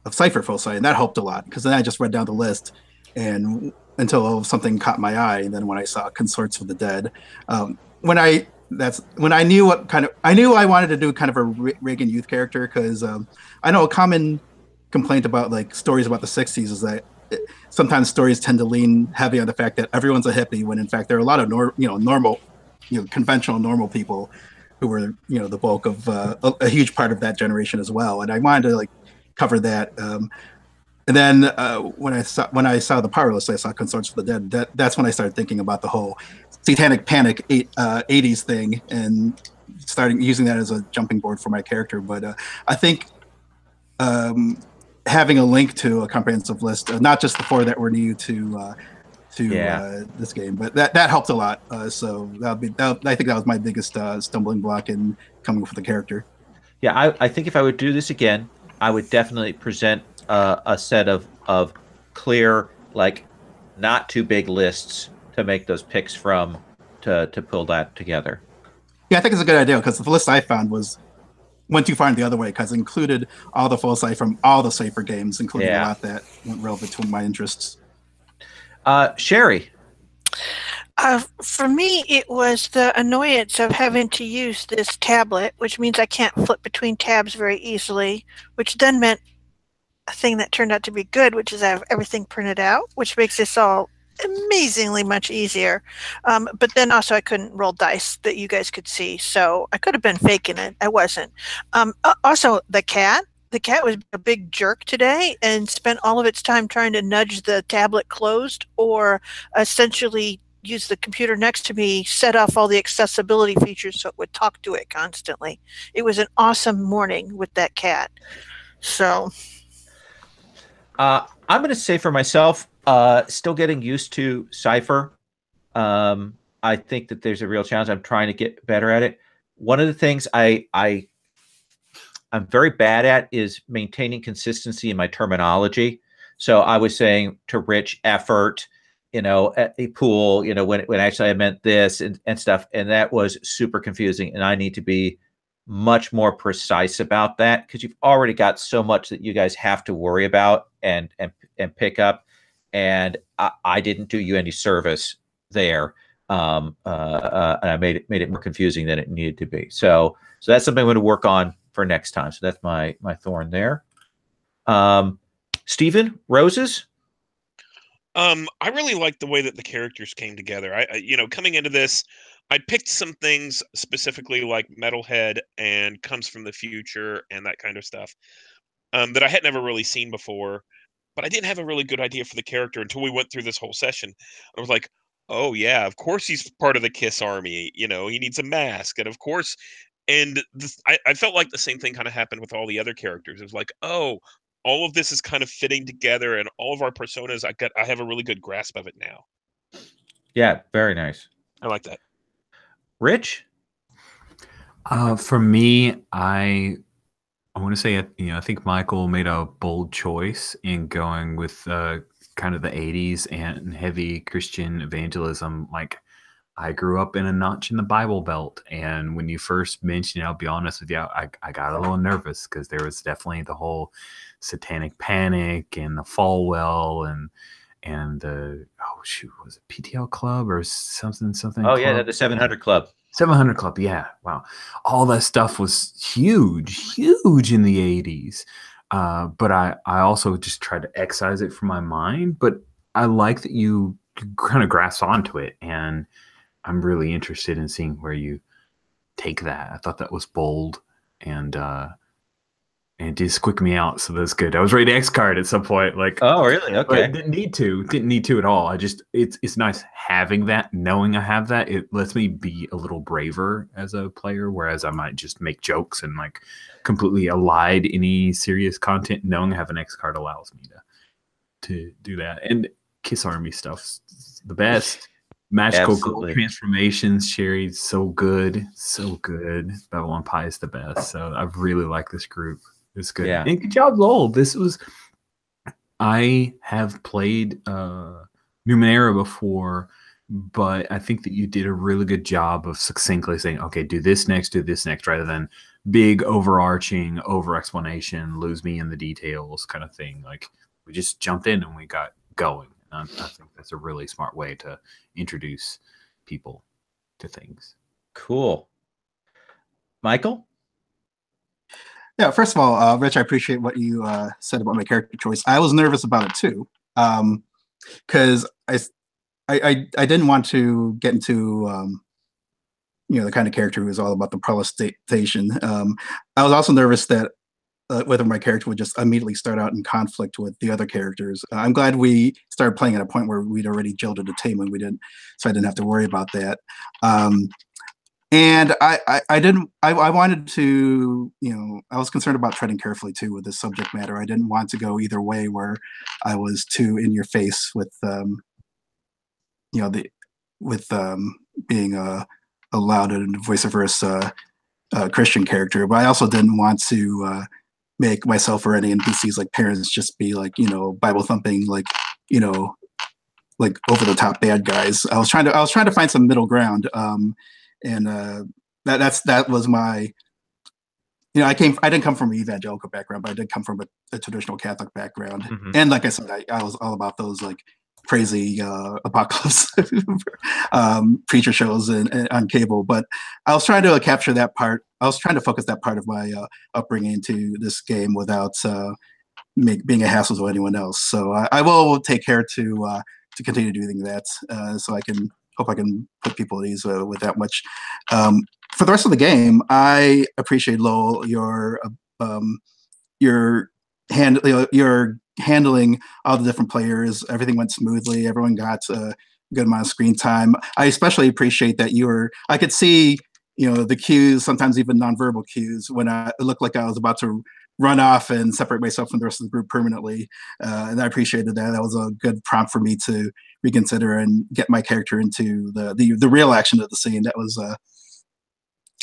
of Cypher foci, and that helped a lot because then I just read down the list and until something caught my eye. And then when I saw Consorts of the Dead, um, when I that's when I knew what kind of I knew I wanted to do kind of a Reagan youth character because um, I know a common complaint about like stories about the 60s is that sometimes stories tend to lean heavy on the fact that everyone's a hippie when in fact there are a lot of nor- you know normal you know conventional normal people who were you know the bulk of uh, a, a huge part of that generation as well. And I wanted to like cover that um, and then uh, when I saw when I saw the powerless I saw Consorts of the Dead. That that's when I started thinking about the whole satanic panic eight, uh, 80s thing and starting using that as a jumping board for my character. But uh, i think um, having a link to a comprehensive list uh, not just the four that were new to uh, to Yeah. uh, this game but that that helped a lot uh, so that would be that, i think that was my biggest uh, stumbling block in coming up with the character Yeah, I, I think if I would do this again, I would definitely present uh, a set of of clear, like, not too big lists to make those picks from to to pull that together. yeah i think it's a good idea because the list i found was went too far in the other way because included all the foci from all the Cypher games including Yeah. a lot that went relevant to my interests Uh, Sherry. Uh, for me, it was the annoyance of having to use this tablet, which means I can't flip between tabs very easily, which then meant a thing that turned out to be good, which is I have everything printed out, which makes this all amazingly much easier. Um, but then also I couldn't roll dice that you guys could see, so I could have been faking it. I wasn't. Um, also, the cat. The cat was a big jerk today and spent all of its time trying to nudge the tablet closed or essentially use the computer next to me, set off all the accessibility features so it would talk to it constantly. It was an awesome morning with that cat. So, uh, I'm going to say for myself, uh, still getting used to Cypher. Um, I think that there's a real challenge. I'm trying to get better at it. One of the things I I I'm very bad at is maintaining consistency in my terminology. So I was saying to Rich effort, you know, at a pool, you know, when when actually I meant this and, and stuff, and that was super confusing. And I need to be much more precise about that because you've already got so much that you guys have to worry about and and and pick up. And I, I didn't do you any service there. Um, uh, uh, and I made it made it more confusing than it needed to be. So so that's something I'm going to work on for next time. So that's my my thorn there. Um, Stephen Roses. Um, I really like the way that the characters came together. I, I, you know, coming into this, I picked some things specifically like Metalhead and Comes from the Future and that kind of stuff um, that I had never really seen before. But I didn't have a really good idea for the character until we went through this whole session. I was like, oh yeah, of course he's part of the Kiss Army. You know, he needs a mask, and of course, and this, I, I felt like the same thing kind of happened with all the other characters. It was like, oh, all of this is kind of fitting together, and all of our personas, I got, I have a really good grasp of it now. Yeah, very nice. I like that. Rich, uh, for me, I I want to say you know I think Michael made a bold choice in going with uh, kind of the '80s and heavy Christian evangelism, like I grew up in a notch in the Bible Belt, and when you first mentioned it, I'll be honest with you, I, I got a little nervous because there was definitely the whole satanic panic and the Falwell and and the oh shoot, was it PTL Club or something something? Oh yeah, the 700 Club. 700 Club, yeah, wow, all that stuff was huge, huge in the 80s. Uh, but I I also just tried to excise it from my mind. But I like that you kind of grasp onto it and I'm really interested in seeing where you take that. I thought that was bold and uh and just did squick me out, so that's good. I was ready to X card at some point, like oh really? Okay, I didn't need to, didn't need to at all. I just it's it's nice having that, knowing I have that. It lets me be a little braver as a player, whereas I might just make jokes and like completely elide any serious content. Knowing I have an X card allows me to to do that, and Kiss Army stuff's the best. *laughs* Magical transformations, Sherry's so good, so good. Babylon Pie is the best. So I really like this group. It's good. Yeah. And good job, Lowell. This was I have played uh Numenera before, but I think that you did a really good job of succinctly saying, okay, do this next, do this next, rather than big overarching over explanation, lose me in the details kind of thing. Like we just jumped in and we got going. I, I think that's a really smart way to introduce people to things. Cool. Michael? Yeah, first of all, uh, Rich, I appreciate what you uh, said about my character choice. I was nervous about it too, because um, I, I, I didn't want to get into um, you know the kind of character who is all about the protestation. Um, I was also nervous that uh, whether my character would just immediately start out in conflict with the other characters. Uh, I'm glad we started playing at a point where we'd already jilted a team and we didn't, so I didn't have to worry about that. And I, I, I didn't, I, I, wanted to, you know, I was concerned about treading carefully too with this subject matter. I didn't want to go either way where I was too in your face with, um, you know, the, with um, being a, a loud and vociferous uh, uh, Christian character, but I also didn't want to uh, make myself or any NPCs like parents just be like, you know, Bible thumping, like, you know, like over the top bad guys. I was trying to I was trying to find some middle ground. Um, and uh, that that's that was my you know, I came I didn't come from an evangelical background, but I did come from a, a traditional Catholic background. Mm-hmm. And like I said, I, I was all about those like crazy uh, apocalypse *laughs* um, preacher shows and, and, on cable. But I was trying to uh, capture that part. I was trying to focus that part of my uh, upbringing to this game without, uh, make being a hassle to anyone else. So I, I will take care to uh, to continue doing that, uh, so I can hope I can put people at ease uh, with that much. Um, for the rest of the game, I appreciate Lowell your um, your hand your handling all the different players. Everything went smoothly. Everyone got a good amount of screen time. I especially appreciate that you were. I could see you know the cues, sometimes even nonverbal cues, when I, looked like I was about to run off and separate myself from the rest of the group permanently. Uh, and I appreciated that. That was a good prompt for me to reconsider and get my character into the the, the real action of the scene. That was uh,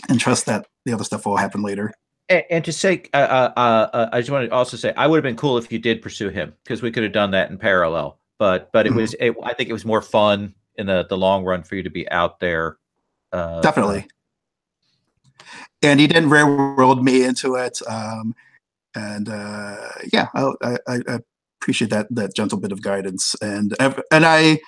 and trust that the other stuff will happen later. And, and to say, uh, uh, uh, I just want to also say, I would have been cool if you did pursue him because we could have done that in parallel. But but it mm-hmm. was, it, I think it was more fun in the the long run for you to be out there. Uh, Definitely. And he didn't railroad me into it. Um, and uh, yeah, I, I, I, appreciate that that gentle bit of guidance. And and I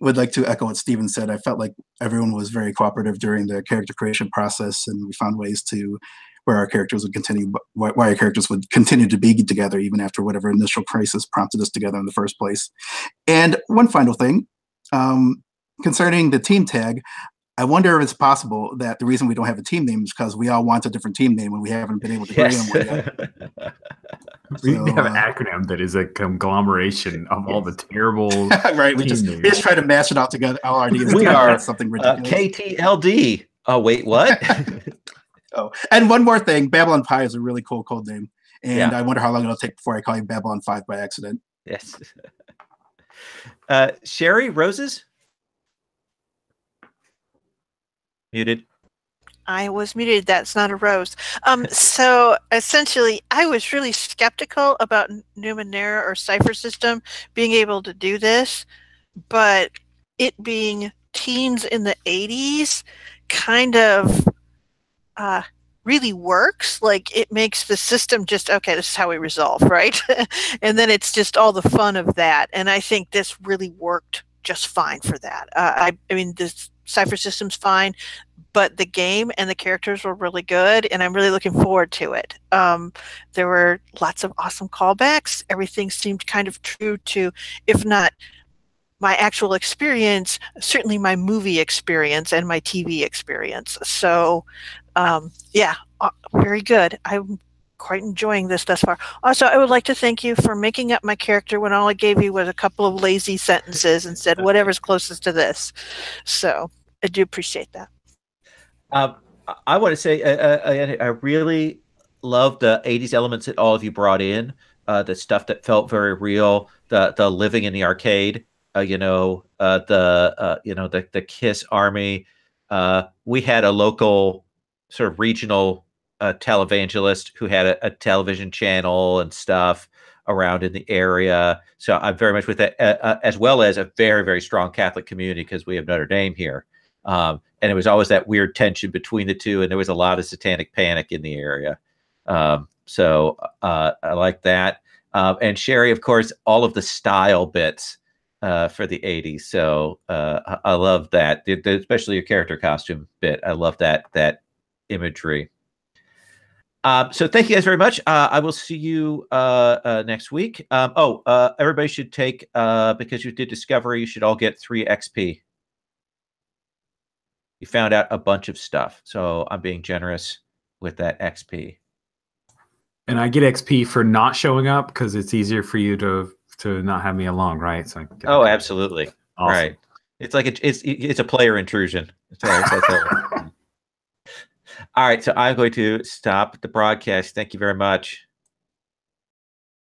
would like to echo what Steven said. I felt like everyone was very cooperative during the character creation process, and we found ways to where our characters would continue, why our characters would continue to be together even after whatever initial crisis prompted us together in the first place. And one final thing um, concerning the team tag, I wonder if it's possible that the reason we don't have a team name is because we all want a different team name and we haven't been able to agree yes. on one yet. *laughs* we so, have an uh, acronym that is a conglomeration of all the terrible *laughs* right. We just, we just try to mash it all together. All our ideas. we are something uh, ridiculous. Uh, KTLD. Oh wait, what? *laughs* oh, and one more thing. Babylon Pi is a really cool code name, and yeah. I wonder how long it'll take before I call you Babylon Five by accident. Yes. Uh, Sherry Roses. Muted. I was muted. That's not a rose. *laughs* Um, so essentially, I was really skeptical about Numenera or Cypher System being able to do this, but it being teens in the 80s kind of uh, really works. Like it makes the system just, okay, this is how we resolve, right? *laughs* and then it's just all the fun of that. And I think this really worked just fine for that. Uh, I, I mean, this Cypher System's fine, but the game and the characters were really good, and I'm really looking forward to it. Um, there were lots of awesome callbacks. Everything seemed kind of true to, if not my actual experience, certainly my movie experience and my TV experience. So, um, yeah, uh, very good. I'm quite enjoying this thus far. Also, I would like to thank you for making up my character when all I gave you was a couple of lazy sentences and said whatever's closest to this. So I do appreciate that. Um, I want to say uh, uh I, I, really love the '80s elements that all of you brought in. Uh, the stuff that felt very real, the the living in the arcade, uh, you know, uh, the uh, you know the the Kiss Army. we had a local sort of regional televangelist who had a, a, television channel and stuff around in the area. So I'm very much with that, as well as a very very strong Catholic community because we have Notre Dame here. Um, and it was always that weird tension between the two, and there was a lot of satanic panic in the area. Um, so uh, I like that. Um, and Sherry, of course, all of the style bits uh, for the 80s. So uh, I love that, the, the, especially your character costume bit. I love that that imagery. Um, so thank you guys very much. Uh, I will see you uh, uh, next week. Um, oh, uh, everybody should take uh, because you did discovery. You should all get three XP you found out a bunch of stuff. So I'm being generous with that XP. And I get XP for not showing up because it's easier for you to to not have me along, right? So oh, absolutely, awesome. right. It's like a, it's it's a player intrusion. *laughs* All right, so I'm going to stop the broadcast. Thank you very much.